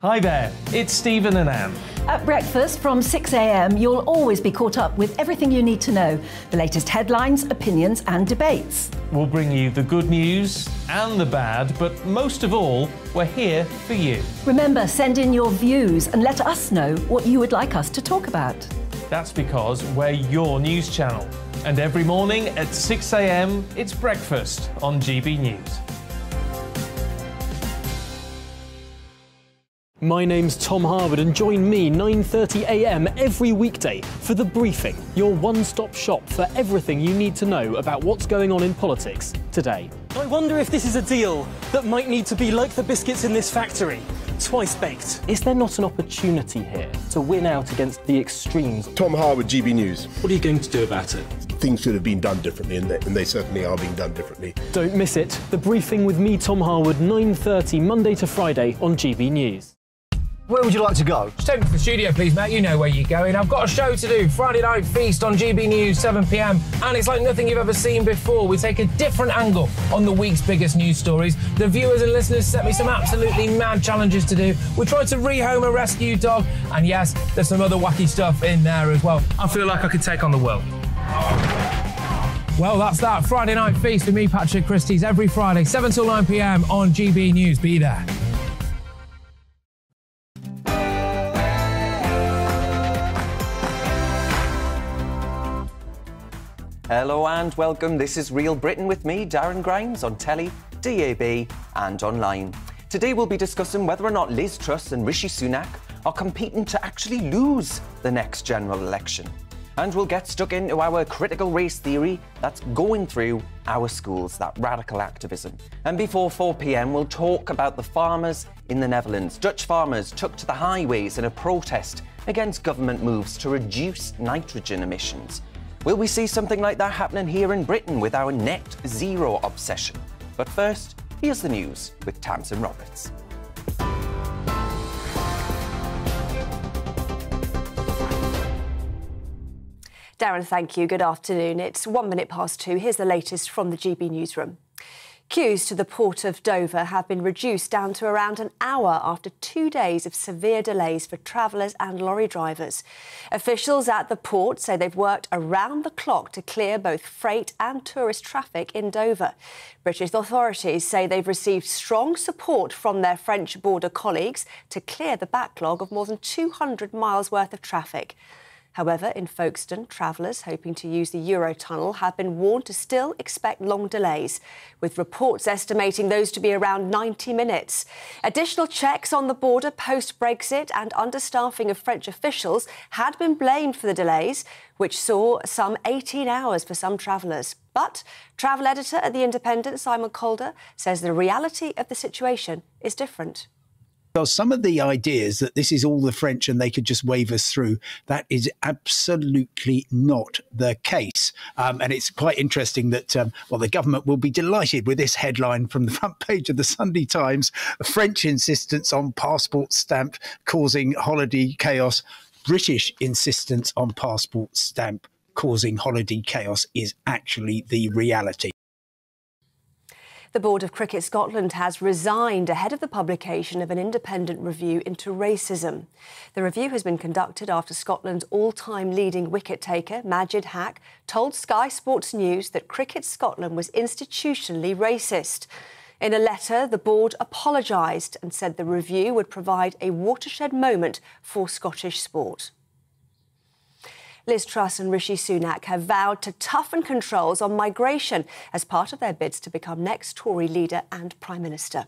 Hi there, it's Stephen and Anne. At breakfast from 6am, you'll always be caught up with everything you need to know the latest headlines, opinions, and debates. We'll bring you the good news and the bad, but most of all, we're here for you. Remember, send in your views and let us know what you would like us to talk about. That's because we're your news channel. And every morning at 6am, it's breakfast on GB News. My name's Tom Harwood and join me 9.30am every weekday for The Briefing, your one-stop shop for everything you need to know about what's going on in politics today. I wonder if this is a deal that might need to be like the biscuits in this factory, twice baked. Is there not an opportunity here to win out against the extremes? Tom Harwood, GB News. What are you going to do about it? Things should have been done differently, and they, and they certainly are being done differently. Don't miss it. The Briefing with me, Tom Harwood, 9.30 Monday to Friday on GB News. Where would you like to go? Just take me to the studio, please, mate. You know where you're going. I've got a show to do. Friday Night Feast on GB News, 7 pm. And it's like nothing you've ever seen before. We take a different angle on the week's biggest news stories. The viewers and listeners set me some absolutely mad challenges to do. We tried to rehome a rescue dog. And yes, there's some other wacky stuff in there as well. I feel like I could take on the world. Well, that's that. Friday Night Feast with me, Patrick Christys, every Friday, 7 till 9 pm on GB News. Be there. Hello and welcome. This is Real Britain with me, Darren Grimes, on telly, DAB, and online. Today we'll be discussing whether or not Liz Truss and Rishi Sunak are competing to actually lose the next general election. And we'll get stuck into our critical race theory that's going through our schools, that radical activism. And before 4 pm, we'll talk about the farmers in the Netherlands. Dutch farmers took to the highways in a protest against government moves to reduce nitrogen emissions. Will we see something like that happening here in Britain with our net zero obsession? But first, here's the news with Tamsin Roberts. Darren, thank you. Good afternoon. It's one minute past two. Here's the latest from the GB newsroom. Queues to the port of Dover have been reduced down to around an hour after two days of severe delays for travellers and lorry drivers. Officials at the port say they've worked around the clock to clear both freight and tourist traffic in Dover. British authorities say they've received strong support from their French border colleagues to clear the backlog of more than 200 miles worth of traffic. However, in Folkestone, travellers hoping to use the Eurotunnel have been warned to still expect long delays, with reports estimating those to be around 90 minutes. Additional checks on the border post Brexit and understaffing of French officials had been blamed for the delays, which saw some 18 hours for some travellers. But travel editor at The Independent, Simon Calder, says the reality of the situation is different. Because some of the ideas that this is all the French and they could just wave us through, that is absolutely not the case. Um, and it's quite interesting that, um, well, the government will be delighted with this headline from the front page of the Sunday Times French insistence on passport stamp causing holiday chaos. British insistence on passport stamp causing holiday chaos is actually the reality. The Board of Cricket Scotland has resigned ahead of the publication of an independent review into racism. The review has been conducted after Scotland's all time leading wicket taker, Majid Haq, told Sky Sports News that Cricket Scotland was institutionally racist. In a letter, the board apologised and said the review would provide a watershed moment for Scottish sport. Liz Truss and Rishi Sunak have vowed to toughen controls on migration as part of their bids to become next Tory leader and Prime Minister.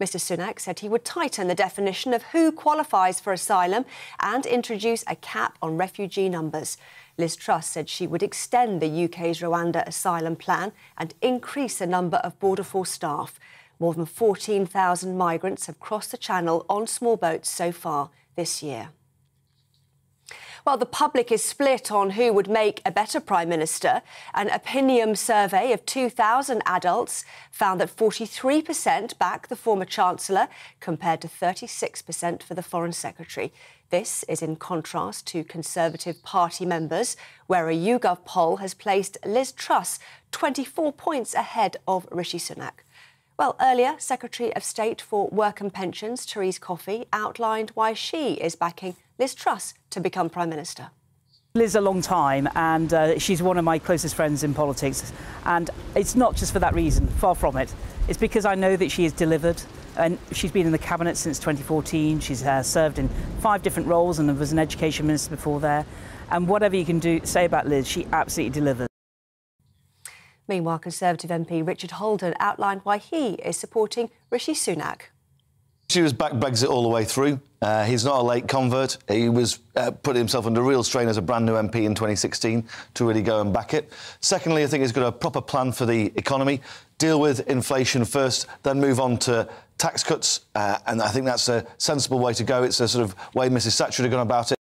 Mr Sunak said he would tighten the definition of who qualifies for asylum and introduce a cap on refugee numbers. Liz Truss said she would extend the UK's Rwanda asylum plan and increase the number of Border Force staff. More than 14,000 migrants have crossed the Channel on small boats so far this year. Well, the public is split on who would make a better Prime Minister. An opinion survey of 2,000 adults found that 43% back the former Chancellor, compared to 36% for the Foreign Secretary. This is in contrast to Conservative Party members, where a YouGov poll has placed Liz Truss 24 points ahead of Rishi Sunak. Well, earlier, Secretary of State for Work and Pensions, Therese Coffey, outlined why she is backing Liz Truss to become Prime Minister. Liz a long time, and uh, she's one of my closest friends in politics. And it's not just for that reason, far from it. It's because I know that she has delivered, and she's been in the cabinet since 2014. She's uh, served in five different roles and was an education minister before there. And whatever you can do say about Liz, she absolutely delivers. Meanwhile, Conservative MP Richard Holden outlined why he is supporting Rishi Sunak. She was back Brexit all the way through. Uh, he's not a late convert. He was uh, putting himself under real strain as a brand new MP in 2016 to really go and back it. Secondly, I think he's got a proper plan for the economy. Deal with inflation first, then move on to tax cuts. Uh, and I think that's a sensible way to go. It's a sort of way Mrs Thatcher had gone about it.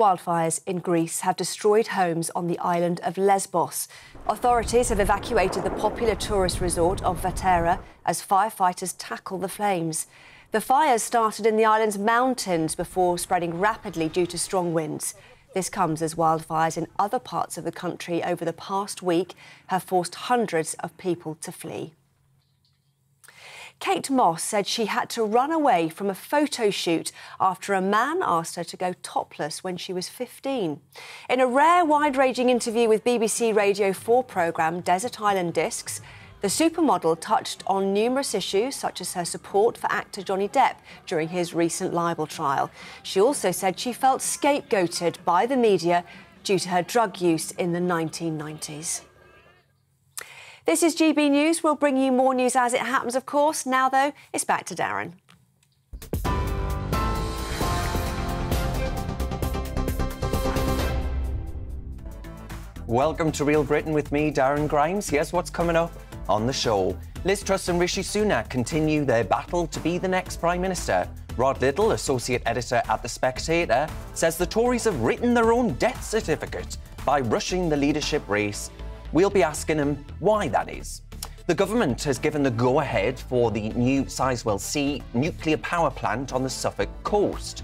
Wildfires in Greece have destroyed homes on the island of Lesbos. Authorities have evacuated the popular tourist resort of Vatera as firefighters tackle the flames. The fires started in the island's mountains before spreading rapidly due to strong winds. This comes as wildfires in other parts of the country over the past week have forced hundreds of people to flee. Kate Moss said she had to run away from a photo shoot after a man asked her to go topless when she was 15. In a rare, wide ranging interview with BBC Radio 4 programme Desert Island Discs, the supermodel touched on numerous issues, such as her support for actor Johnny Depp during his recent libel trial. She also said she felt scapegoated by the media due to her drug use in the 1990s. This is GB News. We'll bring you more news as it happens, of course. Now, though, it's back to Darren. Welcome to Real Britain with me, Darren Grimes. Here's what's coming up on the show. Liz Truss and Rishi Sunak continue their battle to be the next Prime Minister. Rod Liddle, associate editor at The Spectator, says the Tories have written their own death certificate by rushing the leadership race We'll be asking him why that is. The government has given the go ahead for the new Sizewell C nuclear power plant on the Suffolk coast.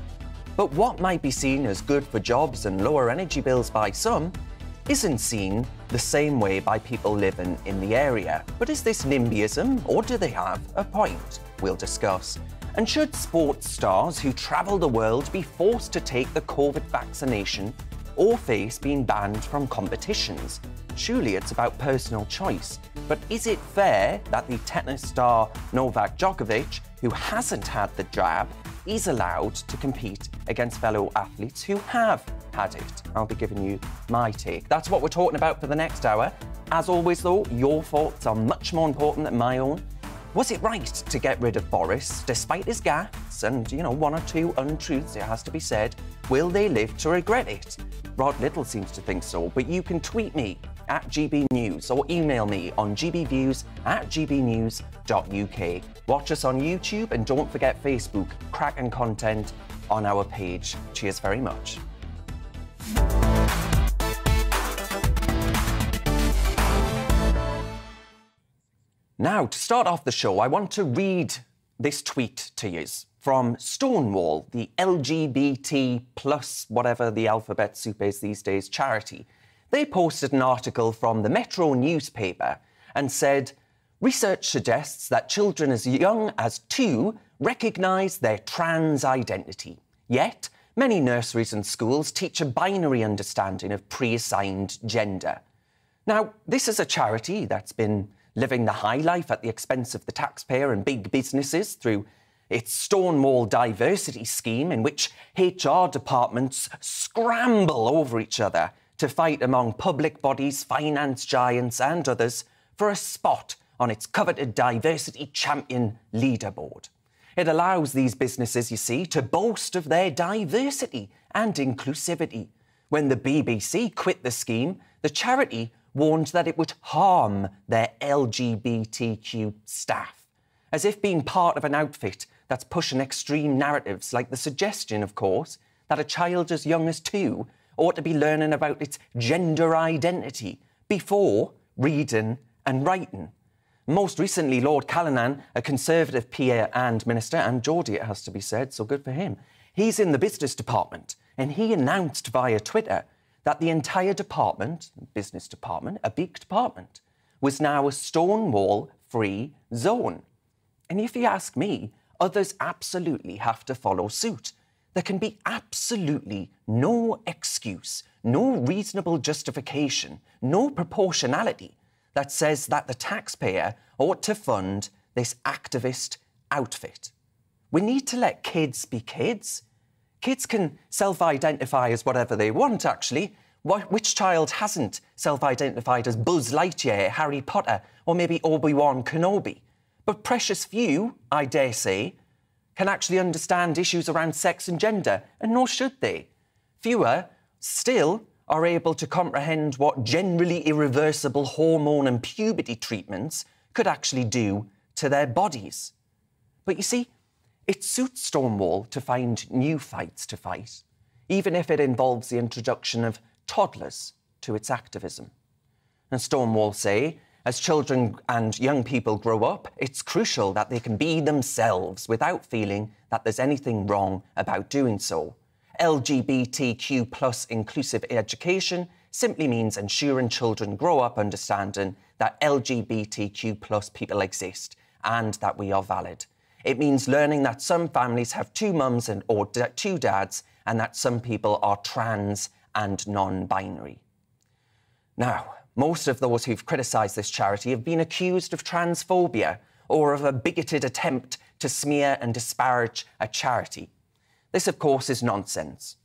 But what might be seen as good for jobs and lower energy bills by some isn't seen the same way by people living in the area. But is this NIMBYism or do they have a point? We'll discuss. And should sports stars who travel the world be forced to take the COVID vaccination or face being banned from competitions? Surely it's about personal choice. But is it fair that the tennis star Novak Djokovic, who hasn't had the jab, is allowed to compete against fellow athletes who have had it? I'll be giving you my take. That's what we're talking about for the next hour. As always, though, your thoughts are much more important than my own. Was it right to get rid of Boris, despite his gaffes and, you know, one or two untruths, it has to be said? Will they live to regret it? Rod Liddle seems to think so, but you can tweet me at GB News or email me on gbviews at gbnews.uk. Watch us on YouTube and don't forget Facebook, cracking content on our page. Cheers very much. Now, to start off the show, I want to read this tweet to you from Stonewall, the LGBT plus whatever the alphabet soup is these days charity. They posted an article from the Metro newspaper and said, Research suggests that children as young as two recognise their trans identity. Yet, many nurseries and schools teach a binary understanding of pre assigned gender. Now, this is a charity that's been living the high life at the expense of the taxpayer and big businesses through its Stonewall diversity scheme, in which HR departments scramble over each other to fight among public bodies, finance giants, and others for a spot on its coveted diversity champion leaderboard. It allows these businesses, you see, to boast of their diversity and inclusivity. When the BBC quit the scheme, the charity warned that it would harm their LGBTQ staff, as if being part of an outfit that's pushing extreme narratives, like the suggestion, of course, that a child as young as two ought to be learning about its gender identity before reading and writing. Most recently, Lord Callanan, a Conservative peer and minister, and Geordie, it has to be said, so good for him. He's in the business department, and he announced via Twitter that the entire department, business department, a big department, was now a Stonewall free zone. And if you ask me, others absolutely have to follow suit. There can be absolutely no excuse, no reasonable justification, no proportionality that says that the taxpayer ought to fund this activist outfit. We need to let kids be kids. Kids can self identify as whatever they want, actually. Which child hasn't self identified as Buzz Lightyear, Harry Potter, or maybe Obi Wan Kenobi? But precious few, I dare say, can actually understand issues around sex and gender, and nor should they. Fewer still are able to comprehend what generally irreversible hormone and puberty treatments could actually do to their bodies. But you see, it suits Stonewall to find new fights to fight, even if it involves the introduction of toddlers to its activism. And Stonewall say, as children and young people grow up, it's crucial that they can be themselves without feeling that there's anything wrong about doing so. LGBTQ plus inclusive education simply means ensuring children grow up understanding that LGBTQ plus people exist and that we are valid. It means learning that some families have two mums and or two dads and that some people are trans and non-binary. Now, most of those who've criticised this charity have been accused of transphobia or of a bigoted attempt to smear and disparage a charity. This, of course, is nonsense.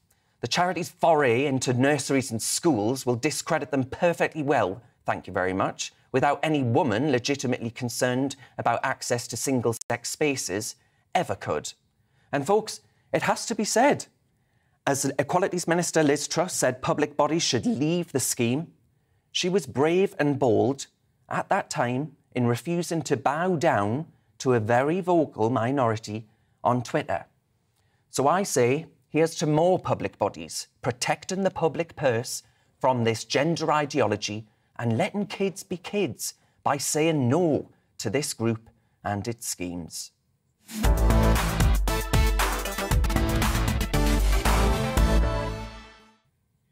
The charity's foray into nurseries and schools will discredit them perfectly well, thank you very much, without any woman legitimately concerned about access to single sex spaces ever could. And, folks, it has to be said. As Equalities Minister Liz Truss said public bodies should leave the scheme, she was brave and bold at that time in refusing to bow down to a very vocal minority on Twitter. So I say, here's to more public bodies protecting the public purse from this gender ideology and letting kids be kids by saying no to this group and its schemes.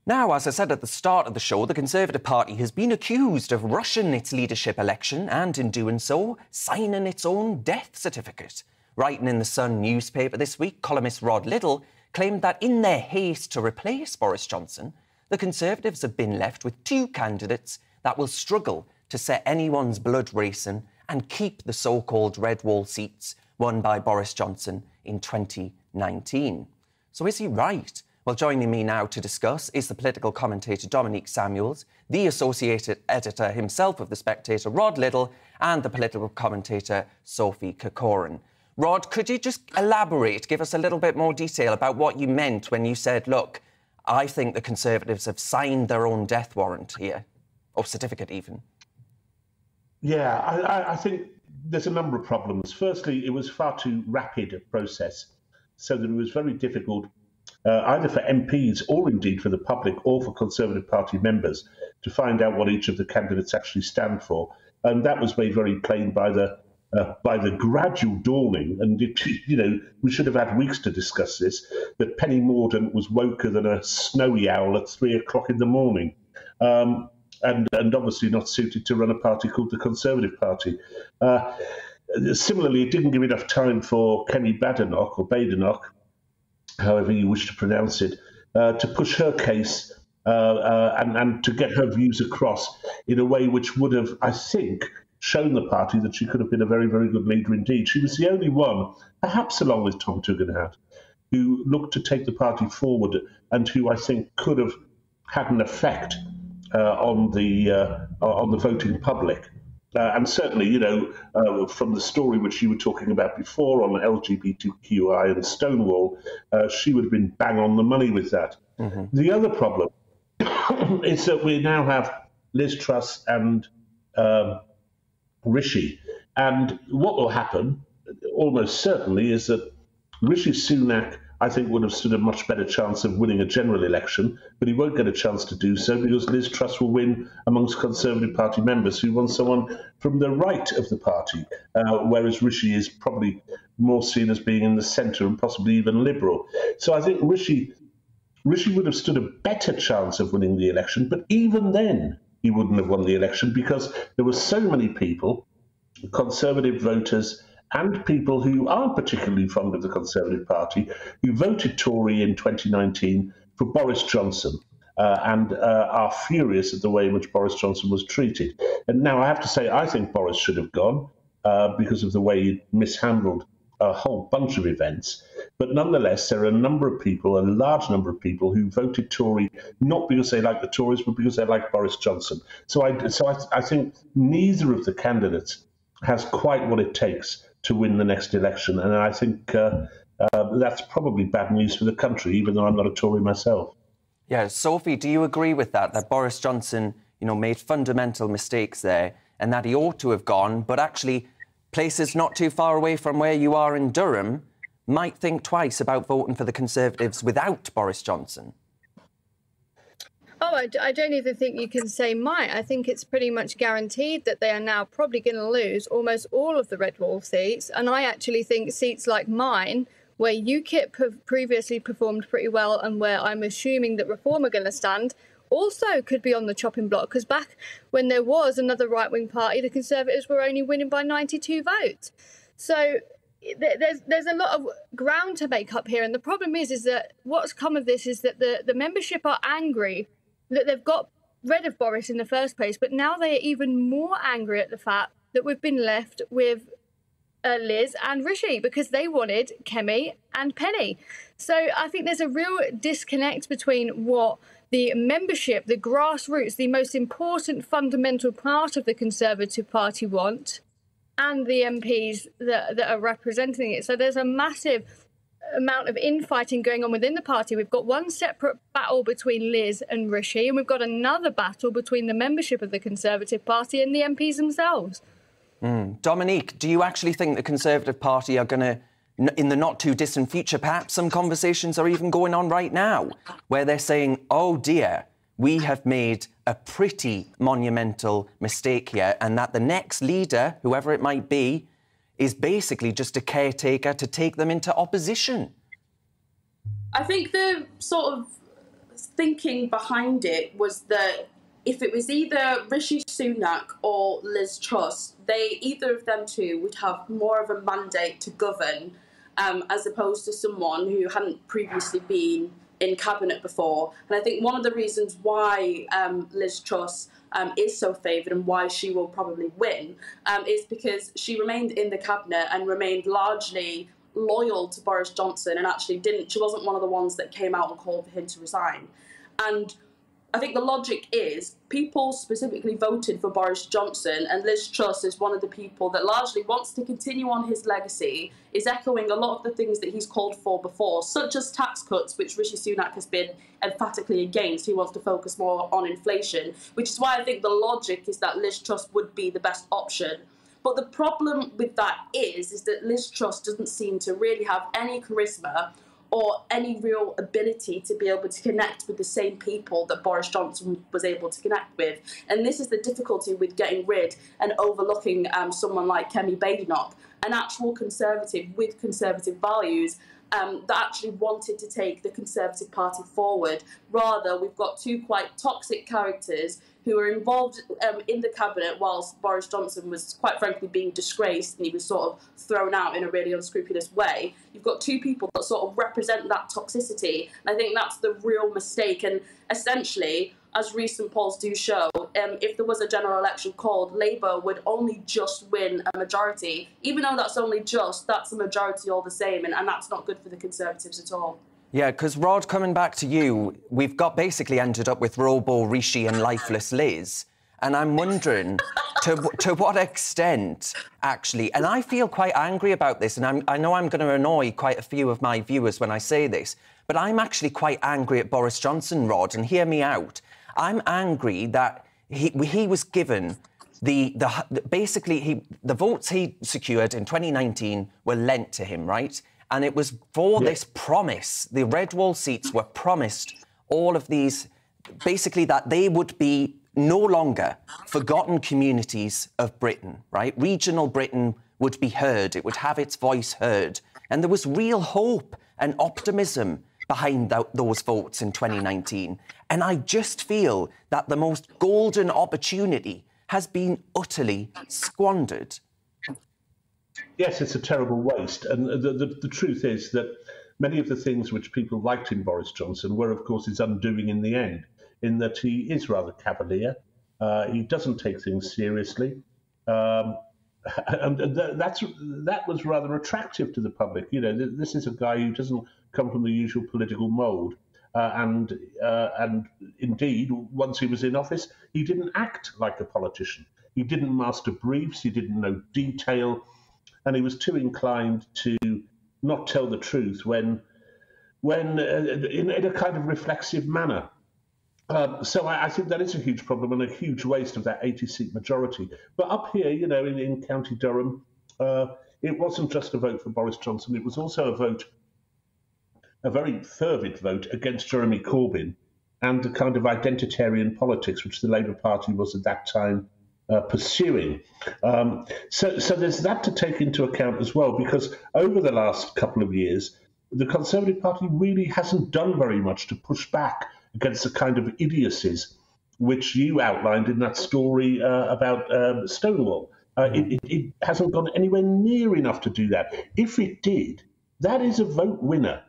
Now, as I said at the start of the show, the Conservative Party has been accused of rushing its leadership election and, in doing so, signing its own death certificate. Writing in the Sun newspaper this week, columnist Rod Liddle claimed that in their haste to replace Boris Johnson, the Conservatives have been left with two candidates that will struggle to set anyone's blood racing and keep the so called red wall seats won by Boris Johnson in 2019. So is he right? Well, joining me now to discuss is the political commentator Dominique Samuels, the associated editor himself of The Spectator, Rod Liddle, and the political commentator Sophie Corcoran. Rod, could you just elaborate, give us a little bit more detail about what you meant when you said, look, I think the Conservatives have signed their own death warrant here, or certificate even? Yeah, I, I think there's a number of problems. Firstly, it was far too rapid a process, so that it was very difficult uh, either for MPs or indeed for the public or for Conservative Party members to find out what each of the candidates actually stand for. And that was made very plain by the uh, by the gradual dawning, and it, you know we should have had weeks to discuss this. That Penny Mordaunt was woker than a snowy owl at three o'clock in the morning, um, and and obviously not suited to run a party called the Conservative Party. Uh, similarly, it didn't give enough time for Kemi Badenoch or Badenoch however you wish to pronounce it, uh, to push her case uh, uh, and, and to get her views across in a way which would have, I think, shown the party that she could have been a very, very good leader indeed. She was the only one, perhaps along with Tom Tugendhat, who looked to take the party forward and who I think could have had an effect uh, on the uh, on the voting public. Uh, and certainly, you know, uh, from the story which you were talking about before on LGBTQI and Stonewall, uh, she would have been bang on the money with that. Mm-hmm. The other problem is that we now have Liz Truss and um, Rishi. And what will happen, almost certainly, is that Rishi Sunak I think would have stood a much better chance of winning a general election, but he won't get a chance to do so because Liz Truss will win amongst Conservative Party members who want someone from the right of the party, uh, whereas Rishi is probably more seen as being in the centre and possibly even liberal. So I think Rishi Rishi would have stood a better chance of winning the election, but even then he wouldn't have won the election because there were so many people Conservative voters and people who aren't particularly fond of the Conservative Party who voted Tory in 2019 for Boris Johnson. Uh, and uh, are furious at the way in which Boris Johnson was treated. And now I have to say, I think Boris should have gone uh, because of the way he mishandled a whole bunch of events. But nonetheless, there are a number of people, a large number of people, who voted Tory not because they like the Tories, but because they like Boris Johnson. So I, so I, I think neither of the candidates has quite what it takes to win the next election, and I think uh, uh, that's probably bad news for the country, even though I'm not a Tory myself. Yeah, Sophie, do you agree with that? That Boris Johnson, you know, made fundamental mistakes there, and that he ought to have gone, but actually, places not too far away from where you are in Durham might think twice about voting for the Conservatives without Boris Johnson. I, I, don't even think you can say might. I think it's pretty much guaranteed that they are now probably going to lose almost all of the Red Wall seats. And I actually think seats like mine, where UKIP have previously performed pretty well and where I'm assuming that Reform are going to stand, also could be on the chopping block. Because back when there was another right wing party, the Conservatives were only winning by 92 votes. So there's there's a lot of ground to make up here, and the problem is is that what's come of this is that the the membership are angry that they've got rid of Boris in the first place, but now they are even more angry at the fact that we've been left with uh, Liz and Rishi because they wanted Kemi and Penny. So I think there's a real disconnect between what the membership, the grassroots, the most important fundamental part of the Conservative Party want, and the MPs that, that are representing it. So there's a massive amount of infighting going on within the party. We've got one separate battle between Liz and Rishi, and we've got another battle between the membership of the Conservative Party and the MPs themselves. Mm. Dominique, do you actually think the Conservative Party are going to, in the not too distant future, perhaps some conversations are even going on right now where they're saying, oh dear, we have made a pretty monumental mistake here, and that the next leader, whoever it might be, is basically just a caretaker to take them into opposition. I think the sort of thinking behind it was that if it was either Rishi Sunak or Liz Truss, they either of them two would have more of a mandate to govern, um, as opposed to someone who hadn't previously been in cabinet before. And I think one of the reasons why um, Liz Truss um, is so favoured and why she will probably win um, is because she remained in the cabinet and remained largely loyal to Boris Johnson and actually didn't. She wasn't one of the ones that came out and called for him to resign. And I think the logic is people specifically voted for Boris Johnson, and Liz Truss is one of the people that largely wants to continue on his legacy, is echoing a lot of the things that he's called for before, such as tax cuts, which Rishi Sunak has been emphatically against. He wants to focus more on inflation, which is why I think the logic is that Liz Truss would be the best option. But the problem with that is, is that Liz Truss doesn't seem to really have any charisma or any real ability to be able to connect with the same people that Boris Johnson was able to connect with. And this is the difficulty with getting rid and overlooking um, someone like Kemi Badenoch, an actual conservative with conservative values. Um, that actually wanted to take the Conservative Party forward. Rather, we've got two quite toxic characters who were involved um, in the cabinet whilst Boris Johnson was quite frankly being disgraced and he was sort of thrown out in a really unscrupulous way. You've got two people that sort of represent that toxicity, and I think that's the real mistake. And essentially, as recent polls do show, um, if there was a general election called, Labour would only just win a majority. Even though that's only just, that's a majority all the same, and, and that's not good for the Conservatives at all. Yeah, because Rod, coming back to you, we've got basically ended up with Robo, Rishi, and lifeless Liz. And I'm wondering to, to what extent, actually, and I feel quite angry about this, and I'm, I know I'm going to annoy quite a few of my viewers when I say this, but I'm actually quite angry at Boris Johnson, Rod, and hear me out. I'm angry that he, he was given the, the basically he, the votes he secured in 2019 were lent to him, right? And it was for this promise. The red wall seats were promised all of these, basically, that they would be no longer forgotten communities of Britain, right? Regional Britain would be heard, it would have its voice heard. And there was real hope and optimism behind th- those votes in 2019. And I just feel that the most golden opportunity has been utterly squandered. yes, it's a terrible waste. And the, the, the truth is that many of the things which people liked in Boris Johnson were, of course, his undoing in the end, in that he is rather cavalier. Uh, he doesn't take things seriously. Um, and that's that was rather attractive to the public. You know, this is a guy who doesn't come from the usual political mould, uh, and uh, and indeed, once he was in office, he didn't act like a politician. He didn't master briefs. He didn't know detail, and he was too inclined to not tell the truth when when uh, in, in, a kind of reflexive manner. Um, so I, I, think that is a huge problem and a huge waste of that 80 seat majority. But up here, you know, in, in County Durham, uh, it wasn't just a vote for Boris Johnson, it was also a vote, a very fervid vote against Jeremy Corbyn and the kind of identitarian politics which the Labour Party was at that time uh, pursuing. Um, so, so there's that to take into account as well, because over the last couple of years, the Conservative Party really hasn't done very much to push back against the kind of idiocies which you outlined in that story uh, about um, Stonewall. Uh, it, it, it, hasn't gone anywhere near enough to do that. If it did, that is a vote winner.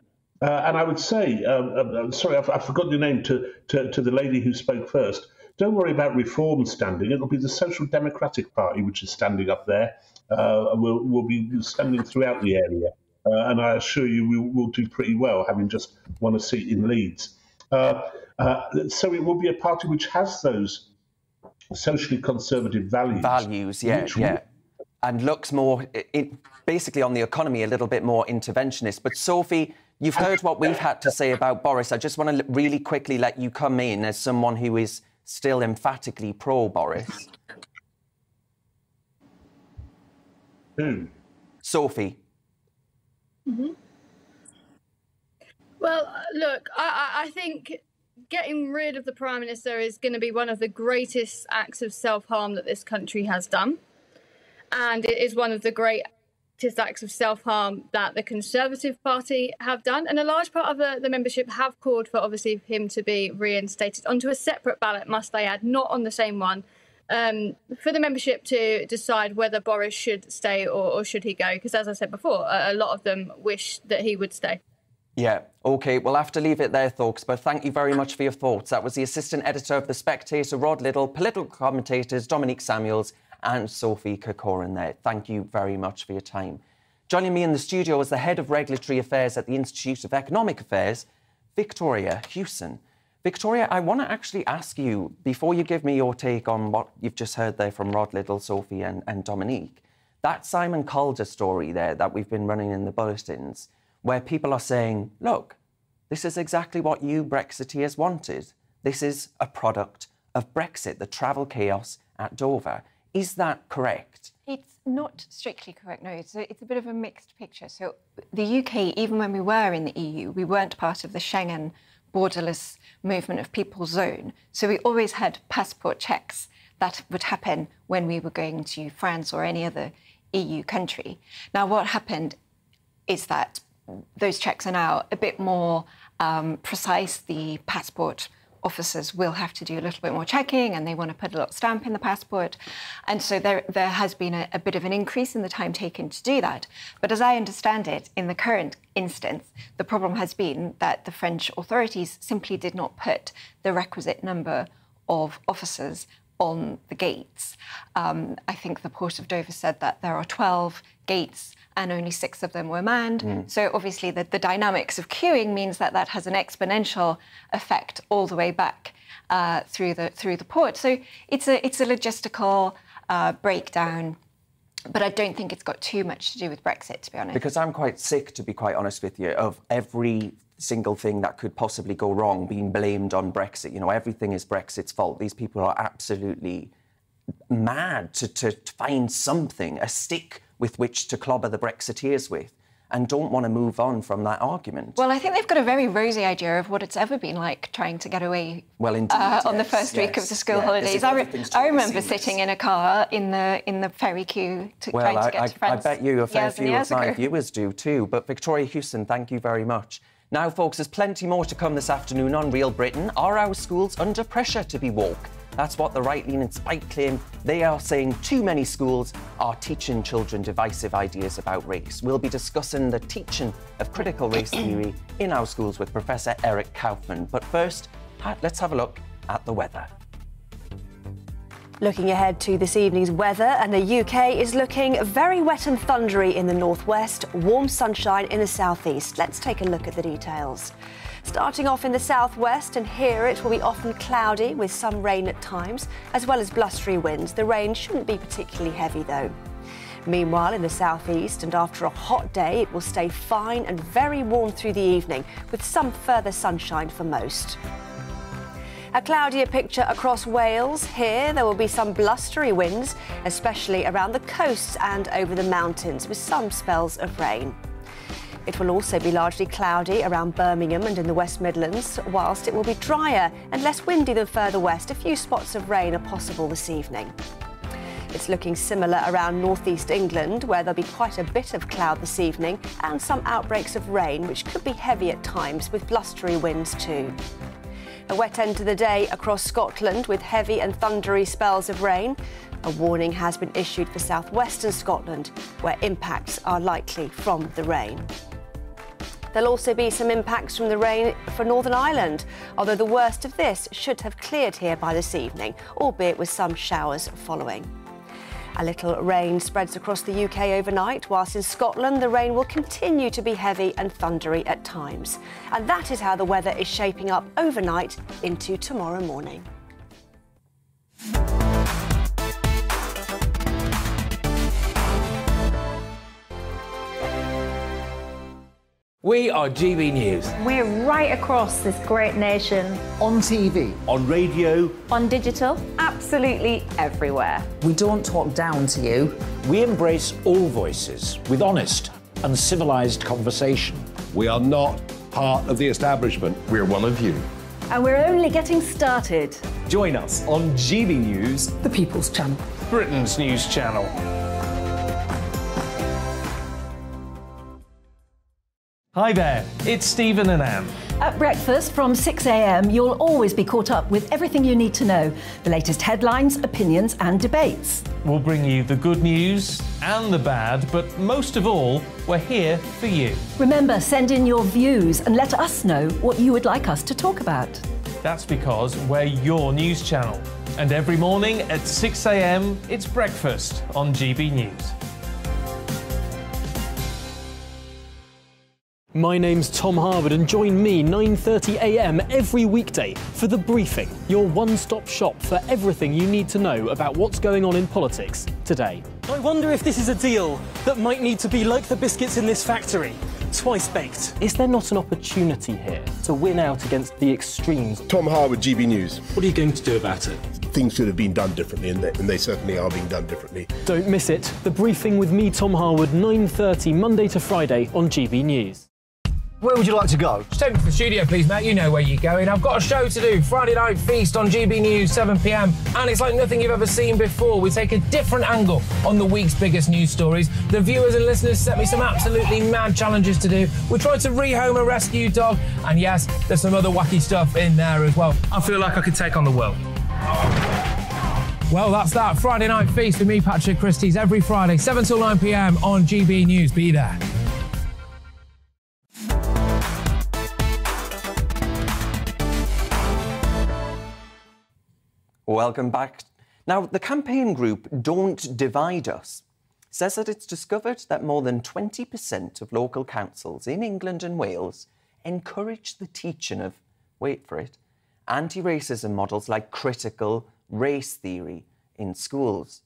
Uh, and I would say, um, um, um sorry, I, I forgot your name to, to, to, the lady who spoke first. Don't worry about reform standing. It'll be the Social Democratic Party which is standing up there. Uh, will will be standing throughout the area. Uh, and I assure you, we will do pretty well, having just won a seat in Leeds. Uh, uh, so it will be a party which has those socially conservative values. Values, yeah, yeah. And looks more, it, basically on the economy, a little bit more interventionist. But Sophie, you've heard what we've had to say about Boris. I just want to really quickly let you come in as someone who is still emphatically pro Boris. Who? Sophie. Mm-hmm. Well, uh, look, I, I think getting rid of the prime minister is going to be one of the greatest acts of self harm that this country has done, and it is one of the greatest acts of self harm that the Conservative Party have done, and a large part of the, the membership have called for obviously him to be reinstated onto a separate ballot. Must I add, not on the same one. Um, for the membership to decide whether Boris should stay or, or should he go, because as I said before, a, a lot of them wish that he would stay. Yeah, OK, we'll have to leave it there, folks, but thank you very much for your thoughts. That was the assistant editor of The Spectator, Rod Liddle, political commentators Dominique Samuels and Sophie Corcoran there. Thank you very much for your time. Joining me in the studio is the head of regulatory affairs at the Institute of Economic Affairs, Victoria Hewson. Victoria, I want to actually ask you, before you give me your take on what you've just heard there from Rod Liddle, Sophie, and, and Dominique, that Simon Calder story there that we've been running in the bulletins, where people are saying, look, this is exactly what you Brexiteers wanted. This is a product of Brexit, the travel chaos at Dover. Is that correct? It's not strictly correct, no. It's a, it's a bit of a mixed picture. So, the UK, even when we were in the EU, we weren't part of the Schengen borderless movement of people zone. So, we always had passport checks that would happen when we were going to France or any other EU country. Now, what happened is that those checks are now a bit more um, precise. The passport officers will have to do a little bit more checking and they want to put a little stamp in the passport. And so there, there has been a, a, bit of an increase in the time taken to do that. But as I understand it, in the current instance, the problem has been that the French authorities simply did not put the requisite number of officers on the gates. Um, I think the Port of Dover said that there are 12 gates and only six of them were manned. Mm. So obviously, the, the, dynamics of queuing means that that has an exponential effect all the way back uh, through the through the port. So it's a it's a logistical uh, breakdown. But I don't think it's got too much to do with Brexit, to be honest. Because I'm quite sick, to be quite honest with you, of every single thing that could possibly go wrong being blamed on Brexit. You know, everything is Brexit's fault. These people are absolutely mad to, to, to find something, a stick with which to clobber the Brexiteers with and don't want to move on from that argument. Well, I think they've got a very rosy idea of what it's ever been like trying to get away well, indeed, uh, on the first yes, week of the school yeah, holidays. I, re- I, remember sitting in a car in the in the ferry queue to, well, trying to get I, to France. I bet you a fair few of my ago. viewers do too. But Victoria Hewson, thank you very much. Now, folks, there's plenty more to come this afternoon on Real Britain. Are our schools under pressure to be woke? That's what the right leaning Spike claim. They are saying too many schools are teaching children divisive ideas about race. We'll be discussing the teaching of critical race theory in our schools with Professor Eric Kaufmann. But first, let's have a look at the weather. Looking ahead to this evening's weather, and the UK is looking very wet and thundery in the northwest, warm sunshine in the southeast. Let's take a look at the details. Starting off in the southwest, and here it will be often cloudy with some rain at times, as well as blustery winds. The rain shouldn't be particularly heavy though. Meanwhile, in the southeast, and after a hot day, it will stay fine and very warm through the evening, with some further sunshine for most. A cloudier picture across Wales. Here, there will be some blustery winds, especially around the coasts and over the mountains, with some spells of rain. It will also be largely cloudy around Birmingham and in the West Midlands, whilst it will be drier and less windy than further west. A few spots of rain are possible this evening. It's looking similar around northeast England, where there'll be quite a bit of cloud this evening and some outbreaks of rain, which could be heavy at times with blustery winds too. A wet end to the day across Scotland with heavy and thundery spells of rain. A warning has been issued for southwestern Scotland, where impacts are likely from the rain. There'll also be some impacts from the rain for Northern Ireland, although the worst of this should have cleared here by this evening, albeit with some showers following. A little rain spreads across the UK overnight, whilst in Scotland the rain will continue to be heavy and thundery at times. And that is how the weather is shaping up overnight into tomorrow morning. We are GB News. We're right across this great nation. On TV. On radio. On digital. Absolutely everywhere. We don't talk down to you. We embrace all voices with honest and civilised conversation. We are not part of the establishment. We're one of you. And we're only getting started. Join us on GB News, the People's Channel, Britain's news channel. Hi there, it's Stephen and Anne. At breakfast from 6am, you'll always be caught up with everything you need to know the latest headlines, opinions, and debates. We'll bring you the good news and the bad, but most of all, we're here for you. Remember, send in your views and let us know what you would like us to talk about. That's because we're your news channel. And every morning at 6am, it's breakfast on GB News. My name's Tom Harwood and join me 9.30am every weekday for The Briefing, your one-stop shop for everything you need to know about what's going on in politics today. I wonder if this is a deal that might need to be like the biscuits in this factory, twice baked. Is there not an opportunity here to win out against the extremes? Tom Harwood, GB News. What are you going to do about it? Things should have been done differently, and they, and they certainly are being done differently. Don't miss it. The Briefing with me, Tom Harwood, 9.30 Monday to Friday on GB News. Where would you like to go? Just take me to the studio, please, Matt. You know where you're going. I've got a show to do. Friday Night Feast on GB News, 7 pm. And it's like nothing you've ever seen before. We take a different angle on the week's biggest news stories. The viewers and listeners set me some absolutely mad challenges to do. We tried to rehome a rescue dog. And yes, there's some other wacky stuff in there as well. I feel like I could take on the world. Well, that's that. Friday Night Feast with me, Patrick Christys, every Friday, 7 till 9 pm on GB News. Be there. Welcome back. Now, the campaign group Don't Divide Us says that it's discovered that more than 20% of local councils in England and Wales encourage the teaching of, wait for it, anti racism models like critical race theory in schools.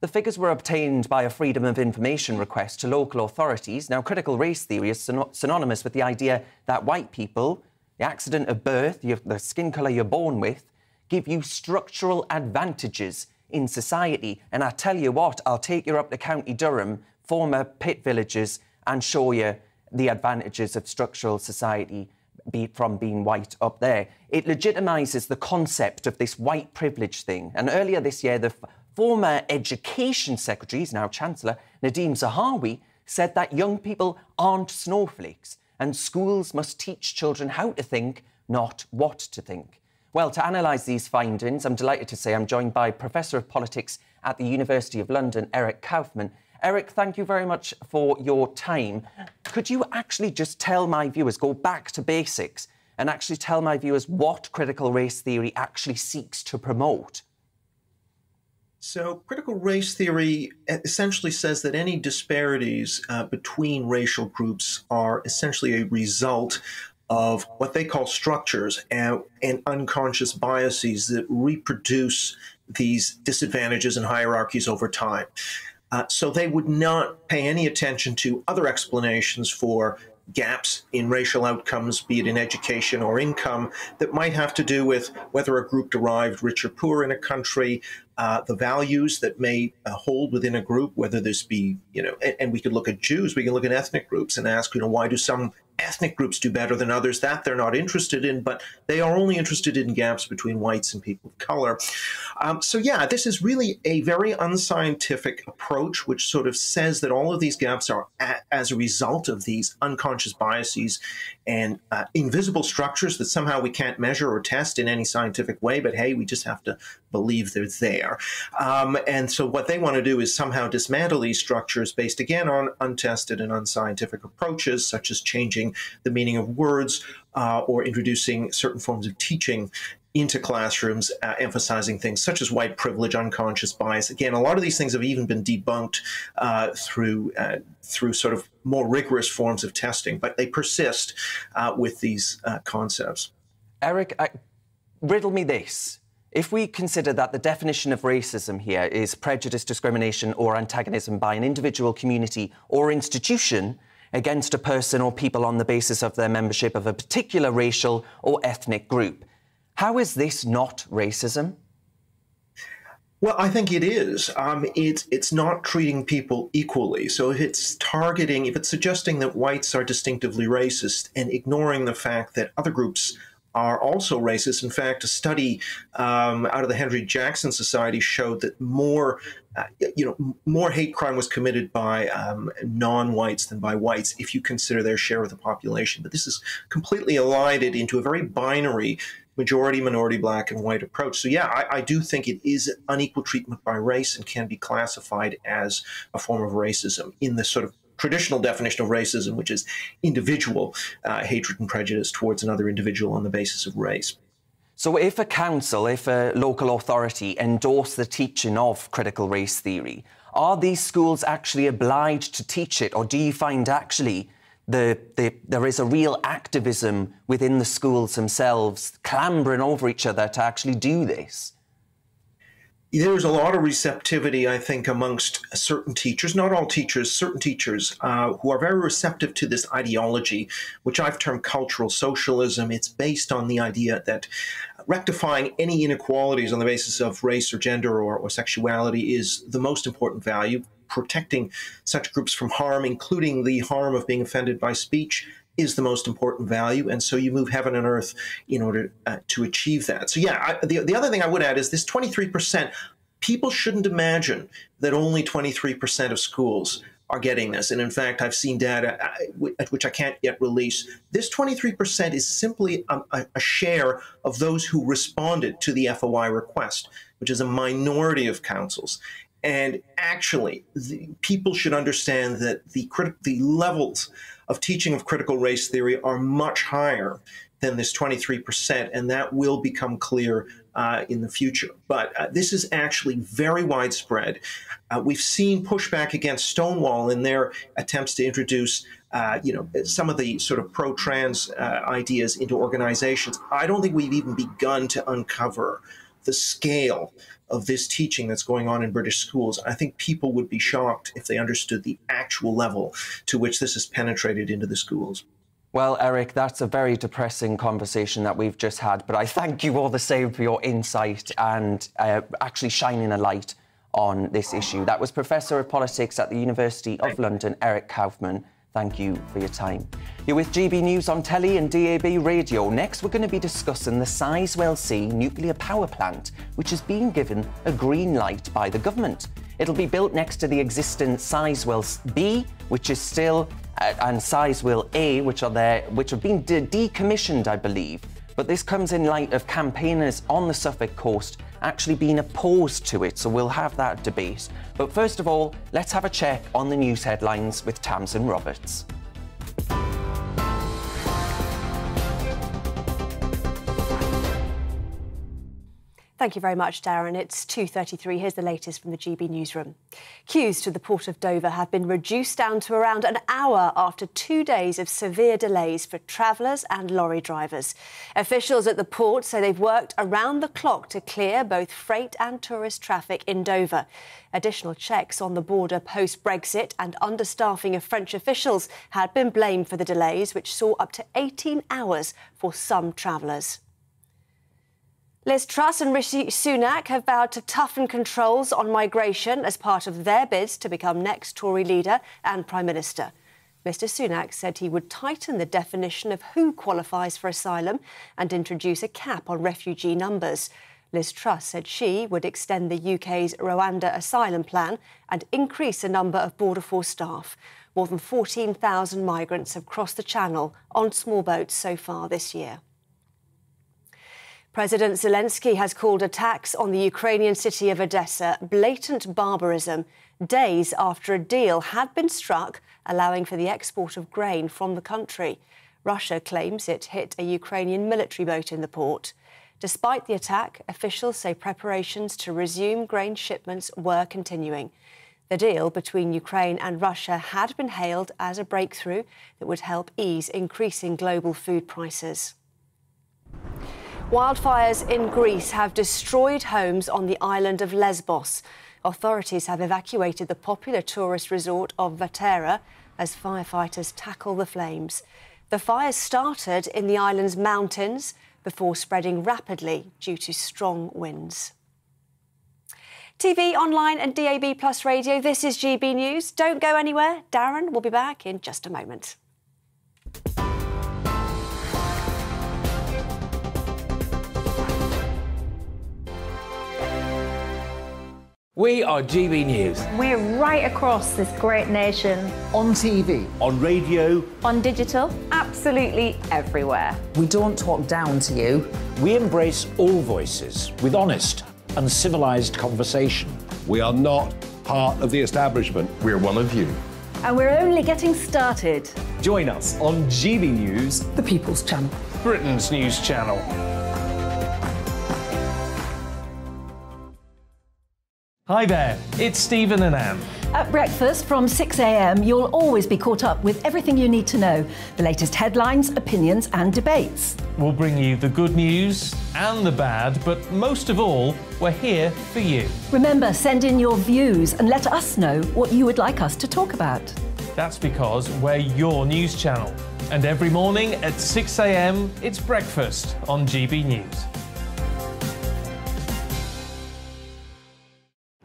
The figures were obtained by a Freedom of Information request to local authorities. Now, critical race theory is synonymous with the idea that white people, the accident of birth, the skin colour you're born with, give you structural advantages in society. And I tell you what, I'll take you up to County Durham, former pit villages, and show you the advantages of structural society be, from being white up there. It legitimises the concept of this white privilege thing. And earlier this year, the former Education Secretary, he's now Chancellor, Nadhim Zahawi, said that young people aren't snowflakes and schools must teach children how to think, not what to think. Well, to analyse these findings, I'm delighted to say I'm joined by Professor of Politics at the University of London, Eric Kaufmann. Eric, thank you very much for your time. Could you actually just tell my viewers, go back to basics, and actually tell my viewers what critical race theory actually seeks to promote? So, critical race theory essentially says that any disparities uh, between racial groups are essentially a result of what they call structures and, and, unconscious biases that reproduce these disadvantages and hierarchies over time. Uh, so they would not pay any attention to other explanations for gaps in racial outcomes, be it in education or income, that might have to do with whether a group derived rich or poor in a country, uh, the values that may uh, hold within a group, whether this be, you know, and, and, we could look at Jews, we can look at ethnic groups and ask, you know, why do some ethnic groups do better than others. That they're not interested in, but they are only interested in gaps between whites and people of color. Um, so, yeah, this is really a very unscientific approach, which sort of says that all of these gaps are a, as a result of these unconscious biases and uh, invisible structures that somehow we can't measure or test in any scientific way, but hey, we just have to believe they're there. Um, and so, what they want to do is somehow dismantle these structures based again on untested and unscientific approaches, such as changing the meaning of words uh, or introducing certain forms of teaching into classrooms, uh, emphasizing things such as white privilege, unconscious bias. Again, a lot of these things have even been debunked uh, through uh, through sort of more rigorous forms of testing, but they persist uh, with these uh, concepts. Eric, riddle me this. If we consider that the definition of racism here is prejudice, discrimination, or antagonism by an individual, community, or institution against a person or people on the basis of their membership of a particular racial or ethnic group, how is this not racism? Well, I think it is. Um, it's it's not treating people equally. So if it's targeting, if it's suggesting that whites are distinctively racist and ignoring the fact that other groups are also racist. In fact, a study um, out of the Henry Jackson Society showed that more, uh, you know, more hate crime was committed by um, non-whites than by whites if you consider their share of the population. But this is completely elided into a very binary majority, minority, black, and white approach. So, yeah, I, I, do think it is unequal treatment by race and can be classified as a form of racism in the sort of traditional definition of racism, which is individual uh, hatred and prejudice towards another individual on the basis of race. So, if a council, if a local authority endorse the teaching of critical race theory, are these schools actually obliged to teach it, or do you find actually the, the, there is a real activism within the schools themselves, clambering over each other to actually do this? There's a lot of receptivity, I think, amongst certain teachers, not all teachers, certain teachers uh, who are very receptive to this ideology, which I've termed cultural socialism. It's based on the idea that rectifying any inequalities on the basis of race or gender or, or sexuality is the most important value protecting such groups from harm, including the harm of being offended by speech, is the most important value. And so you move heaven and earth in order uh, to achieve that. So, yeah, I, the, the other thing I would add is this 23%, people shouldn't imagine that only 23% of schools are getting this. And in fact, I've seen data uh, at which I can't yet release. This 23% is simply a, a, share of those who responded to the FOI request, which is a minority of councils. And actually, the, people should understand that the, the levels of teaching of critical race theory are much higher than this 23%, and that will become clear uh, in the future. But uh, this is actually very widespread. Uh, we've seen pushback against Stonewall in their attempts to introduce. Uh, you know some of the sort of pro-trans uh, ideas into organizations. I don't think we've even begun to uncover the scale of this teaching that's going on in British schools. I think people would be shocked if they understood the actual level to which this has penetrated into the schools. Well, Eric, that's a very depressing conversation that we've just had, but I thank you all the same for your insight and uh, actually shining a light on this issue. That was Professor of Politics at the University of London, Eric Kaufmann. Thank you for your time. You're with GB News on telly and DAB radio. Next, we're going to be discussing the Sizewell C nuclear power plant, which is being given a green light by the government. It'll be built next to the existing Sizewell B, which is still, uh, and Sizewell A, which are there, which have been de- decommissioned, I believe. But this comes in light of campaigners on the Suffolk coast actually been opposed to it, so we'll have that debate. But first of all, let's have a check on the news headlines with Tamsin Roberts. Thank you very much, Darren. It's 2.33. Here's the latest from the GB newsroom. Queues to the port of Dover have been reduced down to around an hour after two days of severe delays for travellers and lorry drivers. Officials at the port say they've worked around the clock to clear both freight and tourist traffic in Dover. Additional checks on the border post-Brexit and understaffing of French officials had been blamed for the delays, which saw up to 18 hours for some travellers. Liz Truss and Rishi Sunak have vowed to toughen controls on migration as part of their bids to become next Tory leader and Prime Minister. Mr Sunak said he would tighten the definition of who qualifies for asylum and introduce a cap on refugee numbers. Liz Truss said she would extend the UK's Rwanda asylum plan and increase the number of Border Force staff. More than 14,000 migrants have crossed the Channel on small boats so far this year. President Zelensky has called attacks on the Ukrainian city of Odessa blatant barbarism days after a deal had been struck allowing for the export of grain from the country. Russia claims it hit a Ukrainian military boat in the port. Despite the attack, officials say preparations to resume grain shipments were continuing. The deal between Ukraine and Russia had been hailed as a breakthrough that would help ease increasing global food prices. Wildfires in Greece have destroyed homes on the island of Lesbos. Authorities have evacuated the popular tourist resort of Vatera as firefighters tackle the flames. The fires started in the island's mountains before spreading rapidly due to strong winds. TV, online, and DAB Plus radio, this is GB News. Don't go anywhere. Darren will be back in just a moment. We are GB News. We're right across this great nation. On TV. On radio. On digital. Absolutely everywhere. We don't talk down to you. We embrace all voices with honest and civilised conversation. We are not part of the establishment. We're one of you. And we're only getting started. Join us on GB News, the People's Channel, Britain's news channel. Hi there, it's Stephen and Anne. At breakfast from 6am, you'll always be caught up with everything you need to know the latest headlines, opinions, and debates. We'll bring you the good news and the bad, but most of all, we're here for you. Remember, send in your views and let us know what you would like us to talk about. That's because we're your news channel. And every morning at 6am, it's breakfast on GB News.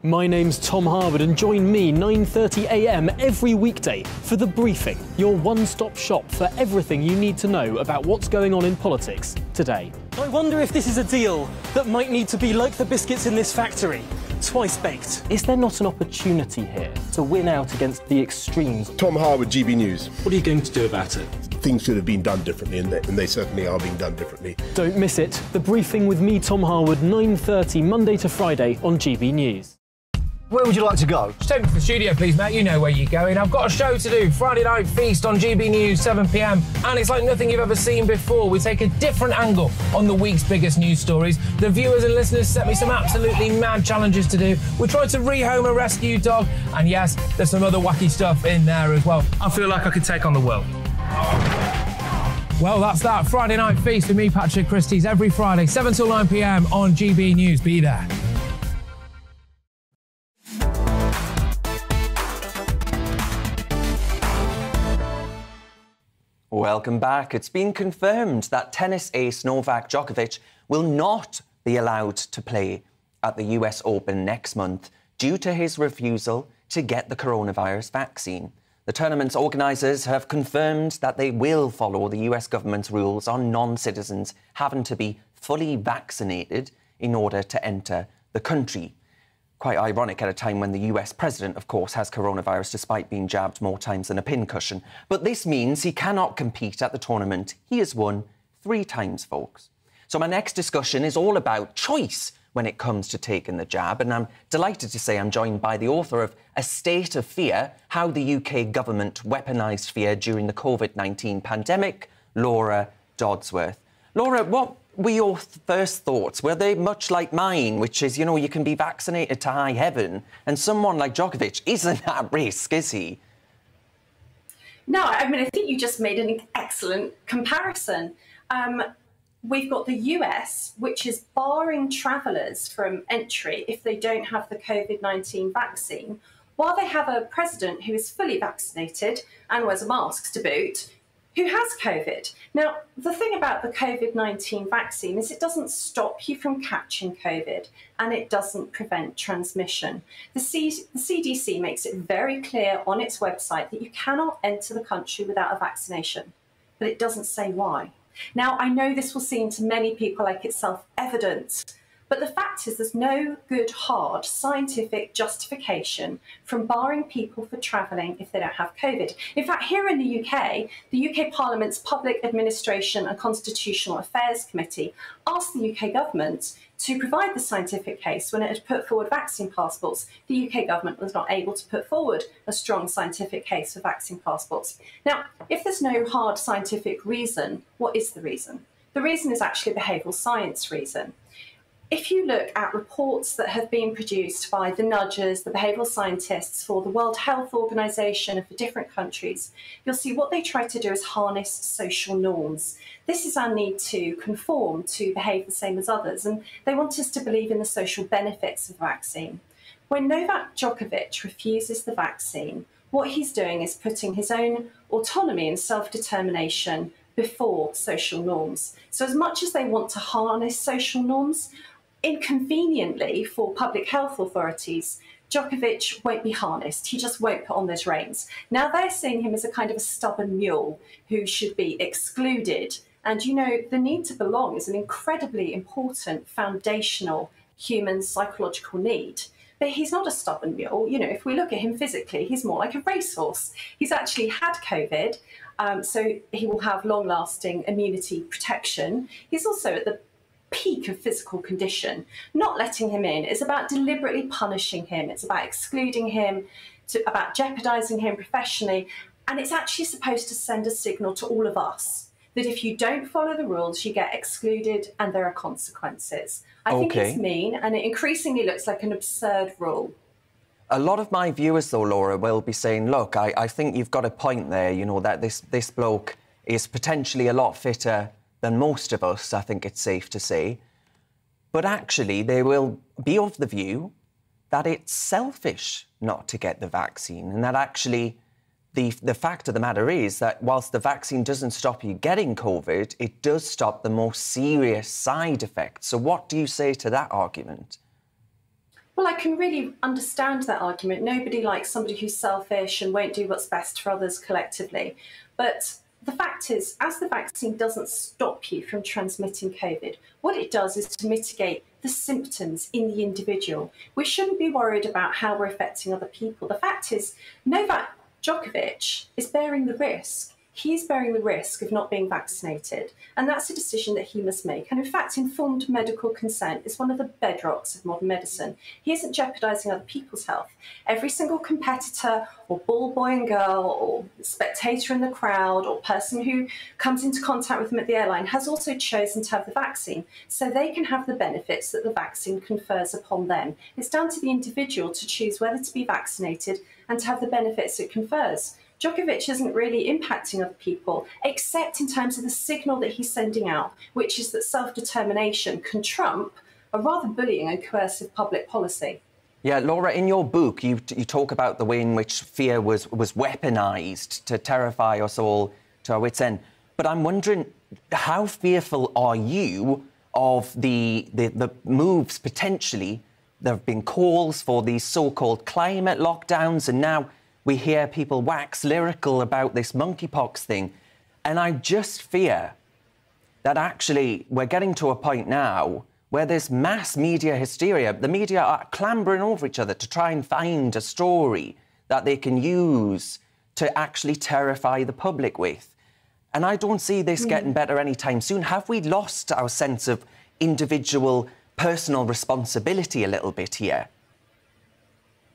My name's Tom Harwood and join me 9.30am every weekday for The Briefing, your one-stop shop for everything you need to know about what's going on in politics today. I wonder if this is a deal that might need to be like the biscuits in this factory, twice baked. Is there not an opportunity here to win out against the extremes? Tom Harwood, GB News. What are you going to do about it? Things should have been done differently, and they, and they certainly are being done differently. Don't miss it. The Briefing with me, Tom Harwood, 9.30 Monday to Friday on GB News. Where would you like to go? Just take me to the studio, please, mate. You know where you're going. I've got a show to do. Friday Night Feast on GB News, 7 pm. And it's like nothing you've ever seen before. We take a different angle on the week's biggest news stories. The viewers and listeners set me some absolutely mad challenges to do. We tried to rehome a rescue dog. And yes, there's some other wacky stuff in there as well. I feel like I could take on the world. Well, that's that. Friday Night Feast with me, Patrick Christys, every Friday, 7 till 9 pm on GB News. Be there. Welcome back. It's been confirmed that tennis ace Novak Djokovic will not be allowed to play at the US Open next month due to his refusal to get the coronavirus vaccine. The tournament's organisers have confirmed that they will follow the US government's rules on non citizens having to be fully vaccinated in order to enter the country. Quite ironic at a time when the US president, of course, has coronavirus despite being jabbed more times than a pincushion. But this means he cannot compete at the tournament he has won three times, folks. So, my next discussion is all about choice when it comes to taking the jab. And I'm delighted to say I'm joined by the author of A State of Fear How the UK Government Weaponised Fear During the COVID 19 Pandemic, Laura Dodsworth. Laura, what were your first thoughts? Were they much like mine, which is, you know, you can be vaccinated to high heaven, and someone like Djokovic isn't at risk, is he? No, I mean, I think you just made an excellent comparison. Um, we've got the US, which is barring travellers from entry if they don't have the COVID 19 vaccine, while they have a president who is fully vaccinated and wears a mask to boot, who has COVID. Now, the thing about the COVID 19 vaccine is it doesn't stop you from catching COVID and it doesn't prevent transmission. The, C- the, CDC makes it very clear on its website that you cannot enter the country without a vaccination, but it doesn't say why. Now, I know this will seem to many people like it's self evident, but the fact is, there's no good, hard scientific justification from barring people for travelling if they don't have COVID. In fact, here in the UK, the UK Parliament's Public Administration and Constitutional Affairs Committee asked the UK government to provide the scientific case when it had put forward vaccine passports. The UK government was not able to put forward a strong scientific case for vaccine passports. Now, if there's no hard scientific reason, what is the reason? The reason is actually a behavioural science reason if you look at reports that have been produced by the nudgers, the behavioural scientists for the World Health Organization and for different countries, you'll see what they try to do is harness social norms. This is our need to conform to behave the same as others, and they want us to believe in the social benefits of the vaccine. When Novak Djokovic refuses the vaccine, what he's doing is putting his own autonomy and self determination before social norms. So, as much as they want to harness social norms, inconveniently for public health authorities, Djokovic won't be harnessed. He just won't put on those reins. Now they're seeing him as a kind of a stubborn mule who should be excluded. And you know, the need to belong is an incredibly important foundational human psychological need. But he's not a stubborn mule. You know, if we look at him physically, he's more like a racehorse. He's actually had COVID, um, so he will have long lasting immunity protection. He's also at the peak of physical condition. Not letting him in is about deliberately punishing him, it's about excluding him, to, about jeopardizing him professionally. And it's actually supposed to send a signal to all of us that if you don't follow the rules, you get excluded and there are consequences. I okay. think it's mean and it increasingly looks like an absurd rule. A lot of my viewers, though, Laura, will be saying, look, I, I think you've got a point there, you know, that this, this bloke is potentially a lot fitter than most of us, I think it's safe to say. But actually, they will be of the view that it's selfish not to get the vaccine, and that actually the, the fact of the matter is that whilst the vaccine doesn't stop you getting COVID, it does stop the more serious side effects. So, what do you say to that argument? Well, I can really understand that argument. Nobody likes somebody who's selfish and won't do what's best for others collectively. But the fact is, as the vaccine doesn't stop you from transmitting COVID, what it does is to mitigate the symptoms in the individual. We shouldn't be worried about how we're affecting other people. The fact is, Novak Djokovic is bearing the risk he's bearing the risk of not being vaccinated. And that's a decision that he must make. And in fact, informed medical consent is one of the bedrocks of modern medicine. He isn't jeopardizing other people's health. Every single competitor or ball boy and girl or spectator in the crowd or person who comes into contact with them at the airline has also chosen to have the vaccine so they can have the benefits that the vaccine confers upon them. It's down to the individual to choose whether to be vaccinated and to have the benefits it confers. Djokovic isn't really impacting other people, except in terms of the signal that he's sending out, which is that self determination can trump a rather bullying and coercive public policy. Yeah, Laura, in your book, you, you talk about the way in which fear was, was weaponized to terrify us all to our wits' end. But I'm wondering, how fearful are you of the, the, the moves potentially? There have been calls for these so called climate lockdowns, and now we hear people wax lyrical about this monkeypox thing. And I just fear that actually we're getting to a point now where there's mass media hysteria. The media are clambering over each other to try and find a story that they can use to actually terrify the public with. And I don't see this Mm. getting better anytime soon. Have we lost our sense of individual personal responsibility a little bit here?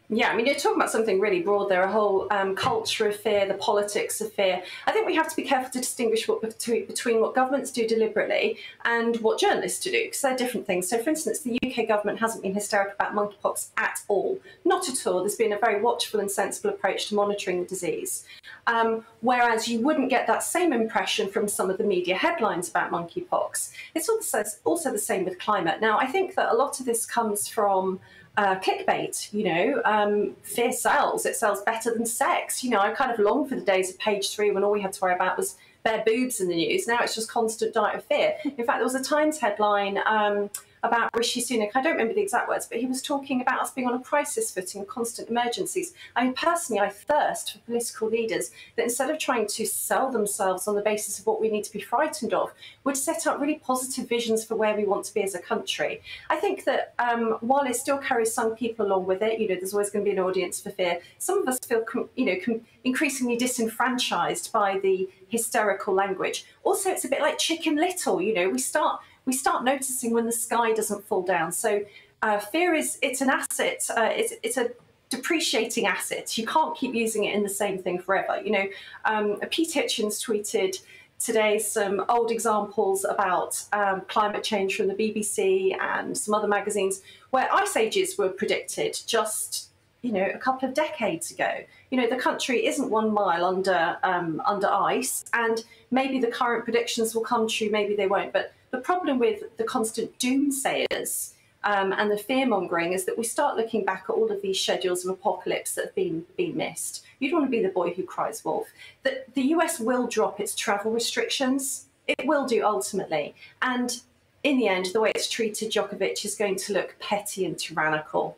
Yeah, I mean, you're talking about something really broad there, a whole um, culture of fear, the politics of fear. I think we have to be careful to distinguish what, between, what governments do deliberately and what journalists do, because they're different things. So, for instance, the UK government hasn't been hysterical about monkeypox at all. Not at all. There's been a very watchful and sensible approach to monitoring the disease. Um, whereas you wouldn't get that same impression from some of the media headlines about monkeypox. It's also, also the same with climate. Now, I think that a lot of this comes from uh, clickbait, you know, um, fear sells. It sells better than sex. You know, I kind of long for the days of page three when all we had to worry about was bare boobs in the news. Now it's just constant diet of fear. In fact, there was a Times headline um, about Rishi Sunak. I don't remember the exact words, but he was talking about us being on a crisis footing, constant emergencies. I mean, personally, I thirst for political leaders that instead of trying to sell themselves on the basis of what we need to be frightened of, would set up really positive visions for where we want to be as a country. I think that um, while it still carries some people along with it, you know, there's always going to be an audience for fear. Some of us feel, you know, increasingly disenfranchised by the hysterical language. Also, it's a bit like Chicken Little. You know, we start we start noticing when the sky doesn't fall down. So uh, fear is it's an asset. Uh, it's it's a depreciating asset. You can't keep using it in the same thing forever. You know, um, Pete Hitchens tweeted today some old examples about um, climate change from the BBC and some other magazines where ice ages were predicted just you know a couple of decades ago. You know the country isn't one mile under um, under ice, and maybe the current predictions will come true, maybe they won't. But the problem with the constant doomsayers um, and the fear mongering is that we start looking back at all of these schedules of apocalypse that have been been missed. You don't want to be the boy who cries wolf. The, the US will drop its travel restrictions. It will do ultimately, and in the end, the way it's treated Djokovic is going to look petty and tyrannical.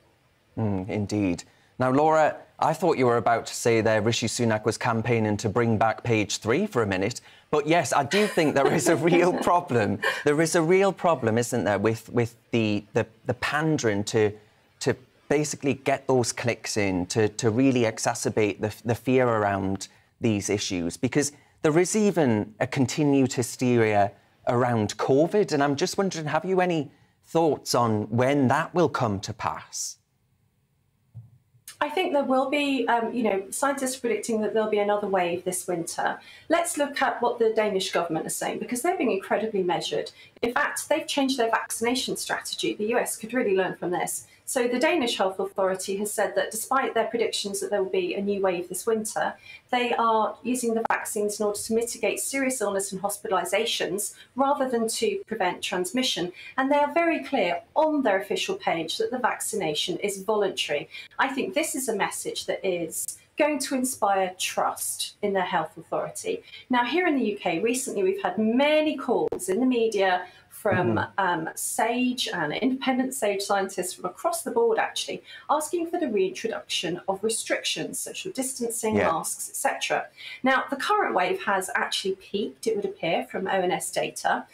Mm, indeed. Now, Laura, I thought you were about to say there Rishi Sunak was campaigning to bring back page three for a minute. But yes, I do think there is a real problem. There is a real problem, isn't there, with, with the, the, the pandering to, to basically get those clicks in, to, to really exacerbate the, the fear around these issues. Because there is even a continued hysteria around COVID. And I'm just wondering, have you any thoughts on when that will come to pass? I think there will be, um, you know, scientists are predicting that there'll be another wave this winter. Let's look at what the Danish government is saying because they're being incredibly measured. In fact, they've changed their vaccination strategy. The US could really learn from this. So, the Danish Health Authority has said that despite their predictions that there will be a new wave this winter, they are using the vaccines in order to mitigate serious illness and hospitalizations rather than to prevent transmission. And they are very clear on their official page that the vaccination is voluntary. I think this is a message that is going to inspire trust in their health authority. Now, here in the UK, recently we've had many calls in the media from Mhm. um, SAGE and independent SAGE scientists from across the board, actually, asking for the reintroduction of restrictions, social distancing, Yeah. masks, etc. Now, the current wave has actually peaked, it would appear, from ONS data,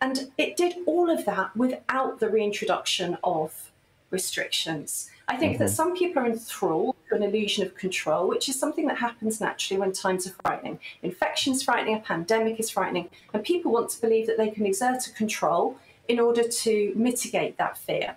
and it did all of that without the reintroduction of restrictions. I think that Mhm. some people are enthralled to an illusion of control, which is something that happens naturally when times are frightening. Infection's frightening, a pandemic is frightening, and people want to believe that they can exert a control in order to mitigate that fear.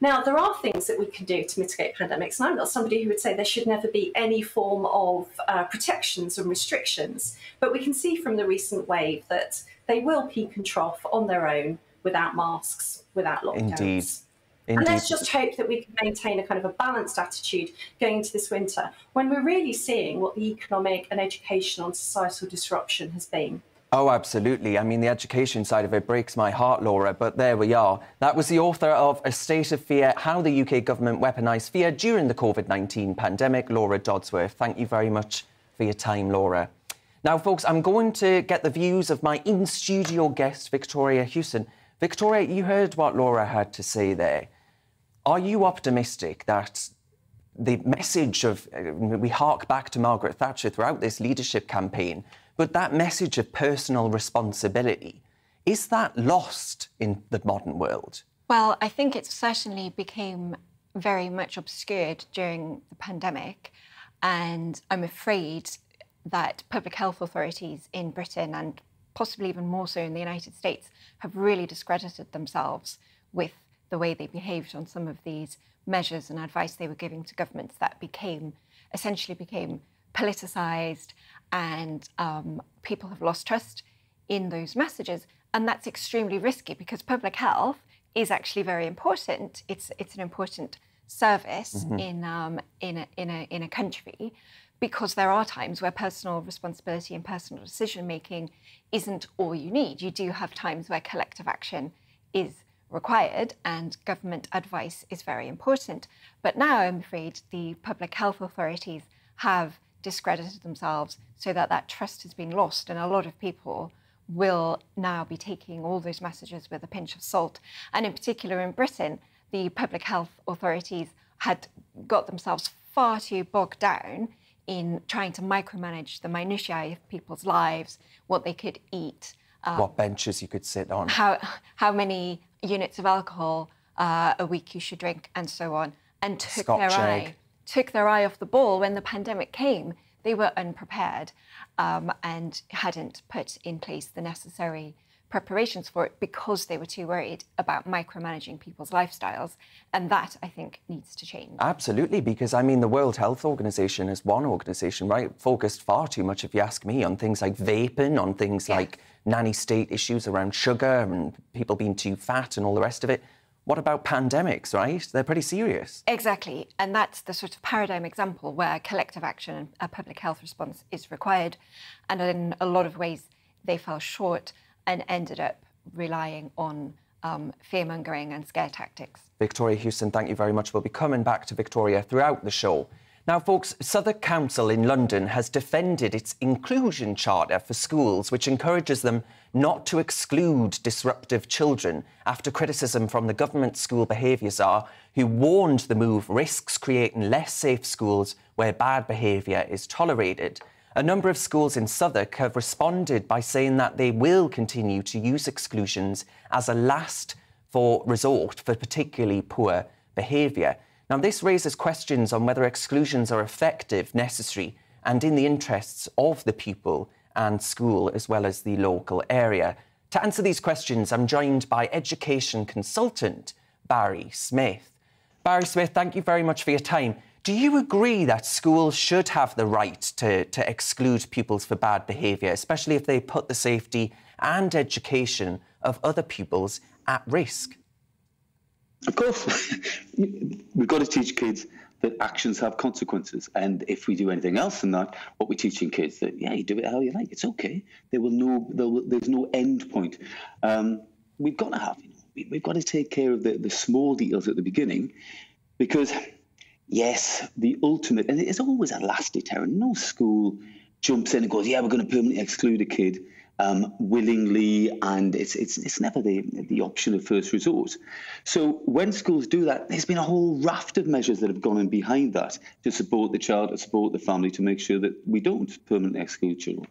Now, there are things that we can do to mitigate pandemics, and I'm not somebody who would say there should never be any form of uh, protections and restrictions, but we can see from the recent wave that they will peak and trough on their own without masks, without lockdowns. Indeed. And let's just hope that we can maintain a kind of a balanced attitude going into this winter when we're really seeing what the economic and educational and societal disruption has been. Oh, absolutely. I mean, the education side of it breaks my heart, Laura, but there we are. That was the author of A State of Fear How the UK Government Weaponised Fear During the COVID 19 Pandemic, Laura Dodsworth. Thank you very much for your time, Laura. Now, folks, I'm going to get the views of my in studio guest, Victoria Hewson. Victoria, you heard what Laura had to say there. Are you optimistic that the message of, uh, we hark back to Margaret Thatcher throughout this leadership campaign, but that message of personal responsibility, is that lost in the modern world? Well, I think it certainly became very much obscured during the pandemic. And I'm afraid that public health authorities in Britain and possibly even more so in the United States have really discredited themselves with the way they behaved on some of these measures and advice they were giving to governments that became essentially became politicized and um, people have lost trust in those messages and that's extremely risky because public health is actually very important it's it's an important service Mhm. in um, in a, in a in a country because there are times where personal responsibility and personal decision making isn't all you need. You do have times where collective action is required and government advice is very important. But now I'm afraid the public health authorities have discredited themselves so that that trust has been lost and a lot of people will now be taking all those messages with a pinch of salt. And in particular in Britain, the public health authorities had got themselves far too bogged down in trying to micromanage the minutiae of people's lives, what they could eat, um, what benches you could sit on. how how many units of alcohol uh, a week you should drink, and so on, and took Scotch their egg. eye took their eye off the ball when the pandemic came. They were unprepared um, and hadn't put in place the necessary preparations for it because they were too worried about micromanaging people's lifestyles, and that I think needs to change. Absolutely, because I mean, the World Health Organization is one organization, right? Focused far too much, if you ask me, on things like vaping, on things like nanny state issues around sugar and people being too fat and all the rest of it. What about pandemics, right? They're pretty serious. Exactly. And that's the sort of paradigm example where collective action and a public health response is required. And in a lot of ways, they fell short and ended up relying on um, fear mongering and scare tactics. Victoria Hewson, thank you very much. We'll be coming back to Victoria throughout the show. Now, folks, Southwark Council in London has defended its inclusion charter for schools, which encourages them not to exclude disruptive children after criticism from the government school behaviour czar, who warned the move risks creating less safe schools where bad behaviour is tolerated. A number of schools in Southwark have responded by saying that they will continue to use exclusions as a last for resort for particularly poor behaviour. Now, this raises questions on whether exclusions are effective, necessary, and in the interests of the pupil and school as well as the local area. To answer these questions, I'm joined by education consultant Barry Smith. Barry Smith, thank you very much for your time. Do you agree that schools should have the right to, to exclude pupils for bad behaviour, especially if they put the safety and education of other pupils at risk? Of course, we've got to teach kids that actions have consequences, and if we do anything else than that, what we're teaching kids that yeah, you do it how you like, it's okay. There will no, there will, there's no end point. Um, we've got to have, you know, we, we've got to take care of the, the small details at the beginning, because yes, the ultimate, and it's always a last deterrent. No school jumps in and goes, yeah, we're going to permanently exclude a kid um, willingly, and it's it's it's never the the option of first resort. So when schools do that, there's been a whole raft of measures that have gone in behind that to support the child, to support the family, to make sure that we don't permanently exclude children.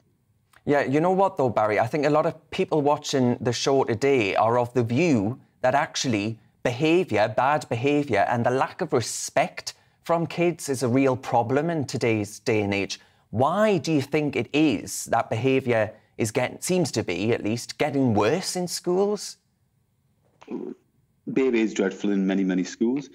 Yeah, you know what though, Barry? I think a lot of people watching the show today are of the view that actually behaviour, bad behaviour, and the lack of respect from kids is a real problem in today's day and age. Why do you think it is that behaviour is getting, seems to be at least, getting worse in schools? Behaviour is dreadful in many, many schools.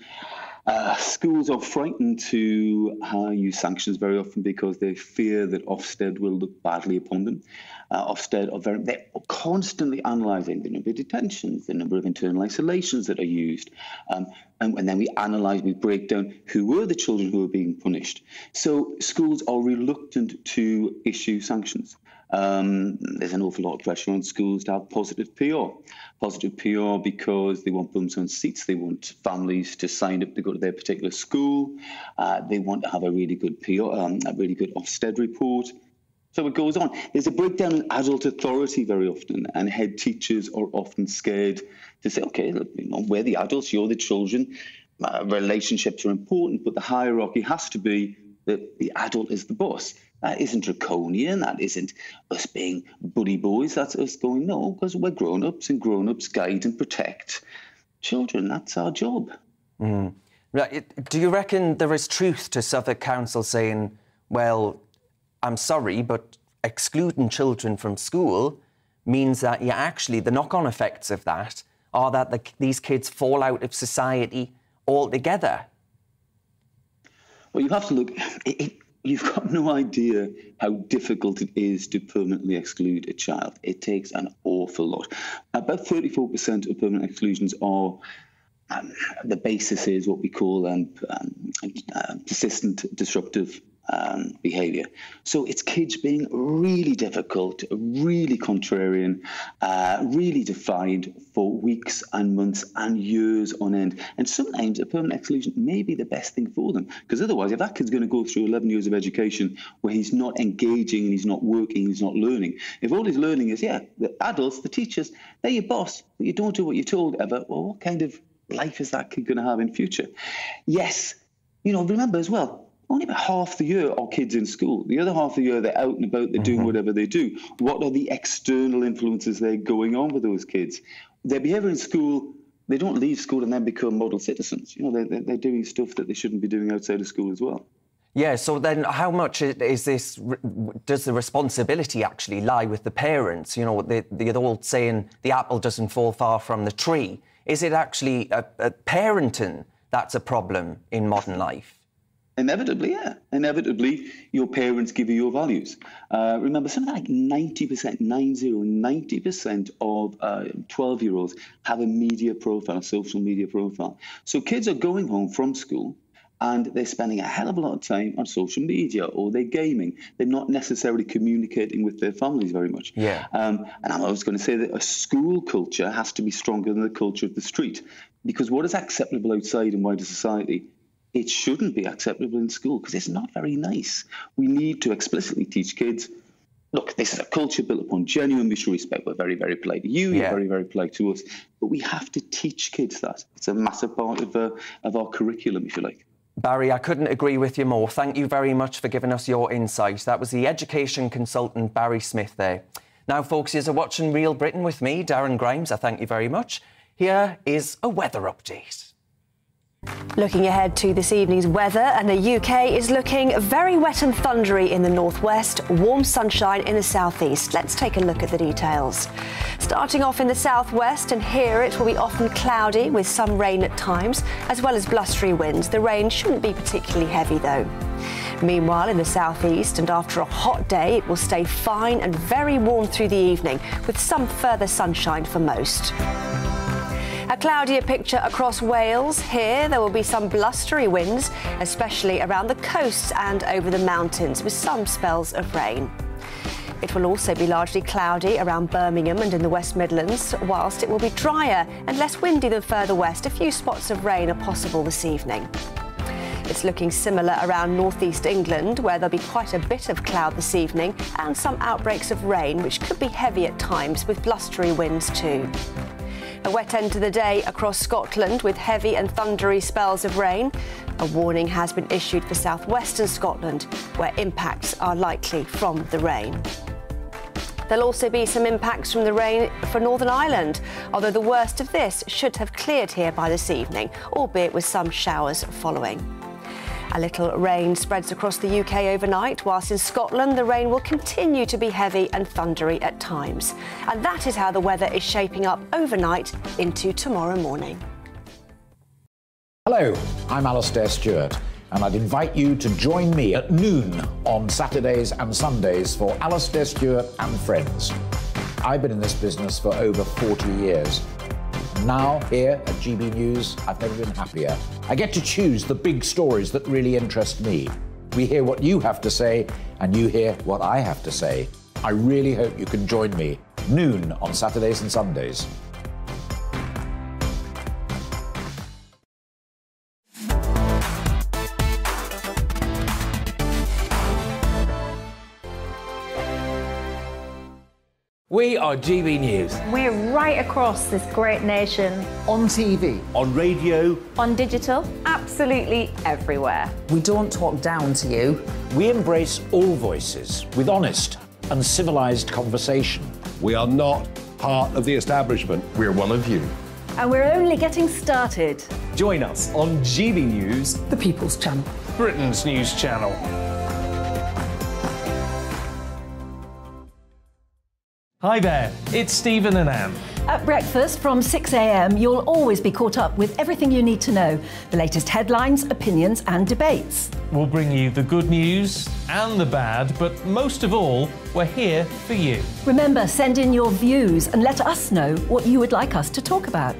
Uh, schools are frightened to uh, use sanctions very often because they fear that Ofsted will look badly upon them. Uh, Ofsted are very, they're constantly analysing the number of detentions, the number of internal isolations that are used. Um, and, and then we analyse, we break down who were the children who were being punished. So schools are reluctant to issue sanctions. Um, there's an awful lot of pressure on schools to have positive PR. Positive PR because they want bums on seats, they want families to sign up to go to their particular school, uh, they want to have a really good PR, um, a really good Ofsted report. So it goes on. There's a breakdown in adult authority very often, and head teachers are often scared to say, okay, look, you know, we're the adults, you're the children. Uh, relationships are important, but the hierarchy has to be that the adult is the boss. That isn't draconian. That isn't us being buddy boys. That's us going, no, because we're grown ups and grown ups guide and protect children. That's our job. Mm. Right, Do you reckon there is truth to Southwark Council saying, well, I'm sorry, but excluding children from school means that you actually, the knock on effects of that are that the, these kids fall out of society altogether. Well, you have to look. It, it, you've got no idea how difficult it is to permanently exclude a child. It takes an awful lot. About 34% of permanent exclusions are. Um, the basis is what we call um, um, uh, persistent disruptive um, behavior. So it's kids being really difficult, really contrarian, uh, really defiant for weeks and months and years on end. And sometimes a permanent exclusion may be the best thing for them because otherwise, if that kid's going to go through 11 years of education where he's not engaging and he's not working, he's not learning, if all he's learning is, yeah, the adults, the teachers, they're your boss, but you don't do what you're told ever, well, what kind of life is that kid going to have in future? Yes, you know, remember as well, only about half the year are kids in school. The other half of the year, they're out and about, they're doing mm-hmm. whatever they do. What are the external influences that are going on with those kids? Their behavior in school, they don't leave school and then become model citizens. You know, they're, they're doing stuff that they shouldn't be doing outside of school as well. Yeah, so then how much is this, does the responsibility actually lie with the parents? You know, the, the old saying, the apple doesn't fall far from the tree. Is it actually a, a parenting that's a problem in modern life? Inevitably, yeah. Inevitably, your parents give you your values. Uh, remember, something like 90%, 90, 90% of 12 uh, year olds have a media profile, a social media profile. So kids are going home from school and they're spending a hell of a lot of time on social media or they're gaming. They're not necessarily communicating with their families very much. Yeah. Um, and I was going to say that a school culture has to be stronger than the culture of the street because what is acceptable outside in wider society it shouldn't be acceptable in school because it's not very nice. We need to explicitly teach kids look, this is a culture built upon genuine mutual respect. We're very, very polite to you, yeah. you're very, very polite to us. But we have to teach kids that. It's a massive part of, uh, of our curriculum, if you like. Barry, I couldn't agree with you more. Thank you very much for giving us your insight. That was the education consultant, Barry Smith, there. Now, folks, you're watching Real Britain with me, Darren Grimes. I thank you very much. Here is a weather update. Looking ahead to this evening's weather, and the UK is looking very wet and thundery in the northwest, warm sunshine in the southeast. Let's take a look at the details. Starting off in the southwest, and here it will be often cloudy with some rain at times, as well as blustery winds. The rain shouldn't be particularly heavy though. Meanwhile, in the southeast, and after a hot day, it will stay fine and very warm through the evening, with some further sunshine for most. A cloudier picture across Wales. Here, there will be some blustery winds, especially around the coasts and over the mountains, with some spells of rain. It will also be largely cloudy around Birmingham and in the West Midlands, whilst it will be drier and less windy than further west. A few spots of rain are possible this evening. It's looking similar around northeast England, where there'll be quite a bit of cloud this evening and some outbreaks of rain, which could be heavy at times with blustery winds too. A wet end to the day across Scotland with heavy and thundery spells of rain. A warning has been issued for southwestern Scotland, where impacts are likely from the rain. There'll also be some impacts from the rain for Northern Ireland, although the worst of this should have cleared here by this evening, albeit with some showers following. A little rain spreads across the UK overnight, whilst in Scotland the rain will continue to be heavy and thundery at times. And that is how the weather is shaping up overnight into tomorrow morning. Hello, I'm Alastair Stewart, and I'd invite you to join me at noon on Saturdays and Sundays for Alastair Stewart and Friends. I've been in this business for over 40 years now, here at GB News, I've never been happier. I get to choose the big stories that really interest me. We hear what you have to say, and you hear what I have to say. I really hope you can join me noon on Saturdays and Sundays. We are GB News. We're right across this great nation. On TV. On radio. On digital. Absolutely everywhere. We don't talk down to you. We embrace all voices with honest and civilised conversation. We are not part of the establishment. We're one of you. And we're only getting started. Join us on GB News, the People's Channel, Britain's news channel. Hi there, it's Stephen and Anne. At breakfast from 6am, you'll always be caught up with everything you need to know the latest headlines, opinions, and debates. We'll bring you the good news and the bad, but most of all, we're here for you. Remember, send in your views and let us know what you would like us to talk about.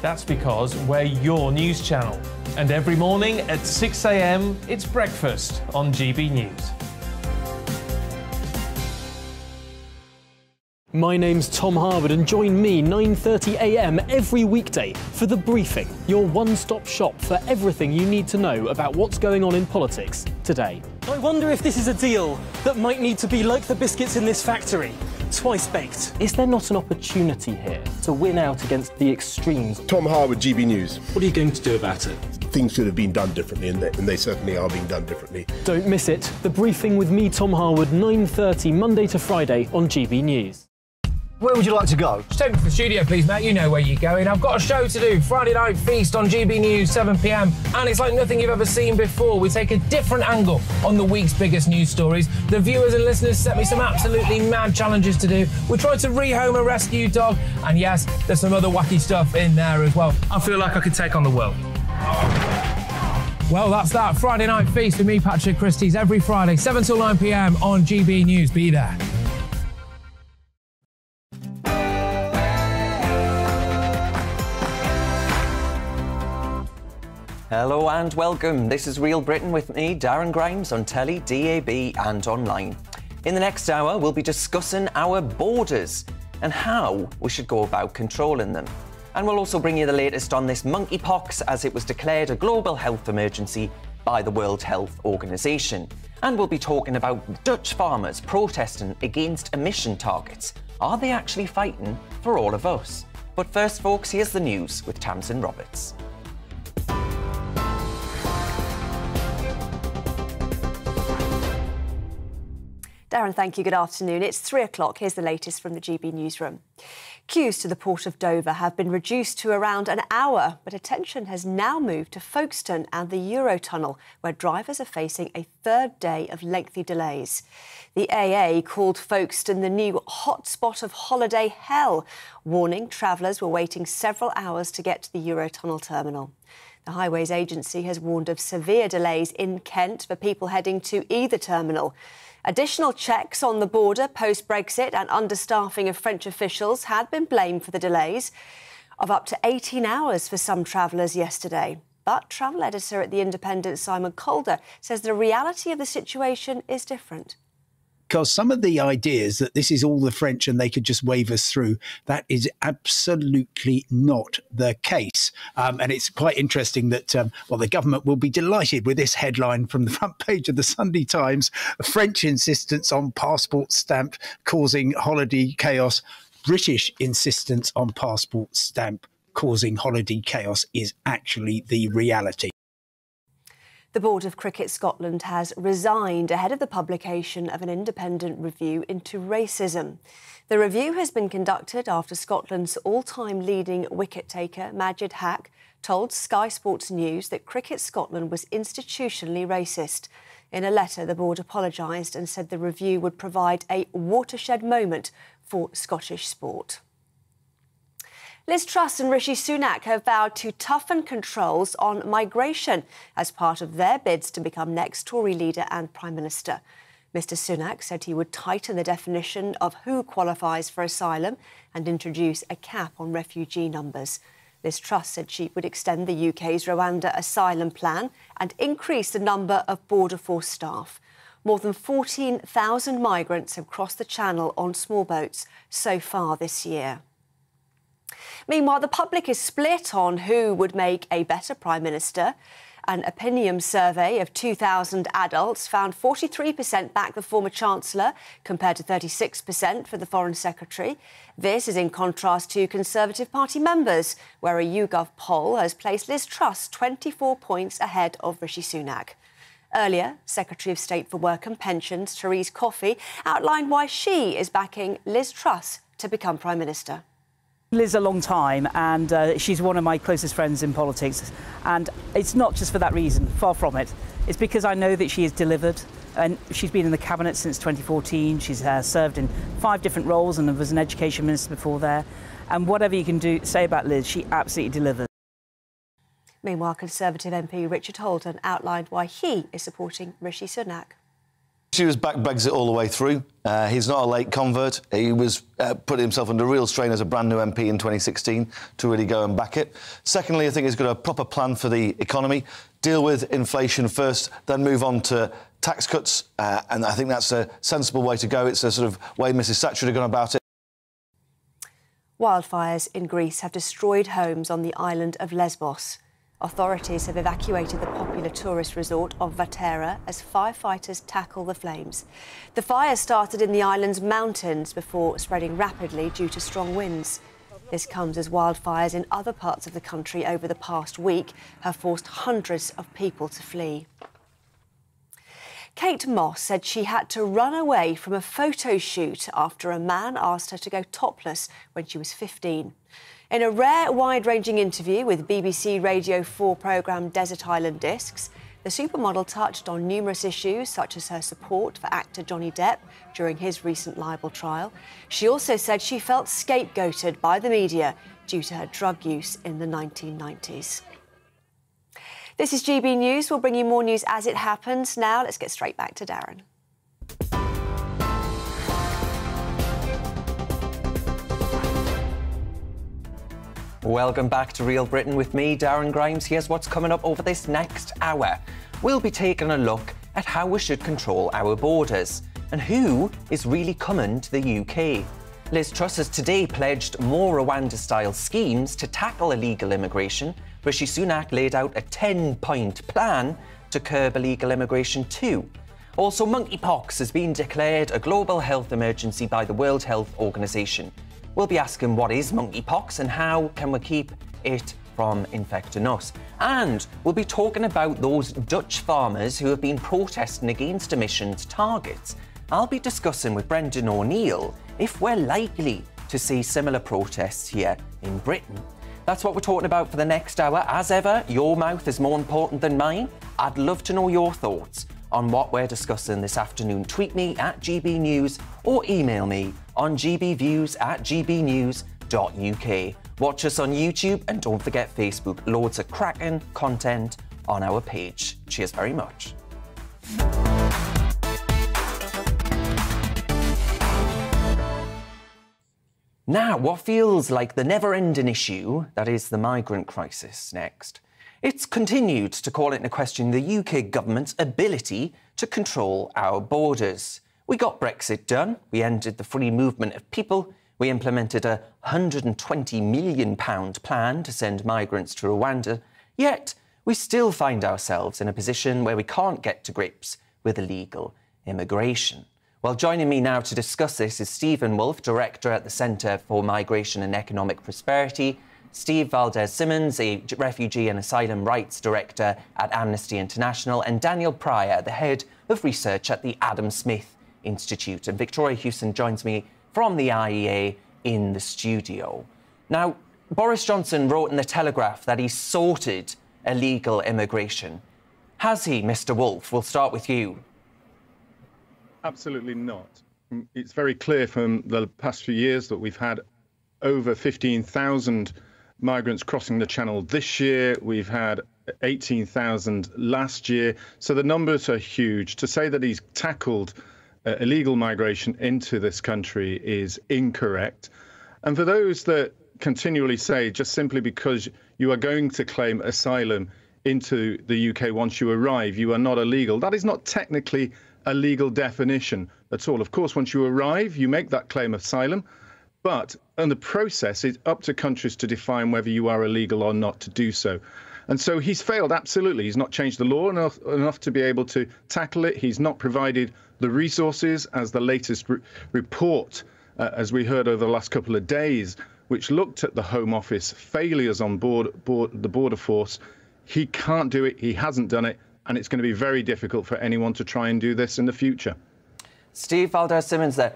That's because we're your news channel. And every morning at 6am, it's breakfast on GB News. My name's Tom Harwood and join me 9.30am every weekday for The Briefing, your one-stop shop for everything you need to know about what's going on in politics today. I wonder if this is a deal that might need to be like the biscuits in this factory, twice baked. Is there not an opportunity here to win out against the extremes? Tom Harwood, GB News. What are you going to do about it? Things should have been done differently, and they, and they certainly are being done differently. Don't miss it. The Briefing with me, Tom Harwood, 9.30 Monday to Friday on GB News. Where would you like to go? Just take me to the studio, please, Matt. You know where you're going. I've got a show to do. Friday Night Feast on GB News, 7 pm. And it's like nothing you've ever seen before. We take a different angle on the week's biggest news stories. The viewers and listeners set me some absolutely mad challenges to do. We tried to rehome a rescue dog. And yes, there's some other wacky stuff in there as well. I feel like I could take on the world. Well, that's that. Friday Night Feast with me, Patrick Christys, every Friday, 7 till 9 pm on GB News. Be there. Hello and welcome. This is Real Britain with me, Darren Grimes, on telly, DAB, and online. In the next hour, we'll be discussing our borders and how we should go about controlling them. And we'll also bring you the latest on this monkeypox as it was declared a global health emergency by the World Health Organization. And we'll be talking about Dutch farmers protesting against emission targets. Are they actually fighting for all of us? But first, folks, here's the news with Tamsin Roberts. Darren, thank you. Good afternoon. It's three o'clock. Here's the latest from the GB newsroom. Queues to the port of Dover have been reduced to around an hour, but attention has now moved to Folkestone and the Eurotunnel, where drivers are facing a third day of lengthy delays. The AA called Folkestone the new hotspot of holiday hell, warning travellers were waiting several hours to get to the Eurotunnel terminal. The Highways Agency has warned of severe delays in Kent for people heading to either terminal. Additional checks on the border post Brexit and understaffing of French officials had been blamed for the delays of up to 18 hours for some travellers yesterday. But travel editor at The Independent, Simon Calder, says the reality of the situation is different because some of the ideas that this is all the French and they could just wave us through, that is absolutely not the case. Um, and it's quite interesting that, um, well, the government will be delighted with this headline from the front page of the Sunday Times French insistence on passport stamp causing holiday chaos. British insistence on passport stamp causing holiday chaos is actually the reality. The Board of Cricket Scotland has resigned ahead of the publication of an independent review into racism. The review has been conducted after Scotland's all time leading wicket taker, Majid Haq, told Sky Sports News that Cricket Scotland was institutionally racist. In a letter, the board apologised and said the review would provide a watershed moment for Scottish sport. Liz Truss and Rishi Sunak have vowed to toughen controls on migration as part of their bids to become next Tory leader and Prime Minister. Mr Sunak said he would tighten the definition of who qualifies for asylum and introduce a cap on refugee numbers. Liz Truss said she would extend the UK's Rwanda asylum plan and increase the number of Border Force staff. More than 14,000 migrants have crossed the channel on small boats so far this year. Meanwhile, the public is split on who would make a better Prime Minister. An opinion survey of 2,000 adults found 43% back the former Chancellor, compared to 36% for the Foreign Secretary. This is in contrast to Conservative Party members, where a YouGov poll has placed Liz Truss 24 points ahead of Rishi Sunak. Earlier, Secretary of State for Work and Pensions, Therese Coffey, outlined why she is backing Liz Truss to become Prime Minister. Liz a long time, and uh, she's one of my closest friends in politics. And it's not just for that reason, far from it. It's because I know that she has delivered. And she's been in the cabinet since 2014. She's uh, served in five different roles and was an education minister before there. And whatever you can do say about Liz, she absolutely delivers. Meanwhile, Conservative MP Richard Holden outlined why he is supporting Rishi Sunak. She was back Brexit all the way through. Uh, he's not a late convert. He was uh, putting himself under real strain as a brand new MP in 2016 to really go and back it. Secondly, I think he's got a proper plan for the economy. Deal with inflation first, then move on to tax cuts. Uh, and I think that's a sensible way to go. It's a sort of way Mrs Thatcher had gone about it. Wildfires in Greece have destroyed homes on the island of Lesbos. Authorities have evacuated the popular tourist resort of Vatera as firefighters tackle the flames. The fire started in the island's mountains before spreading rapidly due to strong winds. This comes as wildfires in other parts of the country over the past week have forced hundreds of people to flee. Kate Moss said she had to run away from a photo shoot after a man asked her to go topless when she was 15. In a rare, wide ranging interview with BBC Radio 4 programme Desert Island Discs, the supermodel touched on numerous issues, such as her support for actor Johnny Depp during his recent libel trial. She also said she felt scapegoated by the media due to her drug use in the 1990s. This is GB News. We'll bring you more news as it happens. Now, let's get straight back to Darren. Welcome back to Real Britain with me, Darren Grimes. Here's what's coming up over this next hour. We'll be taking a look at how we should control our borders and who is really coming to the UK. Liz Truss has today pledged more Rwanda style schemes to tackle illegal immigration. But Rishi Sunak laid out a 10 point plan to curb illegal immigration too. Also, monkeypox has been declared a global health emergency by the World Health Organization. We'll be asking what is monkeypox and how can we keep it from infecting us. And we'll be talking about those Dutch farmers who have been protesting against emissions targets. I'll be discussing with Brendan O'Neill if we're likely to see similar protests here in Britain. That's what we're talking about for the next hour. As ever, your mouth is more important than mine. I'd love to know your thoughts on what we're discussing this afternoon. Tweet me at GB News or email me on gbviews at gbnews.uk. Watch us on YouTube and don't forget Facebook. Loads of cracking content on our page. Cheers very much. Now, what feels like the never ending issue, that is the migrant crisis, next. It's continued to call into question the UK government's ability to control our borders. We got Brexit done, we ended the free movement of people, we implemented a £120 million plan to send migrants to Rwanda, yet we still find ourselves in a position where we can't get to grips with illegal immigration. Well, joining me now to discuss this is Steven Woolfe, Director at the Centre for Migration and Economic Prosperity, Steve Valdez-Symonds, a Refugee and Asylum Rights Director at Amnesty International, and Daniel Pryor, the Head of Research at the Adam Smith Institute. And Victoria Hewson joins me from the IEA in the studio. Now, Boris Johnson wrote in The Telegraph that he sorted illegal immigration. Has he, Mr. Woolfe? We'll start with you. Absolutely not. Mm, it's very clear from the past few years that we've had over 15,000 migrants crossing the channel this year. We've had 18,000 last year. So the numbers are huge. To say that he's tackled uh, illegal migration into this country is incorrect. And for those that continually say just simply because you are going to claim asylum into the UK once you arrive, you are not illegal, that is not technically a legal definition at all. Of course, once you arrive, you make that claim of asylum, but in the process, it's up to countries to define whether you are illegal or not to do so. And so he's failed, absolutely. He's not changed the law enough, enough to be able to tackle it. He's not provided the resources, as the latest re- report, uh, as we heard over the last couple of days, which looked at the Home Office failures on board, board the border force. He can't do it. He hasn't done it and it's going to be very difficult for anyone to try and do this in the future. Steve Valdez-Symonds, there.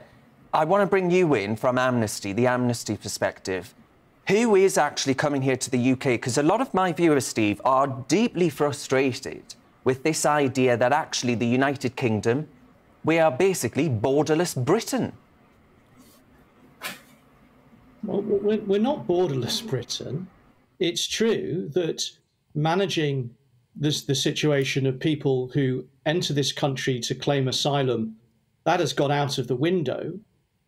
I want to bring you in from Amnesty, the Amnesty perspective. Who is actually coming here to the UK? Because a lot of my viewers, Steve, are deeply frustrated with this idea that actually the United Kingdom, we are basically borderless Britain. Well, we're not borderless Britain. It's true that managing this, the situation of people who enter this country to claim asylum, that has gone out of the window.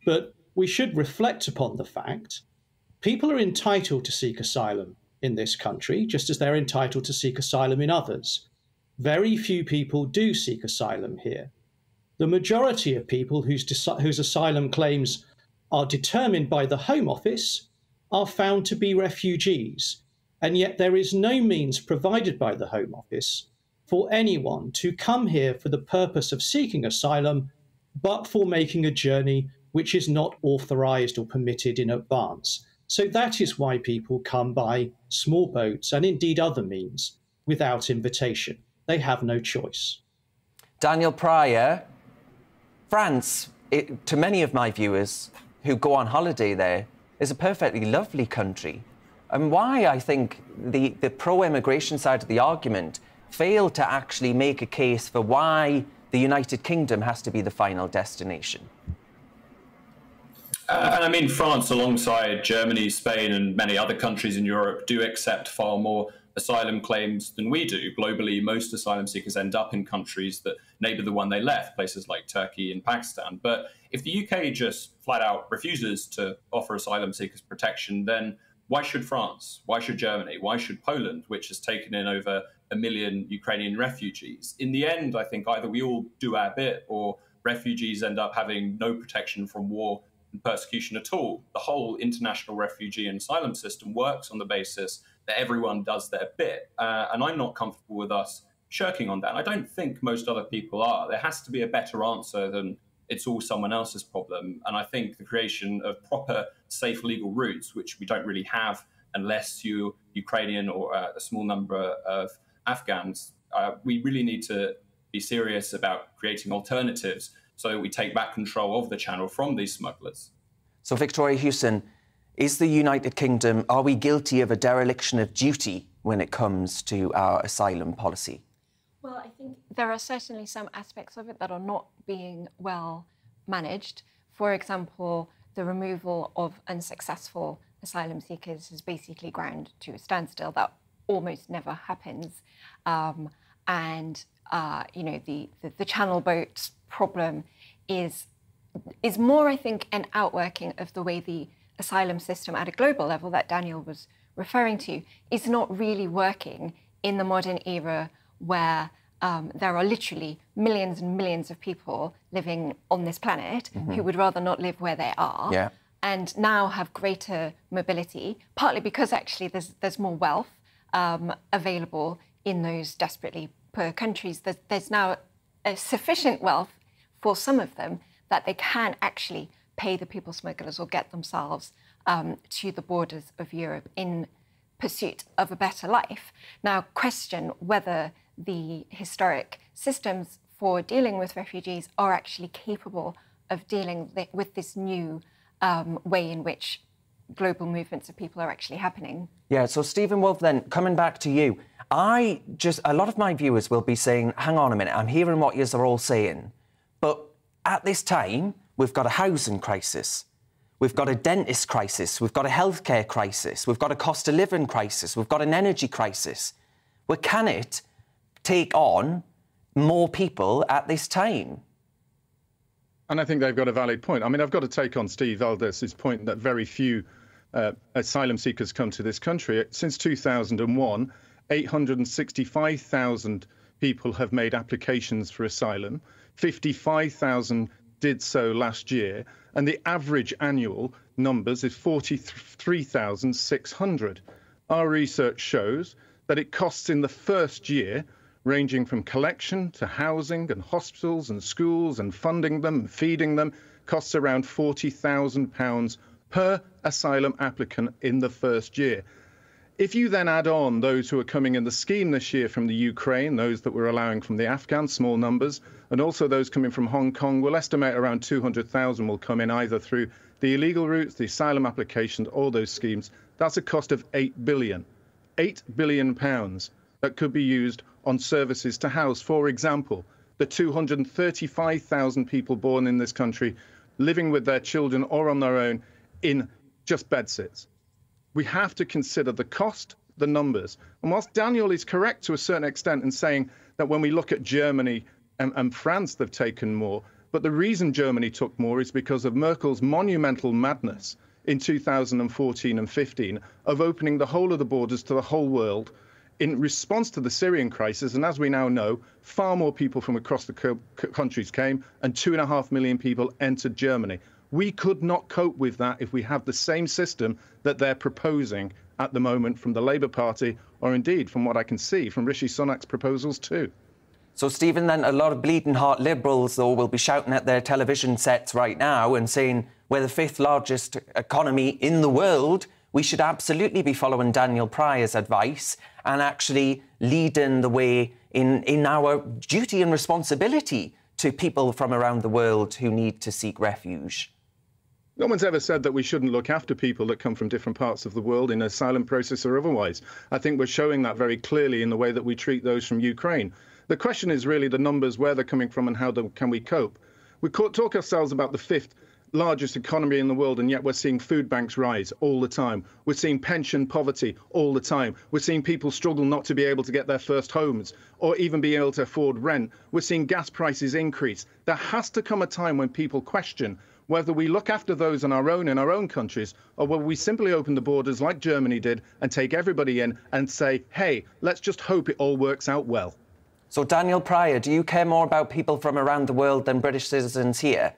But we should reflect upon the fact people are entitled to seek asylum in this country, just as they're entitled to seek asylum in others. Very few people do seek asylum here. The majority of people whose, whose asylum claims are determined by the Home Office are found to be refugees, and yet there is no means provided by the Home Office for anyone to come here for the purpose of seeking asylum, but for making a journey which is not authorised or permitted in advance. So that is why people come by small boats and indeed other means without invitation. They have no choice. Daniel Pryor, France, it, to many of my viewers who go on holiday there, is a perfectly lovely country. And why I think the, the pro immigration side of the argument failed to actually make a case for why the United Kingdom has to be the final destination. Uh, and I mean, France, alongside Germany, Spain, and many other countries in Europe, do accept far more asylum claims than we do. Globally, most asylum seekers end up in countries that neighbor the one they left, places like Turkey and Pakistan. But if the UK just flat out refuses to offer asylum seekers protection, then why should France? Why should Germany? Why should Poland, which has taken in over a million Ukrainian refugees? In the end, I think either we all do our bit or refugees end up having no protection from war and persecution at all. The whole international refugee and asylum system works on the basis that everyone does their bit. Uh, and I'm not comfortable with us shirking on that. I don't think most other people are. There has to be a better answer than it's all someone else's problem. And I think the creation of proper, safe legal routes, which we don't really have unless you're Ukrainian or uh, a small number of Afghans, uh, we really need to be serious about creating alternatives so we take back control of the channel from these smugglers. So, Victoria Hewson, is the United Kingdom, are we guilty of a dereliction of duty when it comes to our asylum policy? Well, I think there are certainly some aspects of it that are not being well managed. For example, the removal of unsuccessful asylum seekers is basically ground to a standstill. That almost never happens. Um, and, uh, you know, the, the, the channel boats problem is is more, I think, an outworking of the way the asylum system at a global level that Daniel was referring to is not really working in the modern era where um, there are literally millions and millions of people living on this planet mm-hmm. who would rather not live where they are. Yeah. And now have greater mobility, partly because actually there's there's more wealth um, available in those desperately poor countries. There's, there's now a sufficient wealth for some of them that they can actually pay the people smugglers or get themselves um, to the borders of Europe in pursuit of a better life. Now, question whether the historic systems for dealing with refugees are actually capable of dealing with this new um, way in which global movements of people are actually happening. Yeah, so Steven Woolfe, then coming back to you, I just, a lot of my viewers will be saying, hang on a minute, I'm hearing what you're all saying. But at this time, we've got a housing crisis. We've got a dentist crisis. We've got a healthcare crisis. We've got a cost of living crisis. We've got an energy crisis. We can it take on more people at this time? And I think they've got a valid point. I mean, I've got to take on Steve Valdez's point that very few uh, asylum seekers come to this country. Since 2001, 865,000 people have made applications for asylum. 55,000 did so last year, and the average annual numbers is 43,600. Our research shows that it costs in the first year, ranging from collection to housing and hospitals and schools and funding them and feeding them, costs around £40,000 per asylum applicant in the first year. If you then add on those who are coming in the scheme this year from the Ukraine, those that we're allowing from the Afghan, small numbers, and also those coming from Hong Kong, we'll estimate around 200,000 will come in either through the illegal routes, the asylum applications, all those schemes. That's a cost of 8 billion. 8 billion pounds that could be used on services to house, for example, the 235,000 people born in this country living with their children or on their own in just bedsits. We have to consider the cost, the numbers. And whilst Daniel is correct to a certain extent in saying that when we look at Germany and, and France, they've taken more, but the reason Germany took more is because of Merkel's monumental madness in 2014 and 15 of opening the whole of the borders to the whole world in response to the Syrian crisis, and as we now know, far more people from across the co- countries came, and two and a half million people entered Germany. We could not cope with that if we have the same system that they're proposing at the moment from the Labour Party, or indeed from what I can see from Rishi Sunak's proposals too. So, Stephen, then a lot of bleeding heart liberals, though, will be shouting at their television sets right now and saying we're the fifth largest economy in the world we should absolutely be following Daniel Pryor's advice and actually leading the way in, in our duty and responsibility to people from around the world who need to seek refuge. No one's ever said that we shouldn't look after people that come from different parts of the world in a asylum process or otherwise. I think we're showing that very clearly in the way that we treat those from Ukraine. The question is really the numbers, where they're coming from, and how can we cope. We talk ourselves about the fifth largest economy in the world, and yet we're seeing food banks rise all the time. We're seeing pension poverty all the time. We're seeing people struggle not to be able to get their first homes or even be able to afford rent. We're seeing gas prices increase. There has to come a time when people question whether we look after those on our own in our own countries or whether we simply open the borders like Germany did and take everybody in and say, hey, let's just hope it all works out well. So, Daniel Pryor, do you care more about people from around the world than British citizens here?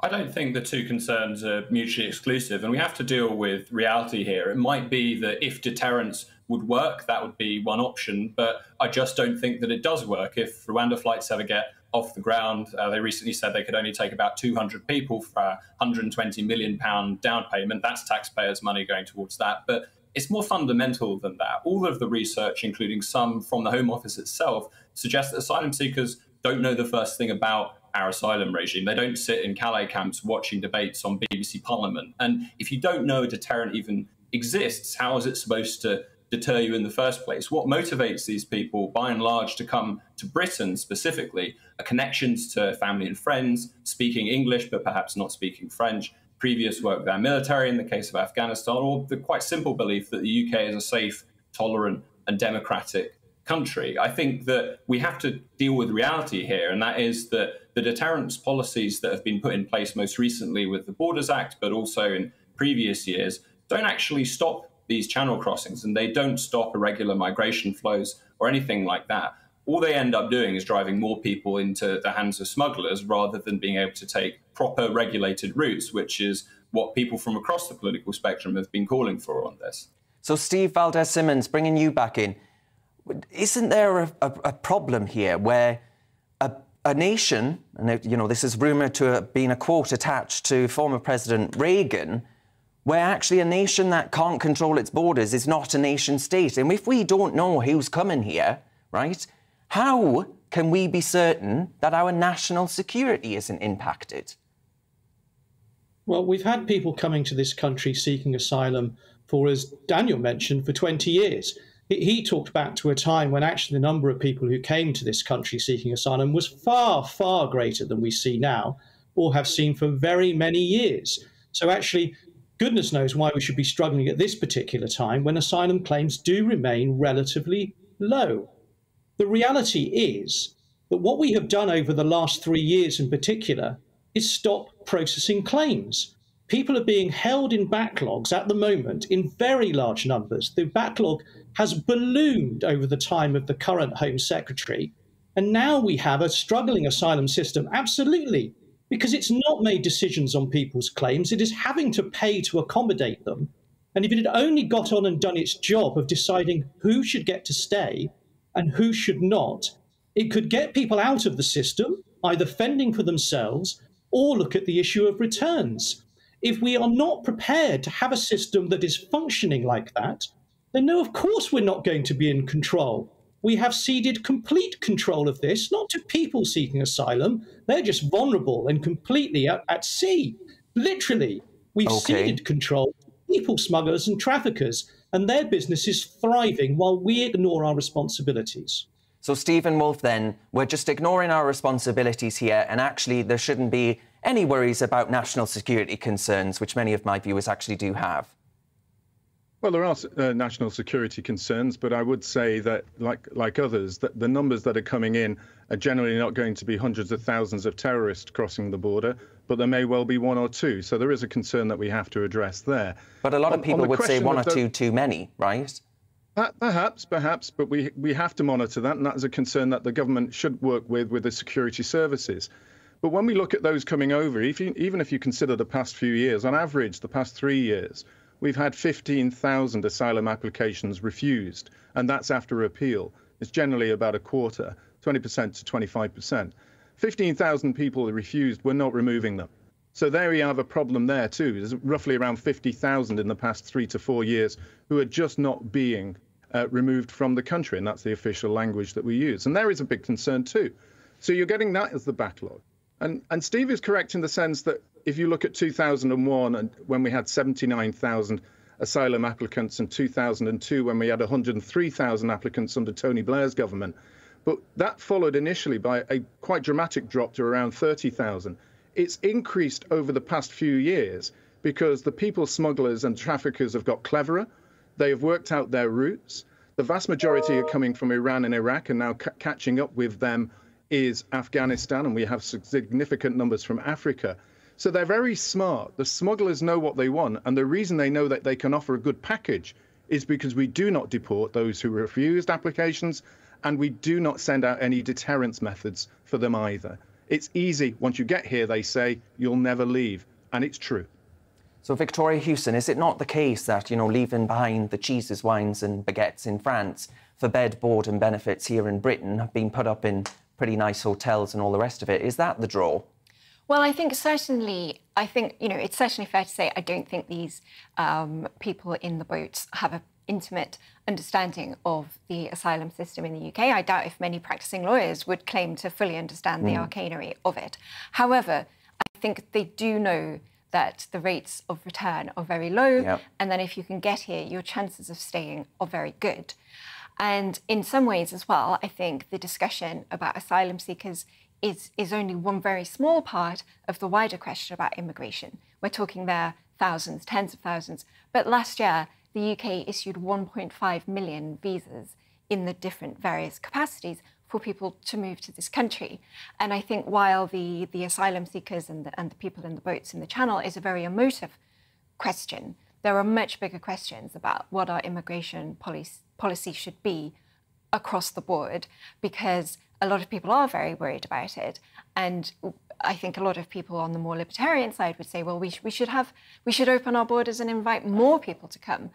I don't think the two concerns are mutually exclusive, and we have to deal with reality here. It might be that if deterrence would work, that would be one option, but I just don't think that it does work. If Rwanda flights ever get off the ground, uh, they recently said they could only take about 200 people for a 120 million pound down payment. That's taxpayers' money going towards that, but it's more fundamental than that. All of the research, including some from the Home Office itself, suggests that asylum seekers don't know the first thing about our asylum regime. They don't sit in Calais camps watching debates on BBC Parliament. And if you don't know a deterrent even exists, how is it supposed to deter you in the first place? What motivates these people, by and large, to come to Britain specifically are connections to family and friends, speaking English but perhaps not speaking French, previous work our military in the case of Afghanistan, or the quite simple belief that the UK is a safe, tolerant, and democratic country. I think that we have to deal with reality here, and that is that the deterrence policies that have been put in place most recently with the Borders Act, but also in previous years, don't actually stop these channel crossings and they don't stop irregular migration flows or anything like that. All they end up doing is driving more people into the hands of smugglers rather than being able to take proper regulated routes, which is what people from across the political spectrum have been calling for on this. So, Steve Valdez-Symonds, bringing you back in, isn't there a, a, a problem here where a, a, nation, and you know, this is rumoured to have been a quote attached to former President Reagan, where actually a nation that can't control its borders is not a nation state. And if we don't know who's coming here, right, how can we be certain that our national security isn't impacted? Well, we've had people coming to this country seeking asylum for, as Daniel mentioned, for 20 years he talked back to a time when actually the number of people who came to this country seeking asylum was far, far greater than we see now or have seen for very many years. So, actually, goodness knows why we should be struggling at this particular time when asylum claims do remain relatively low. The reality is that what we have done over the last three years in particular is stop processing claims. People are being held in backlogs at the moment in very large numbers. The backlog has ballooned over the time of the current Home Secretary. And now we have a struggling asylum system, absolutely, because it's not made decisions on people's claims. It is having to pay to accommodate them. And if it had only got on and done its job of deciding who should get to stay and who should not, it could get people out of the system, either fending for themselves or look at the issue of returns. If we are not prepared to have a system that is functioning like that, then no, of course we're not going to be in control. We have ceded complete control of this, not to people seeking asylum. They're just vulnerable and completely at, at sea. Literally, we've okay. ceded control to people smugglers and traffickers. and their business is thriving while we ignore our responsibilities. So, Steven Woolfe, then, we're just ignoring our responsibilities here, and actually, there shouldn't be any worries about national security concerns, which many of my viewers actually do have. Well, there are uh, national security concerns, but I would say that, like like others, that the numbers that are coming in are generally not going to be hundreds of thousands of terrorists crossing the border, but there may well be one or two. So there is a concern that we have to address there. But a lot on, of people would say one or two too many, right? Perhaps, perhaps, but we we have to monitor that, and that is a concern that the government should work with with the security services. But when we look at those coming over, if you, even if you consider the past few years, on average, the past three years we've had 15,000 asylum applications refused, and that's after appeal. It's generally about a quarter, 20% to 25%. 15,000 people refused, we're not removing them. So there we have a problem there too. There's roughly around 50,000 in the past three to four years who are just not being uh, removed from the country, and that's the official language that we use. And there is a big concern too. So you're getting that as the backlog. And, and Steve is correct in the sense that if you look at 2001 and when we had 79,000 asylum applicants and 2002 when we had 103,000 applicants under Tony Blair's government. But that followed initially by a quite dramatic drop to around 30,000. It's increased over the past few years because the people smugglers and traffickers have got cleverer. They have worked out their routes. The vast majority are coming from Iran and Iraq, and now catching up with them is Afghanistan, and we have significant numbers from Africa. So they're very smart. The smugglers know what they want, and the reason they know that they can offer a good package is because we do not deport those who refused applications, and we do not send out any deterrence methods for them either. It's easy. Once you get here, they say, you'll never leave. And it's true. So, Victoria Hewson, is it not the case that, you know, leaving behind the cheeses, wines, and baguettes in France for bed, board, and benefits here in Britain, being put up in pretty nice hotels and all the rest of it, is that the draw? Well, I think certainly, I think, you know, it's certainly fair to say I don't think these um, people in the boats have an intimate understanding of the asylum system in the UK. I doubt if many practicing lawyers would claim to fully understand mm. the hmm. arcanery of it. However, I think they do know that the rates of return are very low, yep. and then if you can get here, your chances of staying are very good. And in some ways as well, I think the discussion about asylum seekers is, is only one very small part of the wider question about immigration. We're talking there thousands, tens of thousands. But last year, the UK issued 1.5 million visas in the different various capacities for people to move to this country. And I think while the, the asylum seekers and the, and the people in the boats in the channel is a very emotive question, there are much bigger questions about what our immigration policy, policy should be across the board because a lot of people are very worried about it. And I think a lot of people on the more libertarian side would say, well, we, sh- we should have, we should open our borders and invite more people to come,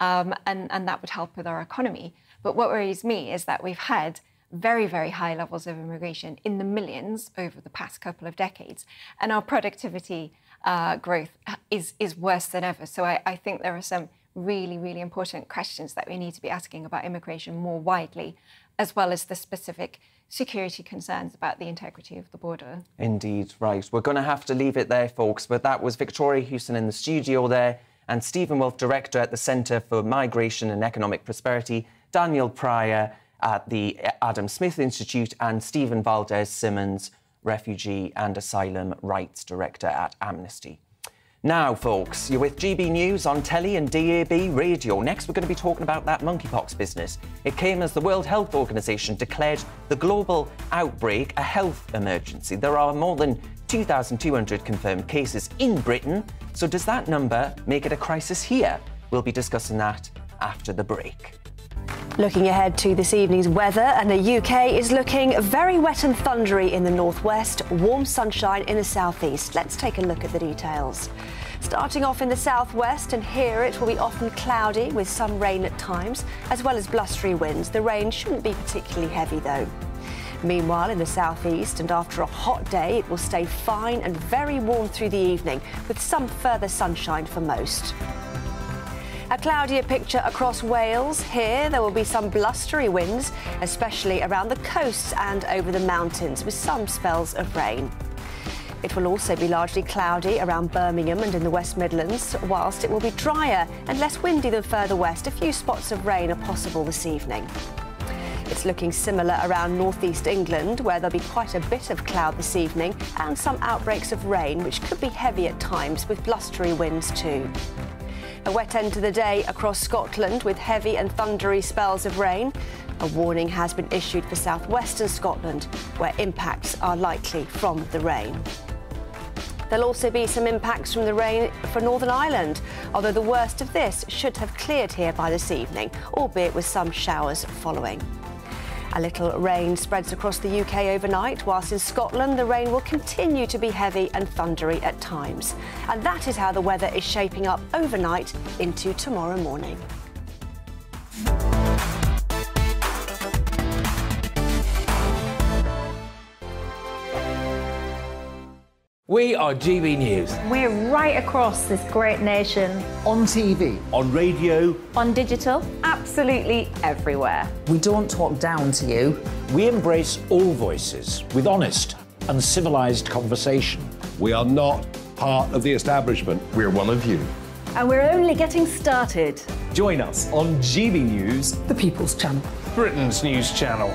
um, and, and that would help with our economy. But what worries me is that we've had very, very high levels of immigration in the millions over the past couple of decades, and our productivity uh, growth is is worse than ever. So I, I think there are some really, really important questions that we need to be asking about immigration more widely, as well as the specific security concerns about the integrity of the border. Indeed, right. We're going to have to leave it there, folks. But that was Victoria Hewson in the studio there, and Steven Woolfe, Director at the Centre for Migration and Economic Prosperity, Daniel Pryor at the Adam Smith Institute, and Stephen Valdez-Symonds, Refugee and Asylum Rights Director at Amnesty. Now, folks, you're with GB News on telly and DAB radio. Next, we're going to be talking about that monkeypox business. It came as the World Health Organization declared the global outbreak a health emergency. There are more than 2,200 confirmed cases in Britain. So, does that number make it a crisis here? We'll be discussing that after the break. Looking ahead to this evening's weather, and the UK is looking very wet and thundery in the northwest, warm sunshine in the southeast. Let's take a look at the details. Starting off in the southwest, and here it will be often cloudy with some rain at times, as well as blustery winds. The rain shouldn't be particularly heavy though. Meanwhile, in the southeast, and after a hot day, it will stay fine and very warm through the evening, with some further sunshine for most. A cloudier picture across Wales. Here, there will be some blustery winds, especially around the coasts and over the mountains, with some spells of rain. It will also be largely cloudy around Birmingham and in the West Midlands, whilst it will be drier and less windy than further west. A few spots of rain are possible this evening. It's looking similar around northeast England, where there'll be quite a bit of cloud this evening and some outbreaks of rain, which could be heavy at times with blustery winds too. A wet end to the day across Scotland with heavy and thundery spells of rain. A warning has been issued for southwestern Scotland, where impacts are likely from the rain. There'll also be some impacts from the rain for Northern Ireland, although the worst of this should have cleared here by this evening, albeit with some showers following. A little rain spreads across the UK overnight, whilst in Scotland the rain will continue to be heavy and thundery at times. And that is how the weather is shaping up overnight into tomorrow morning. We are GB News. We're right across this great nation. On TV. On radio. On digital. Absolutely everywhere. We don't talk down to you. We embrace all voices with honest and civilised conversation. We are not part of the establishment. We're one of you. And we're only getting started. Join us on GB News, the People's Channel, Britain's news channel.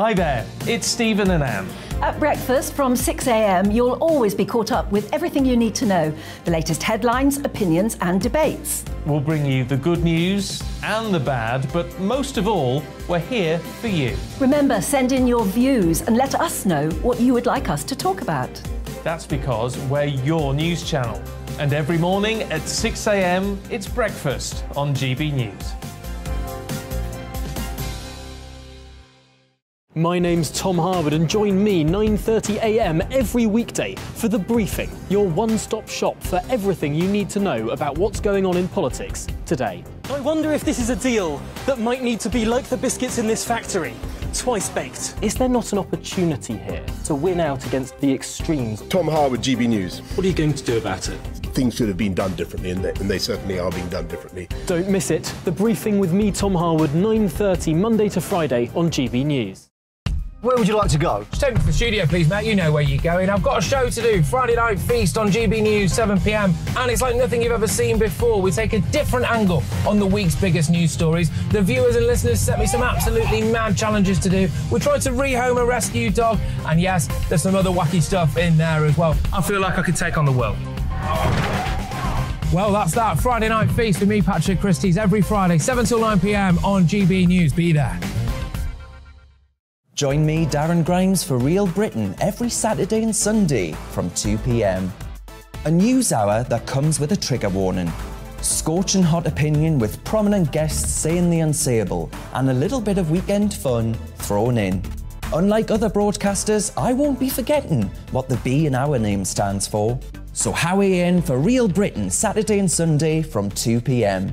Hi there, it's Stephen and Anne. At breakfast from 6am, you'll always be caught up with everything you need to know the latest headlines, opinions, and debates. We'll bring you the good news and the bad, but most of all, we're here for you. Remember, send in your views and let us know what you would like us to talk about. That's because we're your news channel. And every morning at 6am, it's breakfast on GB News. My name's Tom Harwood and join me 9.30am every weekday for The Briefing, your one-stop shop for everything you need to know about what's going on in politics today. I wonder if this is a deal that might need to be like the biscuits in this factory, twice baked. Is there not an opportunity here to win out against the extremes? Tom Harwood, GB News. What are you going to do about it? Things should have been done differently, and they, and they certainly are being done differently. Don't miss it. The Briefing with me, Tom Harwood, 9.30 Monday to Friday on GB News. Where would you like to go? Just take me to the studio, please, Matt. You know where you're going. I've got a show to do. Friday Night Feast on GB News, 7 pm. And it's like nothing you've ever seen before. We take a different angle on the week's biggest news stories. The viewers and listeners set me some absolutely mad challenges to do. We tried to rehome a rescue dog. And yes, there's some other wacky stuff in there as well. I feel like I could take on the world. Well, that's that. Friday Night Feast with me, Patrick Christys, every Friday, 7 till 9 pm on GB News. Be there. Join me, Darren Grimes, for Real Britain every Saturday and Sunday from 2 pm. A news hour that comes with a trigger warning. Scorching hot opinion with prominent guests saying the unsayable and a little bit of weekend fun thrown in. Unlike other broadcasters, I won't be forgetting what the B in our name stands for. So Howie in for Real Britain Saturday and Sunday from 2 pm.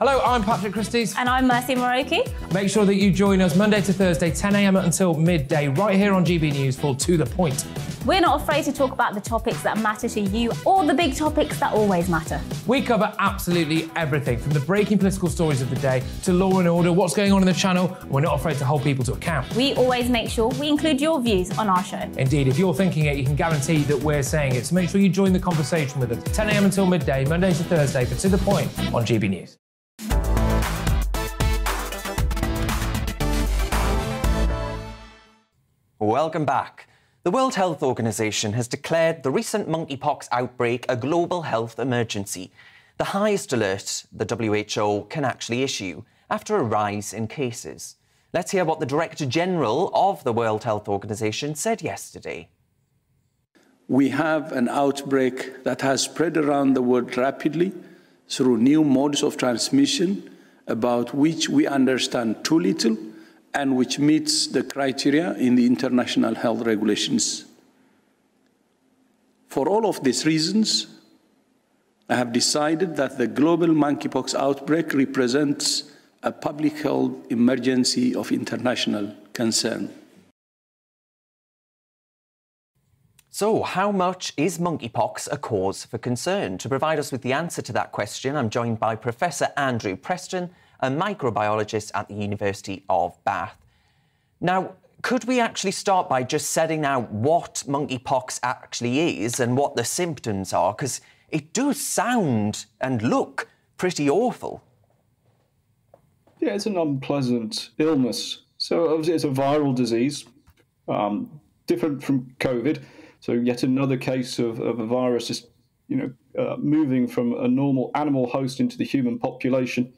Hello, I'm Patrick Christys. And I'm Mercy Muroki. Make sure that you join us Monday to Thursday, 10 a.m. until midday, right here on GB News for To The Point. We're not afraid to talk about the topics that matter to you or the big topics that always matter. We cover absolutely everything from the breaking political stories of the day to law and order, what's going on in the channel. We're not afraid to hold people to account. We always make sure we include your views on our show. Indeed, if you're thinking it, you can guarantee that we're saying it. So make sure you join the conversation with us 10 a.m. until midday, Monday to Thursday, for To The Point on GB News. Welcome back. The World Health Organization has declared the recent monkeypox outbreak a global health emergency, the highest alert the WHO can actually issue after a rise in cases. Let's hear what the Director General of the World Health Organization said yesterday. We have an outbreak that has spread around the world rapidly through new modes of transmission about which we understand too little and which meets the criteria in the international health regulations. For all of these reasons, I have decided that the global monkeypox outbreak represents a public health emergency of international concern. So, how much is monkeypox a cause for concern? To provide us with the answer to that question, I'm joined by Professor Andrew Preston, a microbiologist at the University of Bath. Now, could we actually start by just setting out what monkeypox actually is and what the symptoms are? Because it does sound and look pretty awful. Yeah, it's an unpleasant illness. So obviously, it's a viral disease, um, different from COVID. So yet another case of, of a virus just, you know, uh, moving from a normal animal host into the human population.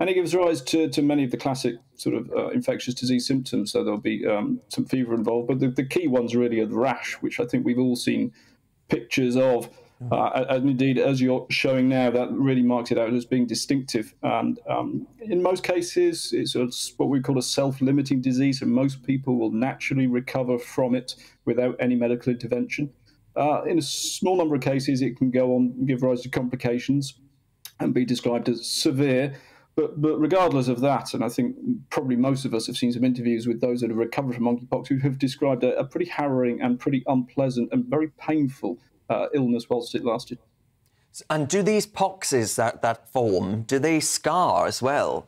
And it gives rise to, to many of the classic sort of uh, infectious disease symptoms. So there'll be um, some fever involved, but the, the key ones really are the rash, which I think we've all seen pictures of. Uh, and indeed, as you're showing now, that really marks it out as being distinctive. And um, in most cases, it's a, what we call a self-limiting disease, and most people will naturally recover from it without any medical intervention. Uh, in a small number of cases, it can go on give rise to complications and be described as severe. But, but regardless of that, and I think probably most of us have seen some interviews with those that have recovered from monkeypox who have described a, a pretty harrowing and pretty unpleasant and very painful uh, illness whilst it lasted. And do these poxes that, that form, do they scar as well?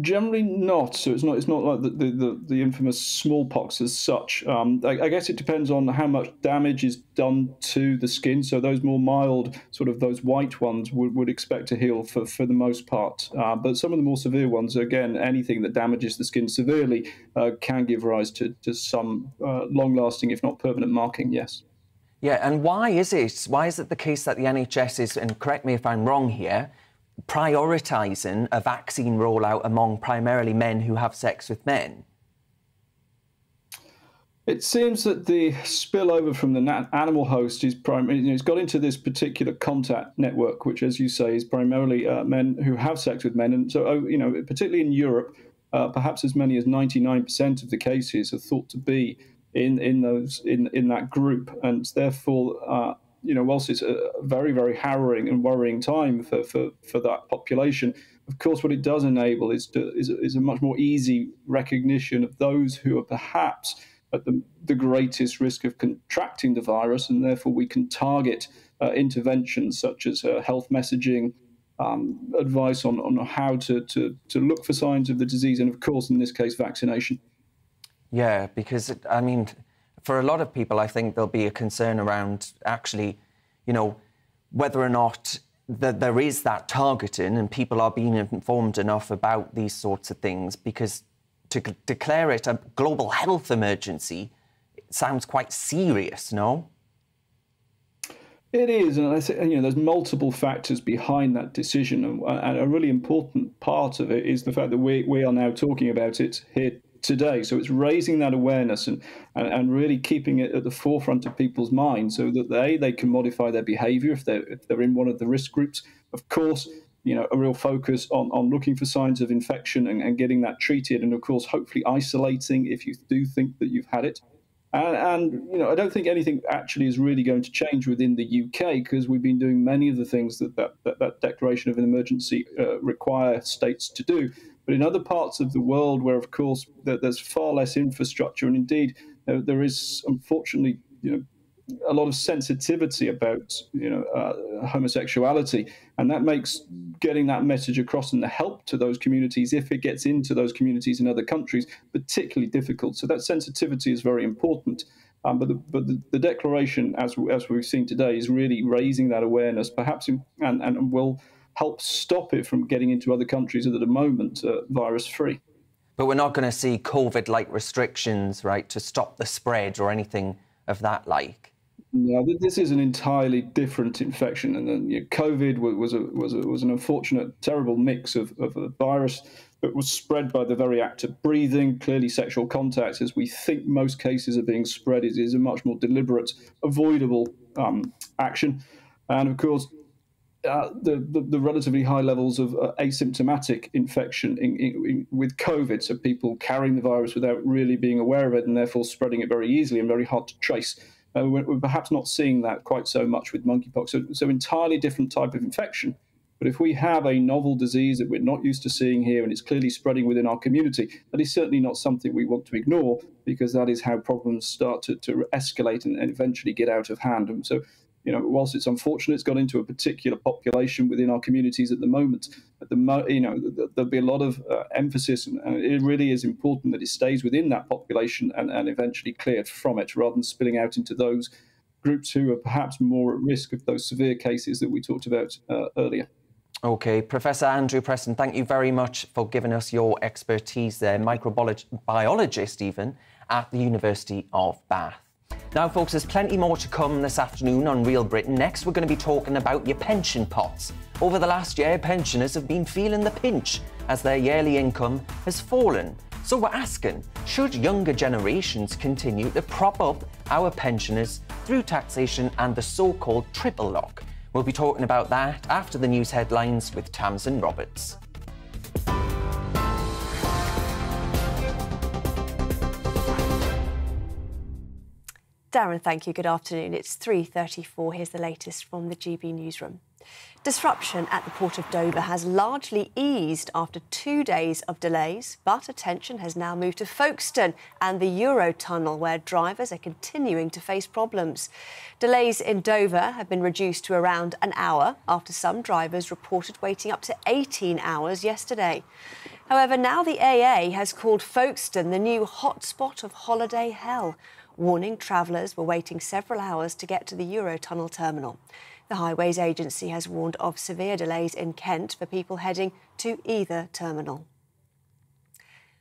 Generally not. So it's not. It's not like the the, the, infamous smallpox as such. Um, I, I, guess it depends on how much damage is done to the skin. So those more mild, sort of those white ones, would, would expect to heal for, for the most part. Uh, but some of the more severe ones, again, anything that damages the skin severely uh, can give rise to to some uh, long-lasting, if not permanent, marking. Yes. Yeah, and why is it? Why is it the case that the NHS is, and correct me if I'm wrong here, prioritising a vaccine rollout among primarily men who have sex with men? It seems that the spillover from the animal host is primarily, you know, it's got into this particular contact network, which, as you say, is primarily uh, men who have sex with men. And so, oh, you know, particularly in Europe, uh, perhaps as many as 99% of the cases are thought to be in in those in in that group, and therefore, uh, you know, whilst it's a very very harrowing and worrying time for for for that population, of course, what it does enable is to is, is a much more easy recognition of those who are perhaps at the, the greatest risk of contracting the virus, and therefore we can target uh, interventions such as uh, health messaging, um, advice on, on how to, to, to look for signs of the disease, and of course, in this case, vaccination. Yeah, because I mean, for a lot of people, I think there'll be a concern around actually, you know, whether or not that there is that targeting and people are being informed enough about these sorts of things because to declare it a global health emergency sounds quite serious, no? It is, and I say, you know, there's multiple factors behind that decision, and, and, a really important part of it is the fact that we we are now talking about it here today. So it's raising that awareness and, and, and, really keeping it at the forefront of people's minds so that they they can modify their behavior if they're if they're in one of the risk groups. Of course, you know, a real focus on, on looking for signs of infection and, and getting that treated and of course hopefully isolating if you do think that you've had it. And, and, you know, I don't think anything actually is really going to change within the UK because we've been doing many of the things that that, that, that declaration of an emergency uh, require states to do. But in other parts of the world, where of course there's far less infrastructure, and indeed there is unfortunately, you know, a lot of sensitivity about you know uh, homosexuality, and that makes getting that message across and the help to those communities, if it gets into those communities in other countries, particularly difficult. So that sensitivity is very important. Um, but the, but the, the, declaration, as as we've seen today, is really raising that awareness, perhaps, in, and and will help stop it from getting into other countries that at the moment are virus free. But we're not going to see COVID like restrictions, right, to stop the spread or anything of that like. No, this is an entirely different infection, and then you know, COVID was a, was a, was an unfortunate, terrible mix of, of a virus that was spread by the very act of breathing. Clearly, sexual contact, as we think most cases are being spread, is, is a much more deliberate, avoidable um, action. And of course, uh, the, the, the, relatively high levels of uh, asymptomatic infection in, in, in, with COVID, so people carrying the virus without really being aware of it and therefore spreading it very easily and very hard to trace. Uh, we're, we're, perhaps not seeing that quite so much with monkeypox. So, so entirely different type of infection. But if we have a novel disease that we're not used to seeing here and it's clearly spreading within our community, that is certainly not something we want to ignore because that is how problems start to, to escalate and, and eventually get out of hand. And so you know, whilst it's unfortunate, it's got into a particular population within our communities at the moment. At the mo- you know, there'll be a lot of uh, emphasis, and, and, it really is important that it stays within that population and, and eventually cleared from it, rather than spilling out into those groups who are perhaps more at risk of those severe cases that we talked about uh, earlier. Okay, Professor Andrew Preston, thank you very much for giving us your expertise there, microbiologist even at the University of Bath. Now, folks, there's plenty more to come this afternoon on Real Britain. Next, we're going to be talking about your pension pots. Over the last year, pensioners have been feeling the pinch as their yearly income has fallen. So we're asking, should younger generations continue to prop up our pensioners through taxation and the so-called triple lock? We'll be talking about that after the news headlines with Tamsin Roberts. Darren, thank you. Good afternoon. It's 3.34. Here's the latest from the GB newsroom. Disruption at the port of Dover has largely eased after two days of delays, but attention has now moved to Folkestone and the Eurotunnel, where drivers are continuing to face problems. Delays in Dover have been reduced to around an hour after some drivers reported waiting up to 18 hours yesterday. However, now the AA has called Folkestone the new hotspot of holiday hell, warning travellers were waiting several hours to get to the Eurotunnel terminal. The Highways Agency has warned of severe delays in Kent for people heading to either terminal.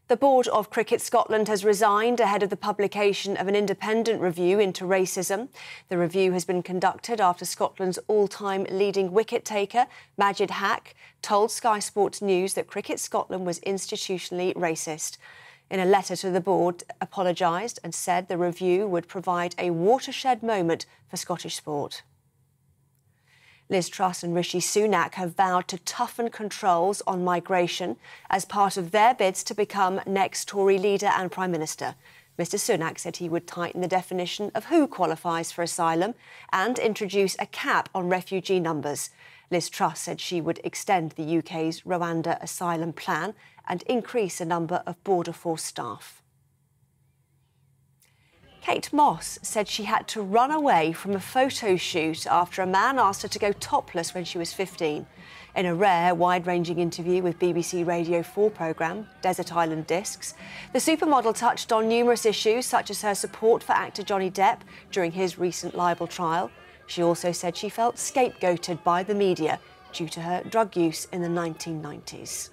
The Board of Cricket Scotland has resigned ahead of the publication of an independent review into racism. The review has been conducted after Scotland's all time leading wicket taker, Majid Haq, told Sky Sports News that Cricket Scotland was institutionally racist in a letter to the board, apologised and said the review would provide a watershed moment for Scottish sport. Liz Truss and Rishi Sunak have vowed to toughen controls on migration as part of their bids to become next Tory leader and Prime Minister. Mr Sunak said he would tighten the definition of who qualifies for asylum and introduce a cap on refugee numbers. Liz Truss said she would extend the UK's Rwanda asylum plan and increase the number of Border Force staff. Kate Moss said she had to run away from a photo shoot after a man asked her to go topless when she was 15. In a rare, wide ranging interview with BBC Radio 4 programme, Desert Island Discs, the supermodel touched on numerous issues such as her support for actor Johnny Depp during his recent libel trial. She also said she felt scapegoated by the media due to her drug use in the 1990s.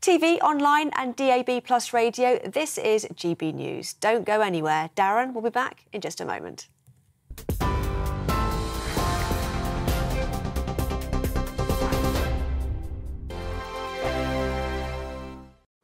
TV, online, and DAB Plus radio, this is GB News. Don't go anywhere. Darren will be back in just a moment.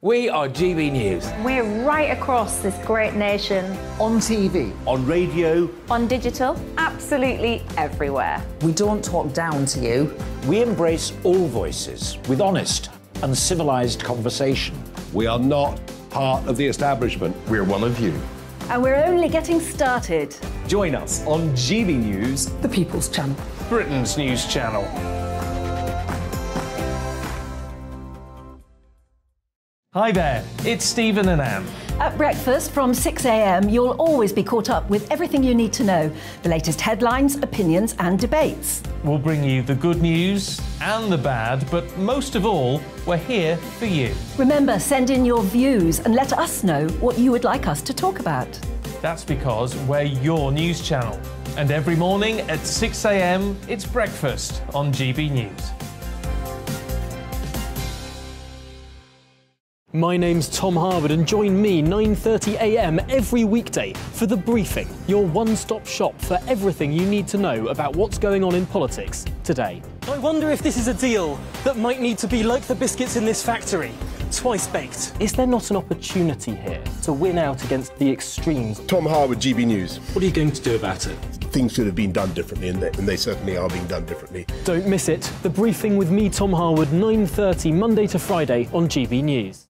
We are GB News. We're right across this great nation. On TV. On radio. On digital. Absolutely everywhere. We don't talk down to you. We embrace all voices with honest and civilised conversation. We are not part of the establishment. We're one of you. And we're only getting started. Join us on GB News, the People's Channel, Britain's news channel. Hi there, it's Stephen and Anne. At breakfast from 6am, you'll always be caught up with everything you need to know the latest headlines, opinions, and debates. We'll bring you the good news and the bad, but most of all, we're here for you. Remember, send in your views and let us know what you would like us to talk about. That's because we're your news channel. And every morning at 6am, it's breakfast on GB News. My name's Tom Harwood and join me 9.30am every weekday for The Briefing, your one-stop shop for everything you need to know about what's going on in politics today. I wonder if this is a deal that might need to be like the biscuits in this factory, twice baked. Is there not an opportunity here to win out against the extremes? Tom Harwood, GB News. What are you going to do about it? Things should have been done differently, and they, and they certainly are being done differently. Don't miss it. The Briefing with me, Tom Harwood, 9.30 Monday to Friday on GB News.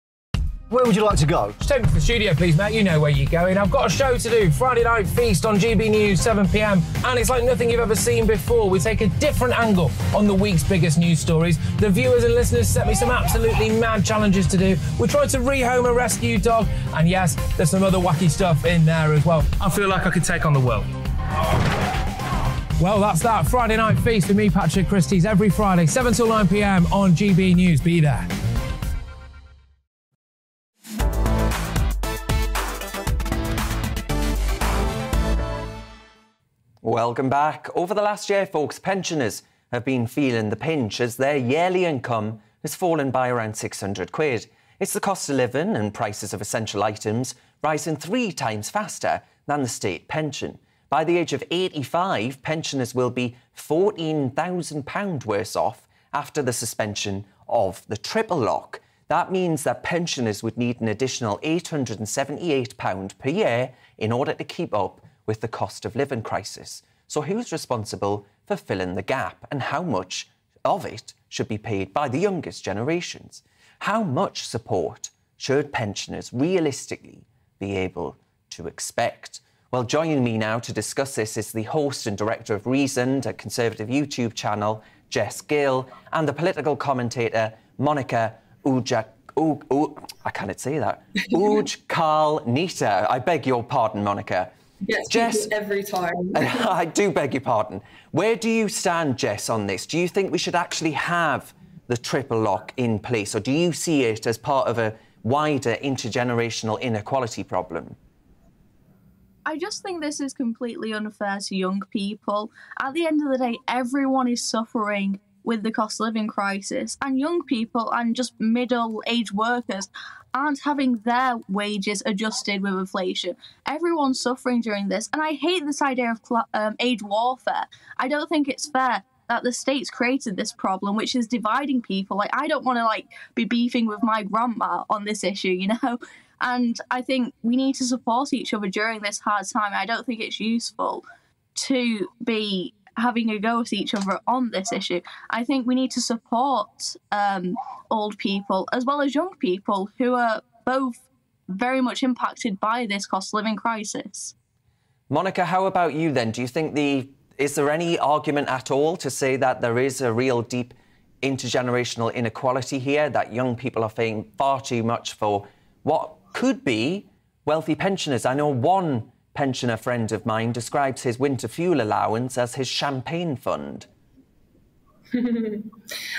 Where would you like to go? Just take me to the studio, please, Matt. You know where you're going. I've got a show to do. Friday Night Feast on GB News, 7 pm. And it's like nothing you've ever seen before. We take a different angle on the week's biggest news stories. The viewers and listeners set me some absolutely mad challenges to do. We tried to rehome a rescue dog. And yes, there's some other wacky stuff in there as well. I feel like I could take on the world. Well, that's that. Friday Night Feast with me, Patrick Christys, every Friday, 7 till 9 pm on GB News. Be there. Welcome back. Over the last year, folks, pensioners have been feeling the pinch as their yearly income has fallen by around 600 quid. It's the cost of living and prices of essential items rising three times faster than the state pension. By the age of 85, pensioners will be £14,000 worse off after the suspension of the triple lock. That means that pensioners would need an additional £878 per year in order to keep up with the cost of living crisis. So, who's responsible for filling the gap and how much of it should be paid by the youngest generations? How much support should pensioners realistically be able to expect? Well, joining me now to discuss this is the host and director of Reasoned, a Conservative YouTube channel, Jess Gill, and the political commentator, Monica Ujak. Ooh, I can't say that. Uj Karl Nita. I beg your pardon, Monica. Yes, Jess, every time. I do beg your pardon. Where do you stand, Jess, on this? Do you think we should actually have the triple lock in place, or do you see it as part of a wider intergenerational inequality problem? I just think this is completely unfair to young people. At the end of the day, everyone is suffering with the cost of living crisis, and young people and just middle aged workers aren't having their wages adjusted with inflation. Everyone's suffering during this, and I hate this idea of cl- um, age warfare. I don't think it's fair that the states created this problem, which is dividing people. Like, I don't want to like be beefing with my grandma on this issue, you know. And I think we need to support each other during this hard time. I don't think it's useful to be having a go at each other on this issue. I think we need to support um, old people as well as young people who are both very much impacted by this cost of living crisis. Monica, how about you then? Do you think the is there any argument at all to say that there is a real deep intergenerational inequality here, that young people are paying far too much for what could be wealthy pensioners? I know one pensioner friend of mine describes his winter fuel allowance as his champagne fund.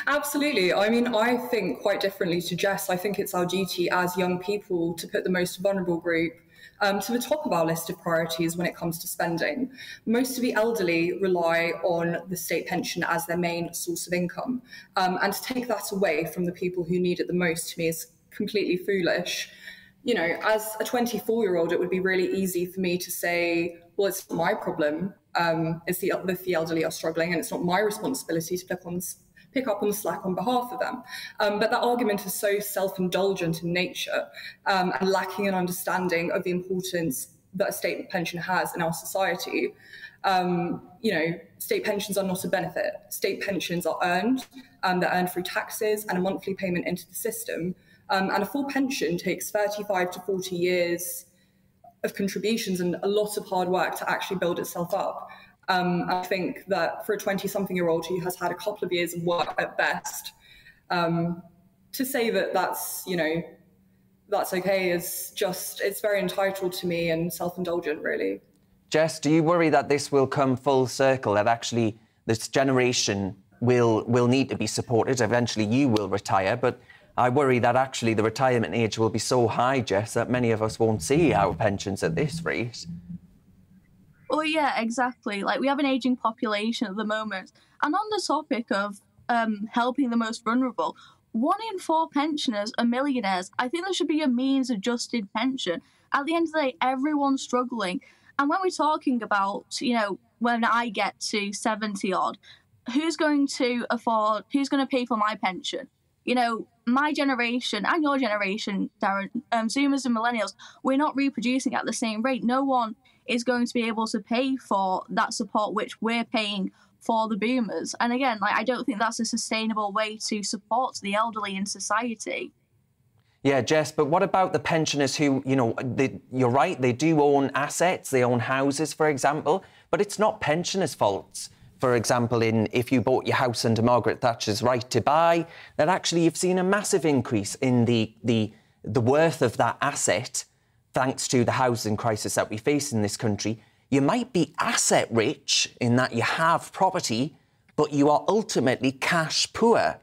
Absolutely. I mean, I think quite differently to Jess. I think it's our duty as young people to put the most vulnerable group um, to the top of our list of priorities when it comes to spending. Most of the elderly rely on the state pension as their main source of income. Um, and to take that away from the people who need it the most to me is completely foolish you know, as a 24 year old, it would be really easy for me to say, well, it's my problem. Um, it's the, if the elderly are struggling, and it's not my responsibility to pick on pick up on the slack on behalf of them. Um, but that argument is so self-indulgent in nature um, and lacking an understanding of the importance that a state pension has in our society. Um, you know, state pensions are not a benefit. State pensions are earned, um, they're earned through taxes and a monthly payment into the system. Um, and a full pension takes 35 to 40 years of contributions and a lot of hard work to actually build itself up. Um, I think that for a 20 something year old who has had a couple of years of work at best, um, to say that that's, you know, that's okay is just, it's very entitled to me and self indulgent, really. Jess, do you worry that this will come full circle, that actually this generation will, will need to be supported? Eventually you will retire, but I worry that actually the retirement age will be so high, Jess, that many of us won't see our pensions at this rate. Well, yeah, exactly. Like we have an aging population at the moment, and on the topic of um, helping the most vulnerable, one in four pensioners are millionaires. I think there should be a means adjusted pension. At the end of the day, everyone's struggling. And when we're talking about, you know, when I get to 70 odd, who's going to afford, who's going to pay for my pension? You know, my generation and your generation, Darren, um, Zoomers and Millennials, we're not reproducing at the same rate. No one is going to be able to pay for that support which we're paying for the boomers. And again, like I don't think that's a sustainable way to support the elderly in society. Yeah, Jess, but what about the pensioners who, you know, they, you're right, they do own assets, they own houses, for example, but it's not pensioners' faults. For example, in if you bought your house under Margaret Thatcher's right to buy, then actually you've seen a massive increase in the, the, the worth of that asset thanks to the housing crisis that we face in this country. You might be asset rich in that you have property, but you are ultimately cash poor.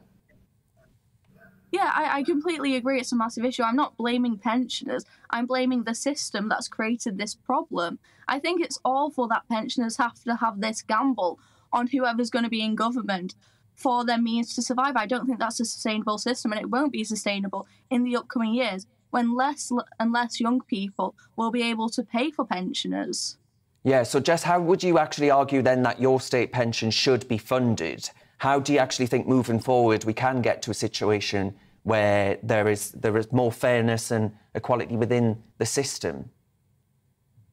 Yeah, I, I completely agree. It's a massive issue. I'm not blaming pensioners. I'm blaming the system that's created this problem. I think it's awful that pensioners have to have this gamble on whoever's going to be in government for their means to survive. I don't think that's a sustainable system, and it won't be sustainable in the upcoming years when less and less young people will be able to pay for pensioners. Yeah, so Jess, how would you actually argue then that your state pension should be funded? How do you actually think moving forward we can get to a situation where there is there is more fairness and equality within the system?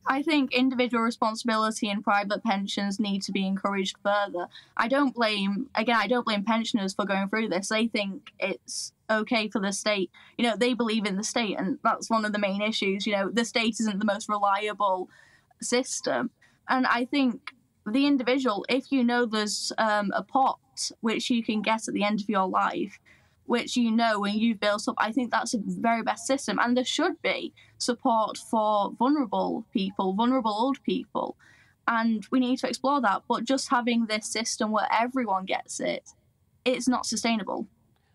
I think individual responsibility and private pensions need to be encouraged further. I don't blame again, I don't blame pensioners for going through this. They think it's okay for the state. You know, they believe in the state and that's one of the main issues. You know, the state isn't the most reliable system. And I think the individual, if you know there's um, a pot which you can get at the end of your life, which you know when you've built up, I think that's a very best system. And there should be support for vulnerable people, vulnerable old people. And we need to explore that. But just having this system where everyone gets it, it's not sustainable.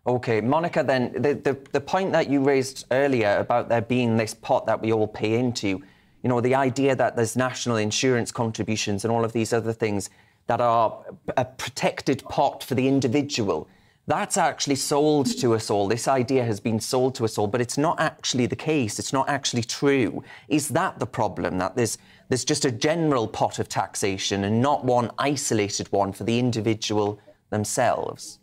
Okay, Monica, then the, the, the point that you raised earlier about there being this pot that we all pay into, you know, the idea that there's national insurance contributions and all of these other things that are a protected pot for the individual that's actually sold to us all. This idea has been sold to us all, but it's not actually the case. It's not actually true. Is that the problem? That there's there's just a general pot of taxation and not one isolated one for the individual themselves?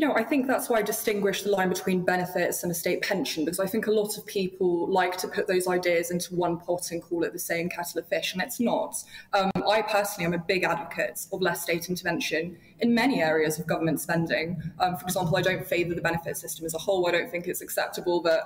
You know, I think that's why I distinguish the line between benefits and a state pension, because I think a lot of people like to put those ideas into one pot and call it the same kettle of fish, and it's not. Um, I personally am a big advocate of less state intervention in many areas of government spending. Um, for example, I don't favour the benefit system as a whole. I don't think it's acceptable that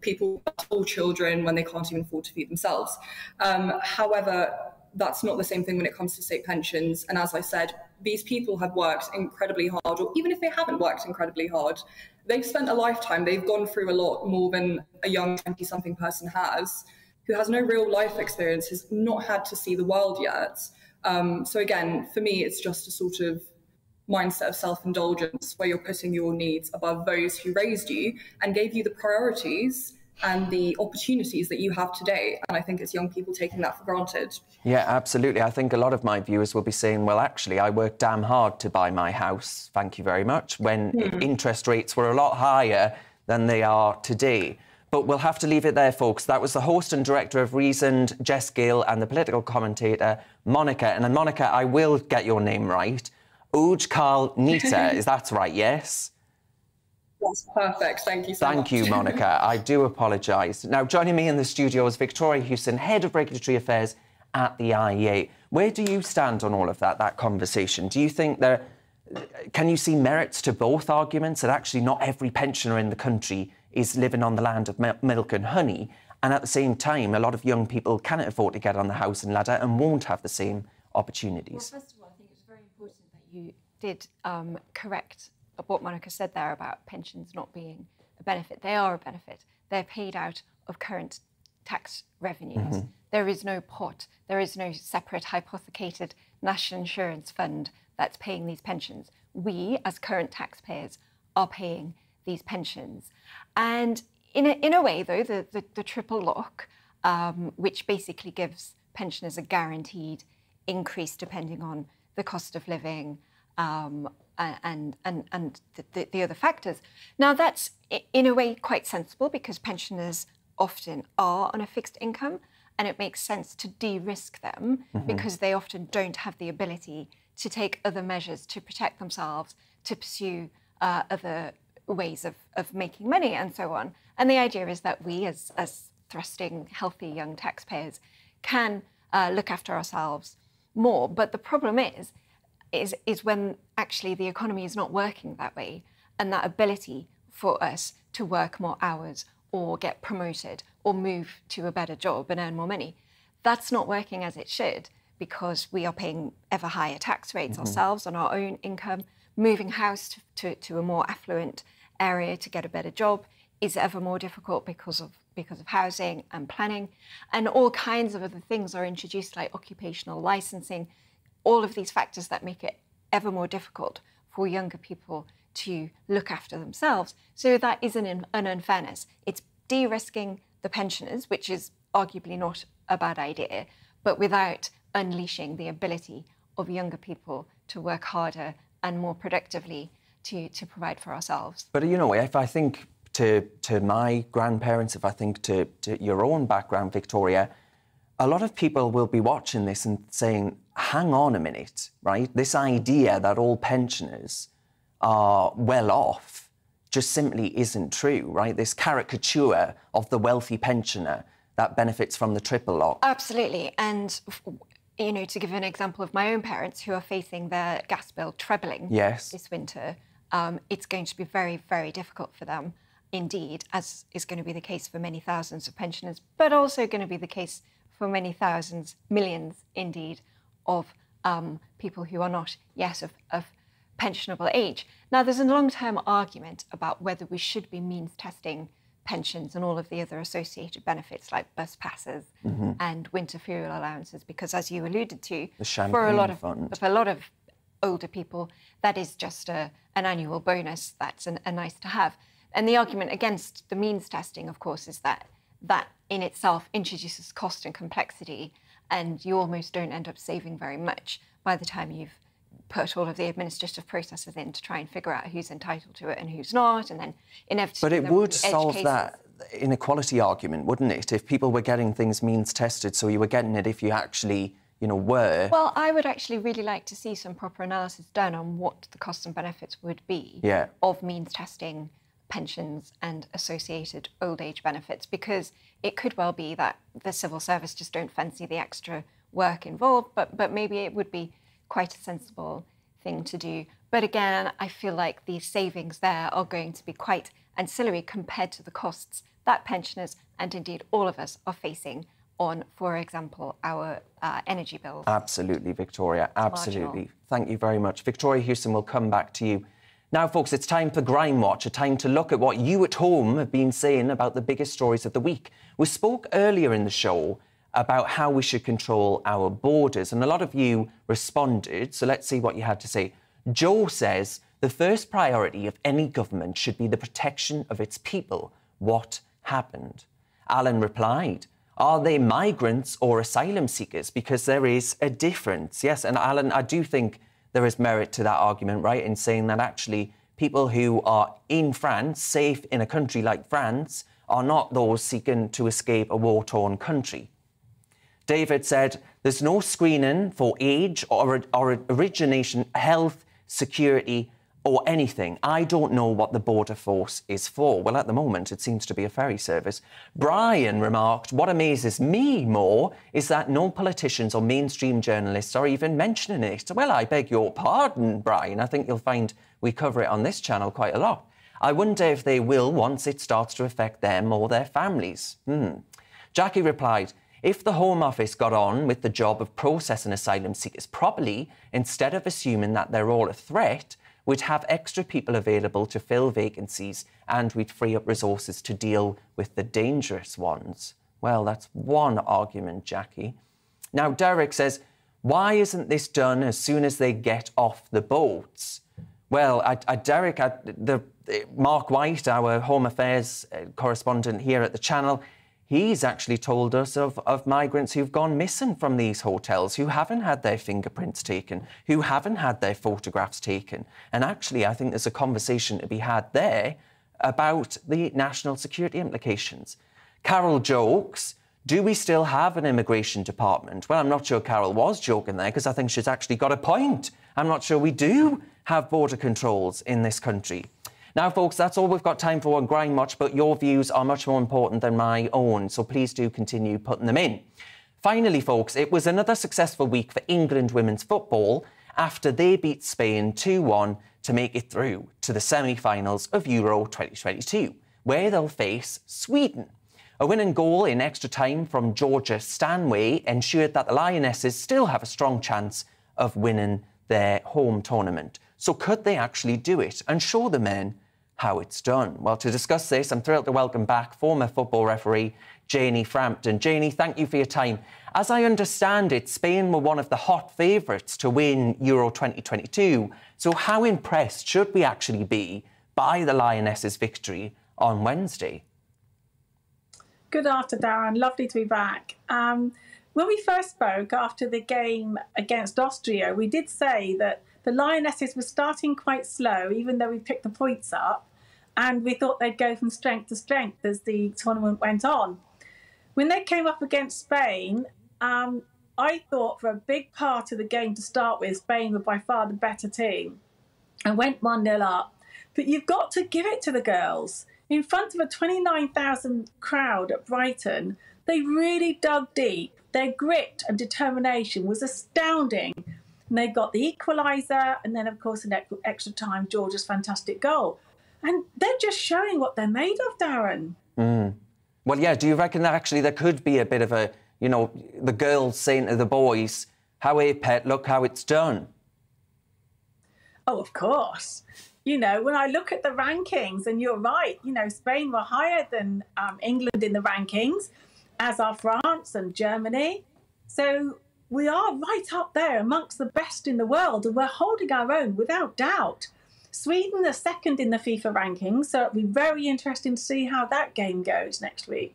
people all children when they can't even afford to feed themselves. Um, however, that's not the same thing when it comes to state pensions. And as I said, these people have worked incredibly hard, or even if they haven't worked incredibly hard, they've spent a lifetime, they've gone through a lot more than a young 20 something person has, who has no real life experience, has not had to see the world yet. Um, so, again, for me, it's just a sort of mindset of self indulgence where you're putting your needs above those who raised you and gave you the priorities and the opportunities that you have today. And I think it's young people taking that for granted. Yeah, absolutely. I think a lot of my viewers will be saying, well, actually, I worked damn hard to buy my house, thank you very much, when mm. interest rates were a lot higher than they are today. But we'll have to leave it there, folks. That was the host and director of Reasoned, Jess Gill, and the political commentator, Monica. And then, Monica, I will get your name right. Uj Carl Nita, is that right, yes? That's perfect. Thank you so much Thank much. you, Monica. I do apologise. Now, joining me in the studio is Victoria Hewson, Head of Regulatory Affairs at the IEA. Where do you stand on all of that, that conversation? Do you think there... Can you see merits to both arguments that actually not every pensioner in the country is living on the land of milk and honey, and at the same time, a lot of young people cannot afford to get on the housing ladder and won't have the same opportunities? Well, first of all, I think it's very important that you did um, correct what Monica said there about pensions not being a benefit. They are a benefit. They're paid out of current tax revenues. Mm-hmm. There is no pot, there is no separate hypothecated national insurance fund that's paying these pensions. We, as current taxpayers, are paying these pensions. And in a, in a way, though, the, the, the triple lock, um, which basically gives pensioners a guaranteed increase depending on the cost of living, um, and and and the, the, other factors. Now that's in a way quite sensible because pensioners often are on a fixed income, and it makes sense to de-risk them mm-hmm. because they often don't have the ability to take other measures to protect themselves, to pursue uh, other ways of, of making money, and so on. And the idea is that we, as as thrusting healthy young taxpayers, can uh, look after ourselves more. But the problem is is, is when actually the economy is not working that way and that ability for us to work more hours or get promoted or move to a better job and earn more money. That's not working as it should because we are paying ever higher tax rates Mhm. ourselves on our own income. Moving house to, to, to a more affluent area to get a better job is ever more difficult because of because of housing and planning, and all kinds of other things are introduced like occupational licensing. All of these factors that make it ever more difficult for younger people to look after themselves. So that is an, an unfairness. It's de-risking the pensioners, which is arguably not a bad idea, but without unleashing the ability of younger people to work harder and more productively to, to provide for ourselves. But you know, if I think to to my grandparents, if I think to, to your own background, Victoria, a lot of people will be watching this and saying, hang on a minute, right? This idea that all pensioners are well off just simply isn't true, right? This caricature of the wealthy pensioner that benefits from the triple lock. Absolutely. And, you know, to give an example of my own parents who are facing their gas bill trebling Yes. this winter, um, it's going to be very, very difficult for them indeed, as is going to be the case for many thousands of pensioners, but also going to be the case for many thousands, millions indeed, of um, people who are not yet of, of pensionable age. Now, there's a long term argument about whether we should be means testing pensions and all of the other associated benefits like bus passes Mhm. and winter fuel allowances, because as you alluded to, for a lot of fund. for a lot of older people, that is just a, an annual bonus that's an, a nice to have. And the argument against the means testing, of course, is that that in itself introduces cost and complexity, and you almost don't end up saving very much by the time you've put all of the administrative processes in to try and figure out who's entitled to it and who's not, and then inevitably. But it would solve cases. that inequality argument, wouldn't it? If people were getting things means tested, so you were getting it if you actually, you know, were. Well, I would actually really like to see some proper analysis done on what the costs and benefits would be Yeah. of means testing pensions and associated old age benefits, because it could well be that the civil service just don't fancy the extra work involved, but, but maybe it would be quite a sensible thing to do. But again, I feel like the savings there are going to be quite ancillary compared to the costs that pensioners and indeed all of us are facing on, for example, our uh, energy bills. Absolutely, Victoria. Absolutely. marginal. Thank you very much. Victoria Hewson we'll come back to you. Now, folks, it's time for Grime Watch, a time to look at what you at home have been saying about the biggest stories of the week. We spoke earlier in the show about how we should control our borders, and a lot of you responded. So let's see what you had to say. Joe says the first priority of any government should be the protection of its people. What happened? Alan replied, Are they migrants or asylum seekers? Because there is a difference. Yes, and Alan, I do think there is merit to that argument, right, in saying that actually people who are in France, safe in a country like France, are not those seeking to escape a war torn country. David said, There's no screening for age or, or origination, health, security, or anything. I don't know what the border force is for. Well, at the moment, it seems to be a ferry service. Brian remarked, What amazes me more is that no politicians or mainstream journalists are even mentioning it. Well, I beg your pardon, Brian. I think you'll find we cover it on this channel quite a lot. I wonder if they will once it starts to affect them or their families. Hmm. Jackie replied, if the Home Office got on with the job of processing asylum seekers properly, instead of assuming that they're all a threat, we'd have extra people available to fill vacancies and we'd free up resources to deal with the dangerous ones. Well, that's one argument, Jackie. Now, Derek says, why isn't this done as soon as they get off the boats? Well, I, I, Derek, I, the, Mark White, our Home Affairs uh, correspondent here at the channel, he's actually told us of, of migrants who've gone missing from these hotels, who haven't had their fingerprints taken, who haven't had their photographs taken. And actually, I think there's a conversation to be had there about the national security implications. Carol jokes, do we still have an immigration department? Well, I'm not sure Carol was joking there because I think she's actually got a point. I'm not sure we do have border controls in this country. Now, folks, that's all we've got time for on Grime Watch, but your views are much more important than my own, so please do continue putting them in. Finally, folks, it was another successful week for England women's football, after they beat Spain 2 1 to make it through to the semi finals of Euro 2022, where they'll face Sweden. A winning goal in extra time from Georgia Stanway ensured that the Lionesses still have a strong chance of winning their home tournament. So, could they actually do it and show the men how it's done? Well, to discuss this, I'm thrilled to welcome back former football referee Janie Frampton. Janie, thank you for your time. As I understand it, Spain were one of the hot favourites to win Euro 2022. So, how impressed should we actually be by the Lionesses' victory on Wednesday? Good afternoon, Darren. Lovely to be back. Um, when we first spoke after the game against Austria, we did say that the Lionesses were starting quite slow, even though we picked the points up, and we thought they'd go from strength to strength as the tournament went on. When they came up against Spain, um, I thought for a big part of the game to start with, Spain were by far the better team and went 1 0 up. But you've got to give it to the girls in front of a 29,000 crowd at Brighton, they really dug deep. Their grit and determination was astounding. And they got the equaliser, and then, of course, an extra time, Georgia's fantastic goal. And they're just showing what they're made of, Darren. Mm. Well, yeah, do you reckon that actually there could be a bit of a, you know, the girls saying to the boys, how a pet, look how it's done? Oh, of course you know, when I look at the rankings, and you're right, you know, Spain were higher than um, England in the rankings, as are France and Germany. So we are right up there amongst the best in the world, and we're holding our own without doubt. Sweden are second in the FIFA rankings, so it'll be very interesting to see how that game goes next week.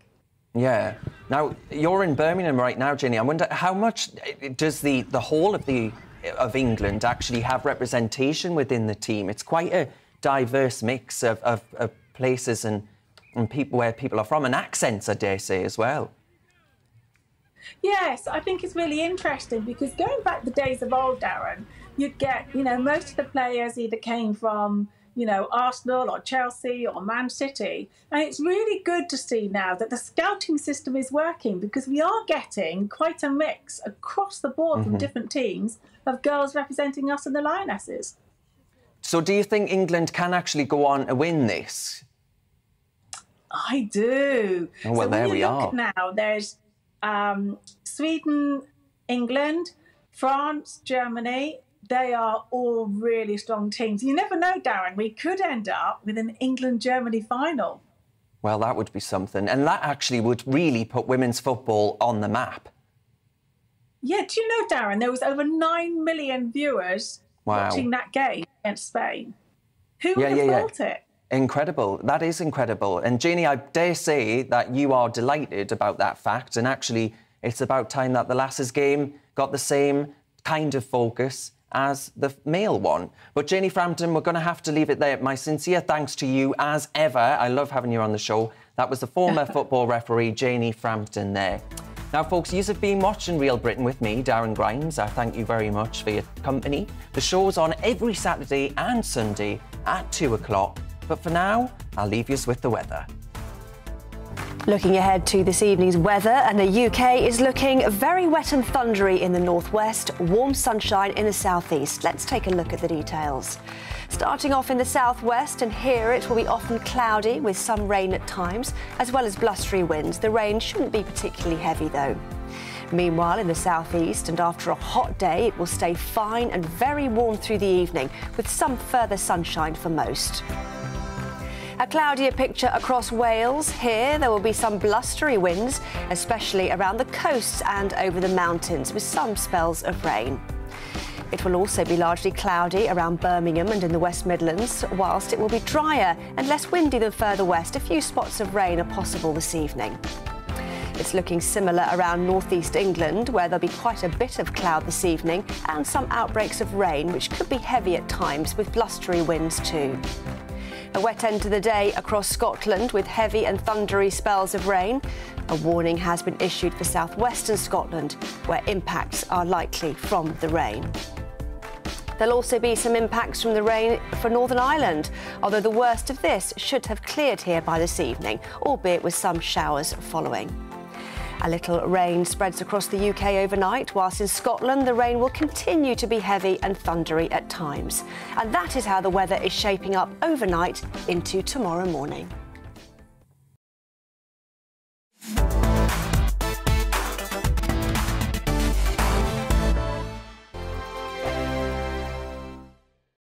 Yeah. Now you're in Birmingham right now, Jenny. I wonder how much does the the whole of the of England actually have representation within the team. It's quite a diverse mix of, of, of places and, and people where people are from and accents, I dare say, as well. Yes, I think it's really interesting because going back the days of old, Darren, you'd get, you know, most of the players either came from you know, Arsenal or Chelsea or Man City. And it's really good to see now that the scouting system is working because we are getting quite a mix across the board mm-hmm. from different teams of girls representing us and the Lionesses. So, do you think England can actually go on to win this? I do. Oh, well, so there we are. now, there's um, Sweden, England, France, Germany, they are all really strong teams. You never know, Darren, we could end up with an England Germany final. Well, that would be something. And that actually would really put women's football on the map. Yeah, do you know, Darren, there was over 9 million viewers wow. watching that game against Spain. Who would yeah, have yeah, thought yeah. it? Incredible. That is incredible. And Jeannie, I dare say that you are delighted about that fact. And actually, it's about time that the lasses game got the same kind of focus as the male one. But Janie Frampton, we're going to have to leave it there. My sincere thanks to you as ever. I love having you on the show. That was the former football referee, Janie Frampton, there. Now, folks, you have been watching Real Britain with me, Darren Grimes. I thank you very much for your company. The show's on every Saturday and Sunday at 2 o'clock. But for now, I'll leave you with the weather. Looking ahead to this evening's weather, and the UK is looking very wet and thundery in the northwest, warm sunshine in the southeast. Let's take a look at the details. Starting off in the southwest, and here it will be often cloudy with some rain at times, as well as blustery winds. The rain shouldn't be particularly heavy though. Meanwhile, in the southeast, and after a hot day, it will stay fine and very warm through the evening, with some further sunshine for most. A cloudier picture across Wales. Here, there will be some blustery winds, especially around the coasts and over the mountains, with some spells of rain. It will also be largely cloudy around Birmingham and in the West Midlands, whilst it will be drier and less windy than further west. A few spots of rain are possible this evening. It's looking similar around northeast England, where there'll be quite a bit of cloud this evening and some outbreaks of rain, which could be heavy at times with blustery winds too. A wet end to the day across Scotland with heavy and thundery spells of rain. A warning has been issued for southwestern Scotland, where impacts are likely from the rain. There'll also be some impacts from the rain for Northern Ireland, although the worst of this should have cleared here by this evening, albeit with some showers following. A little rain spreads across the UK overnight, whilst in Scotland the rain will continue to be heavy and thundery at times. And that is how the weather is shaping up overnight into tomorrow morning.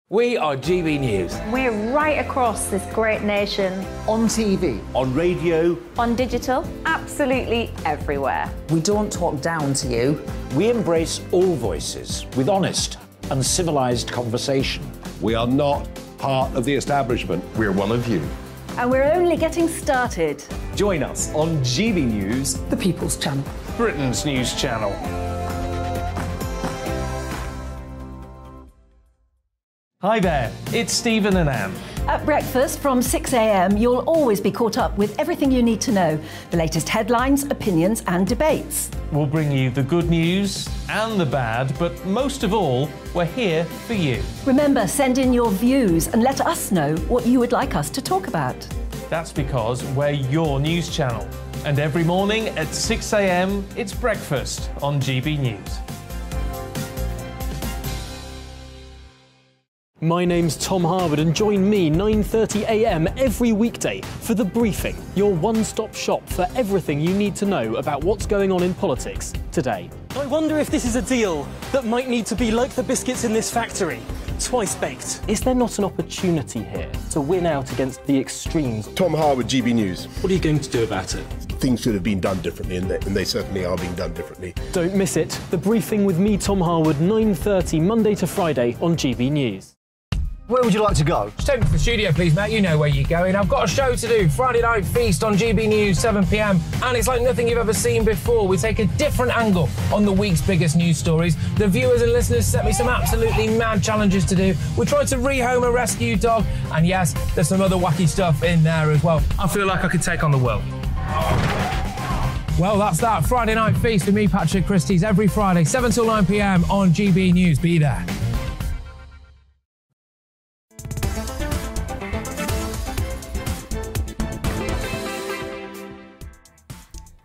We are GB News. We're right across this great nation. On TV. On radio. On digital. Absolutely everywhere. We don't talk down to you. We embrace all voices with honest and civilised conversation. We are not part of the establishment. We're one of you. And we're only getting started. Join us on GB News, the People's Channel, Britain's news channel. Hi there, it's Stephen and Anne. At breakfast from 6am, you'll always be caught up with everything you need to know the latest headlines, opinions, and debates. We'll bring you the good news and the bad, but most of all, we're here for you. Remember, send in your views and let us know what you would like us to talk about. That's because we're your news channel. And every morning at 6am, it's breakfast on GB News. My name's Tom Harwood and join me 9.30am every weekday for The Briefing, your one-stop shop for everything you need to know about what's going on in politics today. I wonder if this is a deal that might need to be like the biscuits in this factory, twice baked. Is there not an opportunity here to win out against the extremes? Tom Harwood, GB News. What are you going to do about it? Things should have been done differently, and they, and they certainly are being done differently. Don't miss it. The Briefing with me, Tom Harwood, 9.30 Monday to Friday on GB News. Where would you like to go? Just take me to the studio, please, Matt. You know where you're going. I've got a show to do. Friday Night Feast on GB News, 7 pm. And it's like nothing you've ever seen before. We take a different angle on the week's biggest news stories. The viewers and listeners set me some absolutely mad challenges to do. We're trying to rehome a rescue dog. And yes, there's some other wacky stuff in there as well. I feel like I could take on the world. Well, that's that. Friday Night Feast with me, Patrick Christys, every Friday, 7 till 9 pm on GB News. Be there.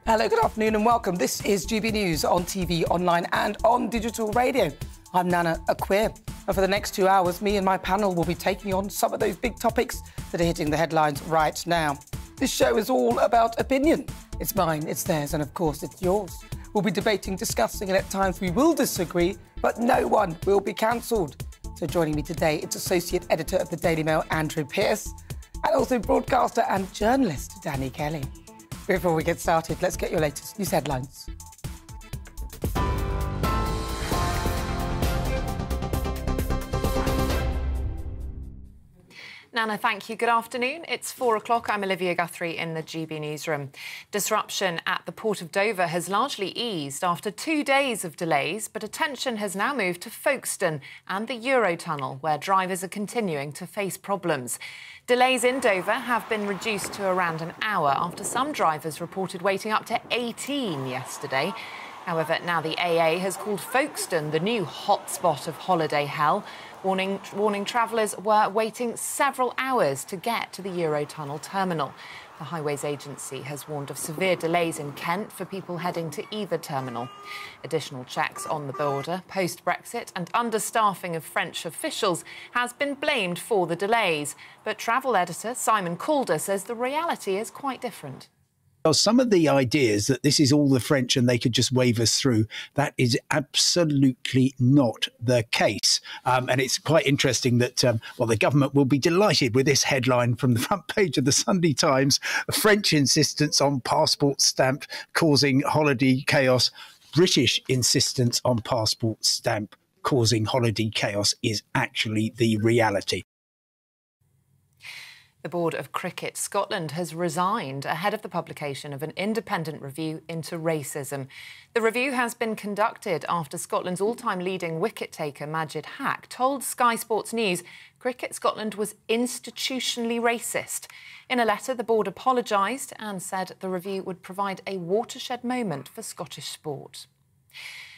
Hello, good afternoon, and welcome. This is GB News on TV, online, and on digital radio. I'm Nana Akua, and for the next two hours, me and my panel will be taking on some of those big topics that are hitting the headlines right now. This show is all about opinion. It's mine, it's theirs, and of course, it's yours. We'll be debating, discussing, and at times we will disagree, but no one will be cancelled. So joining me today, it's Associate Editor of the Daily Mail, Andrew Pierce, and also broadcaster and journalist, Danny Kelly. Before we get started, let's get your latest news headlines. Nana, thank you. Good afternoon. It's four o'clock. I'm Olivia Guthrie in the GB newsroom. Disruption at the port of Dover has largely eased after two days of delays, but attention has now moved to Folkestone and the Eurotunnel, where drivers are continuing to face problems. Delays in Dover have been reduced to around an hour after some drivers reported waiting up to 18 yesterday. However, now the AA has called Folkestone the new hotspot of holiday hell, warning, warning travellers were waiting several hours to get to the Eurotunnel terminal. The Highways Agency has warned of severe delays in Kent for people heading to either terminal. Additional checks on the border post Brexit and understaffing of French officials has been blamed for the delays. But travel editor Simon Calder says the reality is quite different. Some of the ideas that this is all the French and they could just wave us through, that is absolutely not the case. Um, and it's quite interesting that, um, well, the government will be delighted with this headline from the front page of the Sunday Times French insistence on passport stamp causing holiday chaos. British insistence on passport stamp causing holiday chaos is actually the reality. The Board of Cricket Scotland has resigned ahead of the publication of an independent review into racism. The review has been conducted after Scotland's all-time leading wicket taker Majid Haq told Sky Sports News Cricket Scotland was institutionally racist. In a letter, the board apologised and said the review would provide a watershed moment for Scottish sport.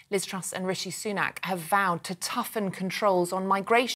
Liz Truss and Rishi Sunak have vowed to toughen controls on migration